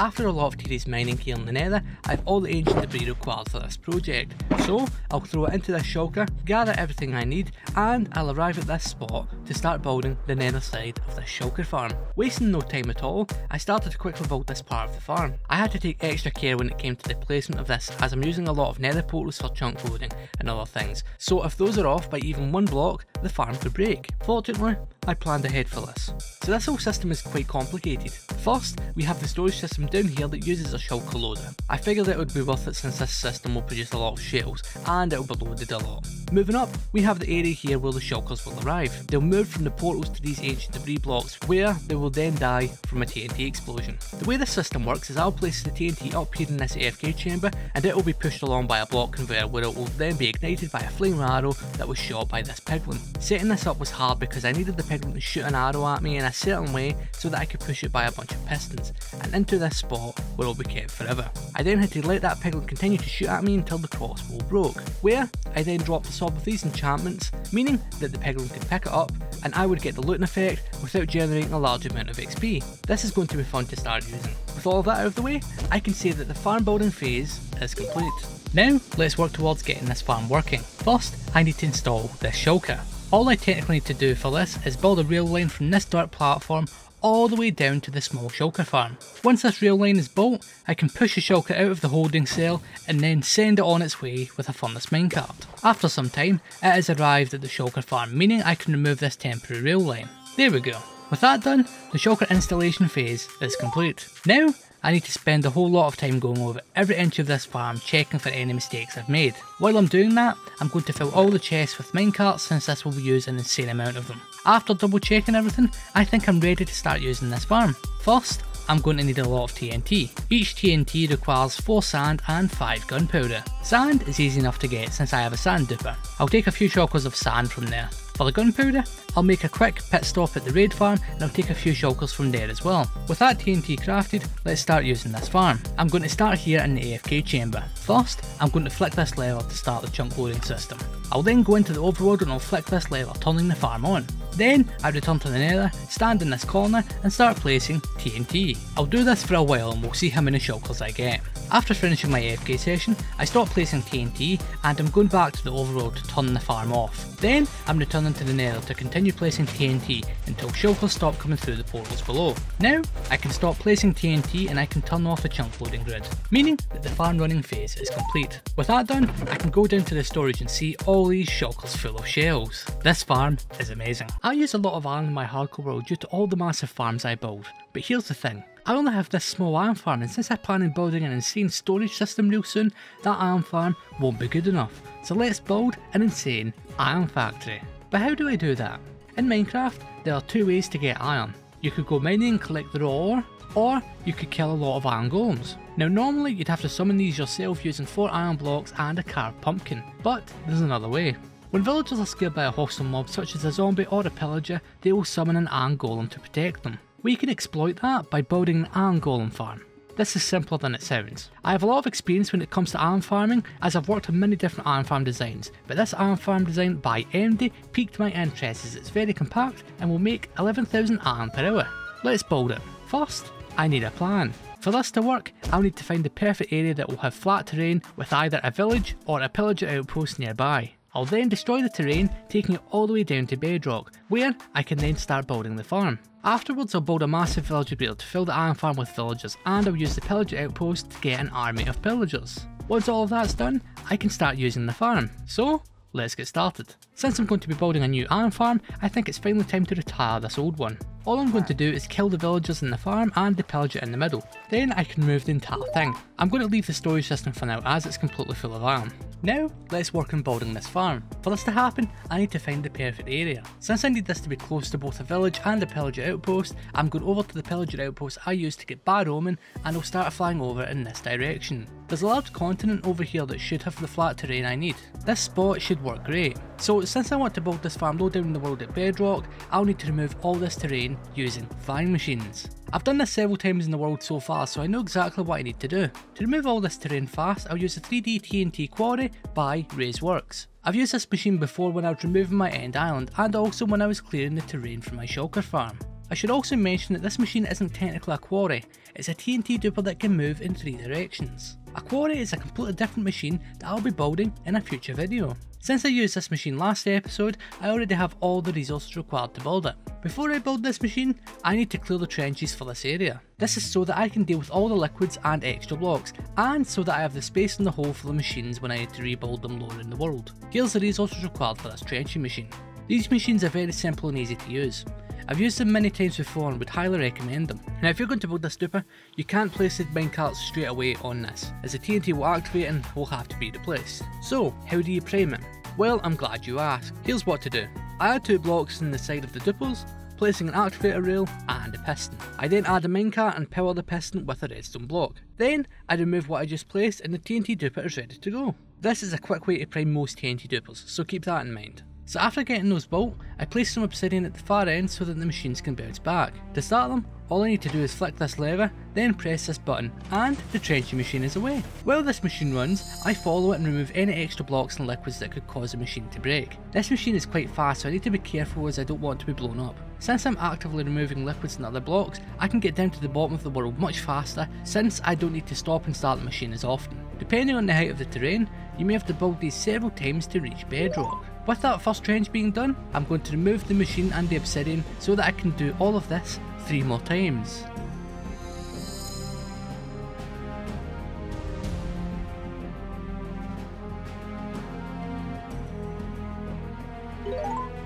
After a lot of tedious mining here in the nether, I have all the ancient debris required for this project. So I'll throw it into this shulker, gather everything I need, and I'll arrive at this spot to start building the nether side of this shulker farm. Wasting no time at all, I started to quickly build this part of the farm. I had to take extra care when it came to the placement of this as I'm using a lot of nether portals for chunk loading and other things, so if those are off by even one block, the farm could break. Fortunately, I planned ahead for this. So this whole system is quite complicated. First, we have the storage system down here that uses a shulker loader. I figured it would be worth it since this system will produce a lot of shells, and it will be loaded a lot. Moving up, we have the area here where the shulkers will arrive. They'll move from the portals to these ancient debris blocks, where they will then die from a TNT explosion. The way this system works is I'll place the TNT up here in this AFK chamber, and it will be pushed along by a block conveyor where it will then be ignited by a flame arrow that was shot by this piglin. Setting this up was hard because I needed the piglin to shoot an arrow at me in a certain way so that I could push it by a bunch of pistons, and into this spot where be kept forever. I then had to let that piglin continue to shoot at me until the crossbow broke, where I then dropped the sword with these enchantments, meaning that the piglin could pick it up and I would get the looting effect without generating a large amount of XP. This is going to be fun to start using. With all that out of the way, I can say that the farm building phase is complete. Now, let's work towards getting this farm working. First, I need to install this shulker. All I technically need to do for this is build a rail line from this dirt platform all the way down to the small shulker farm. Once this rail line is built, I can push the shulker out of the holding cell and then send it on its way with a furnace minecart. After some time, it has arrived at the shulker farm, meaning I can remove this temporary rail line. There we go. With that done, the shulker installation phase is complete. Now, I need to spend a whole lot of time going over every inch of this farm checking for any mistakes I've made. While I'm doing that, I'm going to fill all the chests with minecarts since this will be used an insane amount of them. After double checking everything, I think I'm ready to start using this farm. First, I'm going to need a lot of TNT. Each TNT requires 4 sand and 5 gunpowder. Sand is easy enough to get since I have a sand duper. I'll take a few shulkers of sand from there. For the gunpowder, I'll make a quick pit stop at the raid farm and I'll take a few shulkers from there as well. With that TNT crafted, let's start using this farm. I'm going to start here in the AFK chamber. First, I'm going to flick this lever to start the chunk loading system. I'll then go into the overworld and I'll flick this lever, turning the farm on. Then, I return to the nether, stand in this corner and start placing TNT. I'll do this for a while and we'll see how many shulkers I get. After finishing my AFK session, I stop placing TNT and I'm going back to the overworld to turn the farm off. Then, I'm returning to the nether to continue placing TNT until shulkers stop coming through the portals below. Now, I can stop placing TNT and I can turn off the chunk loading grid, meaning that the farm running phase is complete. With that done, I can go down to the storage and see all these shulkers full of shells. This farm is amazing. I use a lot of iron in my hardcore world due to all the massive farms I build, but here's the thing, I only have this small iron farm and since I plan on building an insane storage system real soon, that iron farm won't be good enough. So let's build an insane iron factory. But how do I do that? In Minecraft, there are two ways to get iron. You could go mining and collect the raw ore, or you could kill a lot of iron golems. Now normally you'd have to summon these yourself using 4 iron blocks and a carved pumpkin, but there's another way. When villagers are scared by a hostile mob such as a zombie or a pillager, they will summon an iron golem to protect them. We can exploit that by building an iron golem farm. This is simpler than it sounds. I have a lot of experience when it comes to iron farming as I've worked on many different iron farm designs, but this iron farm design by MD piqued my interest as it's very compact and will make 11,000 iron per hour. Let's build it. First, I need a plan. For this to work, I'll need to find the perfect area that will have flat terrain with either a village or a pillager outpost nearby. I'll then destroy the terrain, taking it all the way down to bedrock, where I can then start building the farm. Afterwards I'll build a massive villager build to fill the iron farm with villagers and I'll use the pillager outpost to get an army of pillagers. Once all of that's done, I can start using the farm. So, let's get started. Since I'm going to be building a new iron farm, I think it's finally time to retire this old one. All I'm going to do is kill the villagers in the farm and the pillager in the middle. Then I can move the entire thing. I'm going to leave the storage system for now as it's completely full of iron. Now, let's work on building this farm. For this to happen, I need to find the perfect area. Since I need this to be close to both a village and a pillager outpost, I'm going over to the pillager outpost I used to get Bad Omen and I'll start flying over in this direction. There's a large continent over here that should have the flat terrain I need. This spot should work great. So since I want to build this farm low down in the world at bedrock, I'll need to remove all this terrain using flying machines. I've done this several times in the world so far so I know exactly what I need to do. To remove all this terrain fast I'll use the 3D TNT quarry by Rays Works. I've used this machine before when I was removing my end island and also when I was clearing the terrain for my shulker farm. I should also mention that this machine isn't technically a quarry, it's a TNT duper that can move in three directions. A quarry is a completely different machine that I'll be building in a future video. Since I used this machine last episode, I already have all the resources required to build it. Before I build this machine, I need to clear the trenches for this area. This is so that I can deal with all the liquids and extra blocks, and so that I have the space in the hole for the machines when I need to rebuild them lower in the world. Here's the resources required for this trenching machine. These machines are very simple and easy to use. I've used them many times before and would highly recommend them. Now if you're going to build this duper, you can't place the minecarts straight away on this, as the TNT will activate and will have to be replaced. So, how do you prime it? Well, I'm glad you asked. Here's what to do. I add two blocks in the side of the dupers, placing an activator rail and a piston. I then add a minecart and power the piston with a redstone block. Then I remove what I just placed and the TNT duper is ready to go. This is a quick way to prime most TNT dupers, so keep that in mind. So after getting those built, I place some obsidian at the far end so that the machines can bounce back. To start them, all I need to do is flick this lever, then press this button, and the trenching machine is away. While this machine runs, I follow it and remove any extra blocks and liquids that could cause the machine to break. This machine is quite fast so I need to be careful as I don't want to be blown up. Since I'm actively removing liquids and other blocks, I can get down to the bottom of the world much faster since I don't need to stop and start the machine as often. Depending on the height of the terrain, you may have to build these several times to reach bedrock. With that first trench being done, I'm going to remove the machine and the obsidian so that I can do all of this three more times.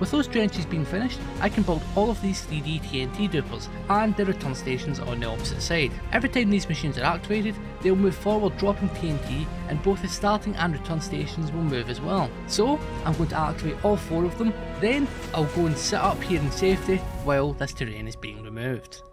With those trenches being finished, I can build all of these 3D TNT dupers and the return stations on the opposite side. Every time these machines are activated, they'll move forward dropping TNT and both the starting and return stations will move as well. So I'm going to activate all four of them, then I'll go and sit up here in safety while this terrain is being removed.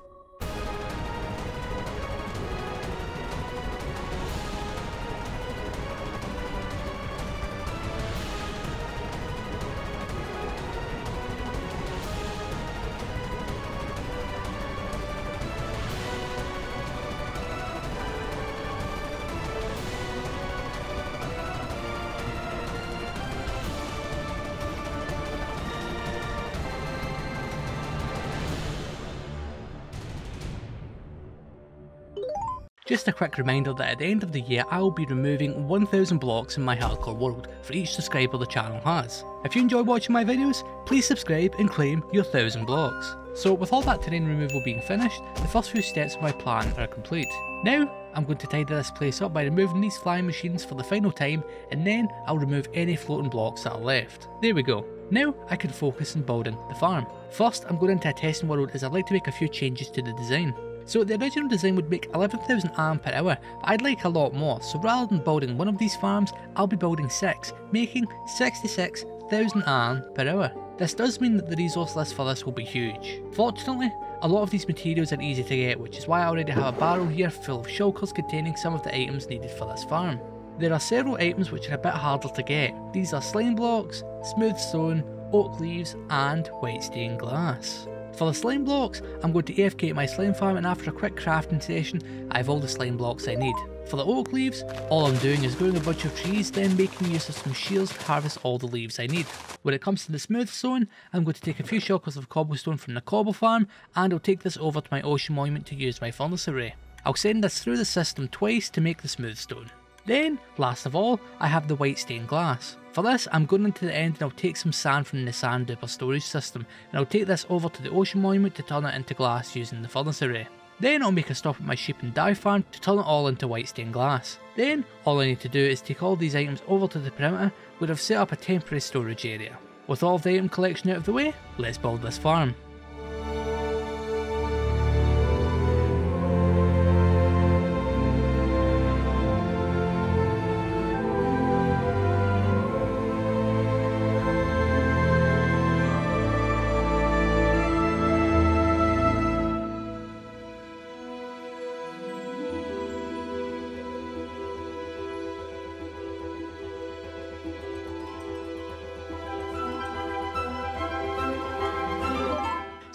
Just a quick reminder that at the end of the year I will be removing 1000 blocks in my hardcore world for each subscriber the channel has. If you enjoy watching my videos, please subscribe and claim your 1000 blocks. So with all that terrain removal being finished, the first few steps of my plan are complete. Now, I'm going to tidy this place up by removing these flying machines for the final time and then I'll remove any floating blocks that are left. There we go. Now I can focus on building the farm. First I'm going into a testing world as I'd like to make a few changes to the design. So the original design would make 11,000 iron per hour, but I'd like a lot more, so rather than building one of these farms, I'll be building 6, making 66,000 iron per hour. This does mean that the resource list for this will be huge. Fortunately, a lot of these materials are easy to get, which is why I already have a barrel here full of shulkers containing some of the items needed for this farm. There are several items which are a bit harder to get. These are slime blocks, smooth stone, oak leaves and white stained glass. For the slime blocks, I'm going to AFK my slime farm and after a quick crafting session, I have all the slime blocks I need. For the oak leaves, all I'm doing is growing a bunch of trees, then making use of some shears to harvest all the leaves I need. When it comes to the smooth stone, I'm going to take a few shulkers of cobblestone from the cobble farm, and I'll take this over to my ocean monument to use my furnace array. I'll send this through the system twice to make the smooth stone. Then, last of all, I have the white stained glass. For this, I'm going into the end and I'll take some sand from the sand duper storage system, and I'll take this over to the ocean monument to turn it into glass using the furnace array. Then I'll make a stop at my sheep and dye farm to turn it all into white stained glass. Then all I need to do is take all these items over to the perimeter where I've set up a temporary storage area. With all of the item collection out of the way, let's build this farm.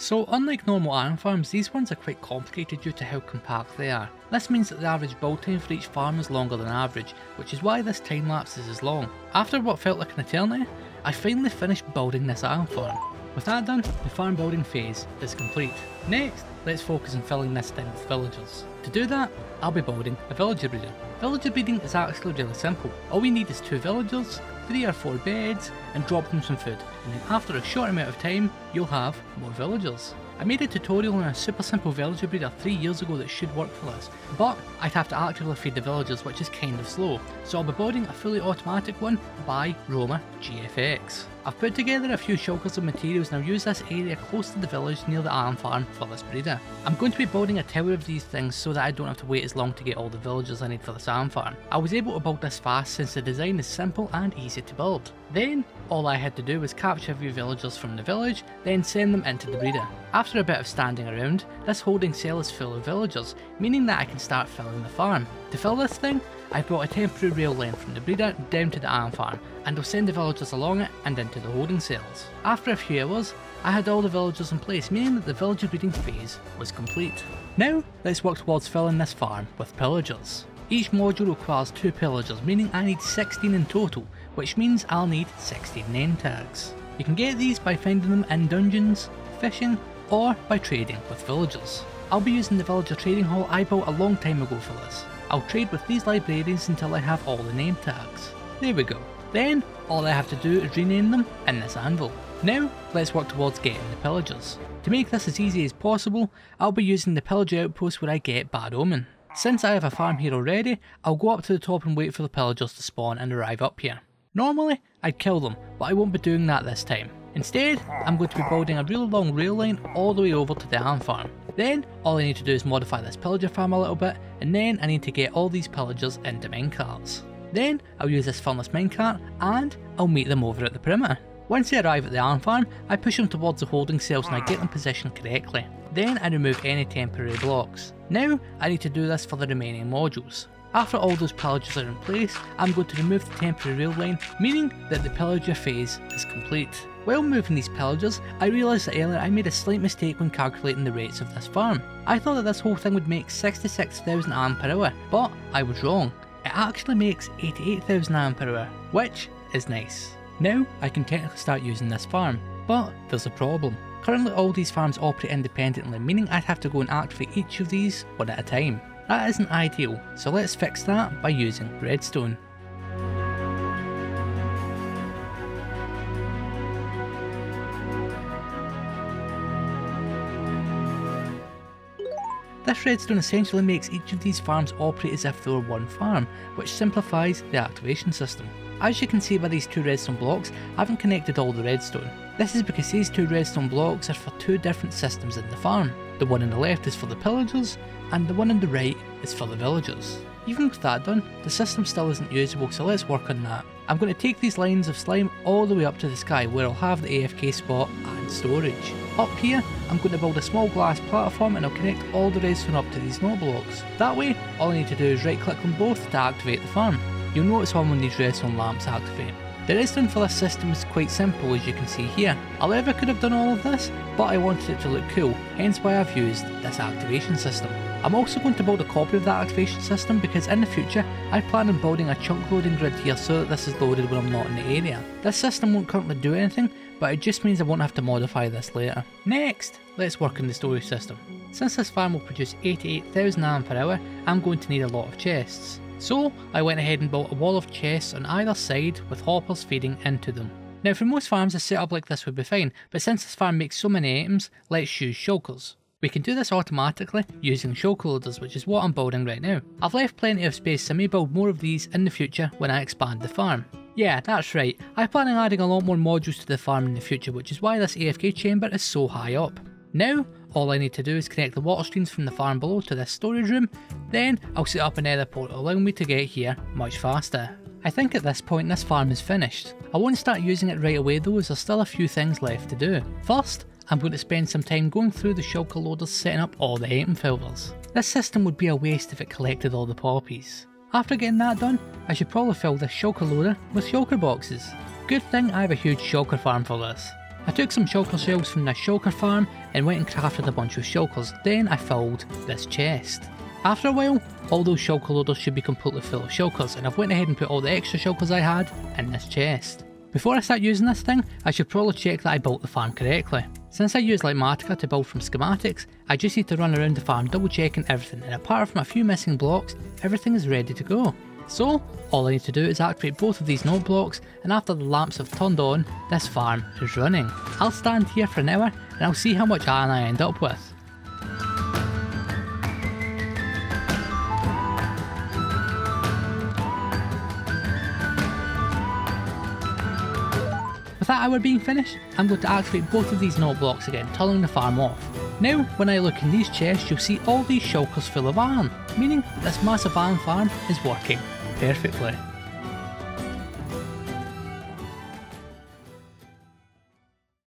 So unlike normal iron farms, these ones are quite complicated due to how compact they are. This means that the average build time for each farm is longer than average, which is why this time lapse is as long. After what felt like an eternity, I finally finished building this iron farm. With that done, the farm building phase is complete. Next, let's focus on filling this thing with villagers. To do that, I'll be building a villager breeder. Villager breeding is actually really simple. All we need is two villagers, three or four beds, and drop them some food. And then after a short amount of time, you'll have more villagers. I made a tutorial on a super simple villager breeder 3 years ago that should work for this, but I'd have to actively feed the villagers which is kind of slow, so I'll be building a fully automatic one by Roma GFX. I've put together a few shulkers of materials and I'll use this area close to the village near the iron farm for this breeder. I'm going to be building a tower of these things so that I don't have to wait as long to get all the villagers I need for this iron farm. I was able to build this fast since the design is simple and easy to build. Then, all I had to do was capture a few villagers from the village, then send them into the breeder. After a bit of standing around, this holding cell is full of villagers, meaning that I can start filling the farm. To fill this thing, I've brought a temporary rail line from the breeder down to the iron farm, and will send the villagers along it and into the holding cells. After a few hours, I had all the villagers in place, meaning that the villager breeding phase was complete. Now, let's work towards filling this farm with pillagers. Each module requires 2 pillagers, meaning I need 16 in total, which means I'll need 16 name tags. You can get these by finding them in dungeons, fishing, or by trading with villagers. I'll be using the villager trading hall I built a long time ago for this. I'll trade with these librarians until I have all the name tags. There we go. Then, all I have to do is rename them in this anvil. Now, let's work towards getting the pillagers. To make this as easy as possible, I'll be using the pillager outpost where I get Bad Omen. Since I have a farm here already, I'll go up to the top and wait for the pillagers to spawn and arrive up here. Normally, I'd kill them, but I won't be doing that this time. Instead, I'm going to be building a really long rail line all the way over to the iron farm. Then, all I need to do is modify this pillager farm a little bit, and then I need to get all these pillagers into minecarts. Then, I'll use this furnace minecart, and I'll meet them over at the perimeter. Once they arrive at the iron farm, I push them towards the holding cells and I get them positioned correctly. Then I remove any temporary blocks. Now, I need to do this for the remaining modules. After all those pillagers are in place, I'm going to remove the temporary rail line, meaning that the pillager phase is complete. While moving these pillagers, I realised that earlier I made a slight mistake when calculating the rates of this farm. I thought that this whole thing would make 66,000 iron per hour, but I was wrong. It actually makes 88,000 iron per hour, which is nice. Now I can technically start using this farm, but there's a problem. Currently all these farms operate independently, meaning I'd have to go and activate each of these one at a time. That isn't ideal, so let's fix that by using redstone. This redstone essentially makes each of these farms operate as if they were one farm, which simplifies the activation system. As you can see by these two redstone blocks, I haven't connected all the redstone. This is because these two redstone blocks are for two different systems in the farm. The one on the left is for the pillagers, and the one on the right is for the villagers. Even with that done, the system still isn't usable, so let's work on that. I'm going to take these lines of slime all the way up to the sky where I'll have the AFK spot and storage. Up here, I'm going to build a small glass platform and I'll connect all the redstone up to these note blocks. That way, all I need to do is right click on both to activate the farm. You'll notice when these redstone lamps activate. The redstone for this system is quite simple as you can see here. I never could have done all of this, but I wanted it to look cool, hence why I've used this activation system. I'm also going to build a copy of that activation system because in the future I plan on building a chunk loading grid here so that this is loaded when I'm not in the area. This system won't currently do anything, but it just means I won't have to modify this later. Next, let's work on the storage system. Since this farm will produce 88,000 AMP per hour, I'm going to need a lot of chests. So I went ahead and built a wall of chests on either side with hoppers feeding into them. Now for most farms a setup like this would be fine, but since this farm makes so many items, let's use shulkers. We can do this automatically using shulker loaders, which is what I'm building right now. I've left plenty of space so I may build more of these in the future when I expand the farm. Yeah, that's right, I plan on adding a lot more modules to the farm in the future, which is why this AFK chamber is so high up. Now, all I need to do is connect the water streams from the farm below to this storage room, then I'll set up an nether portal allowing me to get here much faster. I think at this point this farm is finished. I won't start using it right away though as there's still a few things left to do. First, I'm going to spend some time going through the shulker loaders setting up all the item filters. This system would be a waste if it collected all the poppies. After getting that done, I should probably fill this shulker loader with shulker boxes. Good thing I have a huge shulker farm for this. I took some shulker shells from this shulker farm and went and crafted a bunch of shulkers, then I filled this chest. After a while, all those shulker loaders should be completely full of shulkers and I've went ahead and put all the extra shulkers I had in this chest. Before I start using this thing, I should probably check that I built the farm correctly. Since I use Litematica to build from schematics, I just need to run around the farm double checking everything and apart from a few missing blocks, everything is ready to go. So, all I need to do is activate both of these note blocks and after the lamps have turned on, this farm is running. I'll stand here for an hour and I'll see how much iron I end up with. With that hour being finished, I'm going to activate both of these note blocks again, turning the farm off. Now, when I look in these chests, you'll see all these shulkers full of iron, meaning this massive iron farm is working perfectly.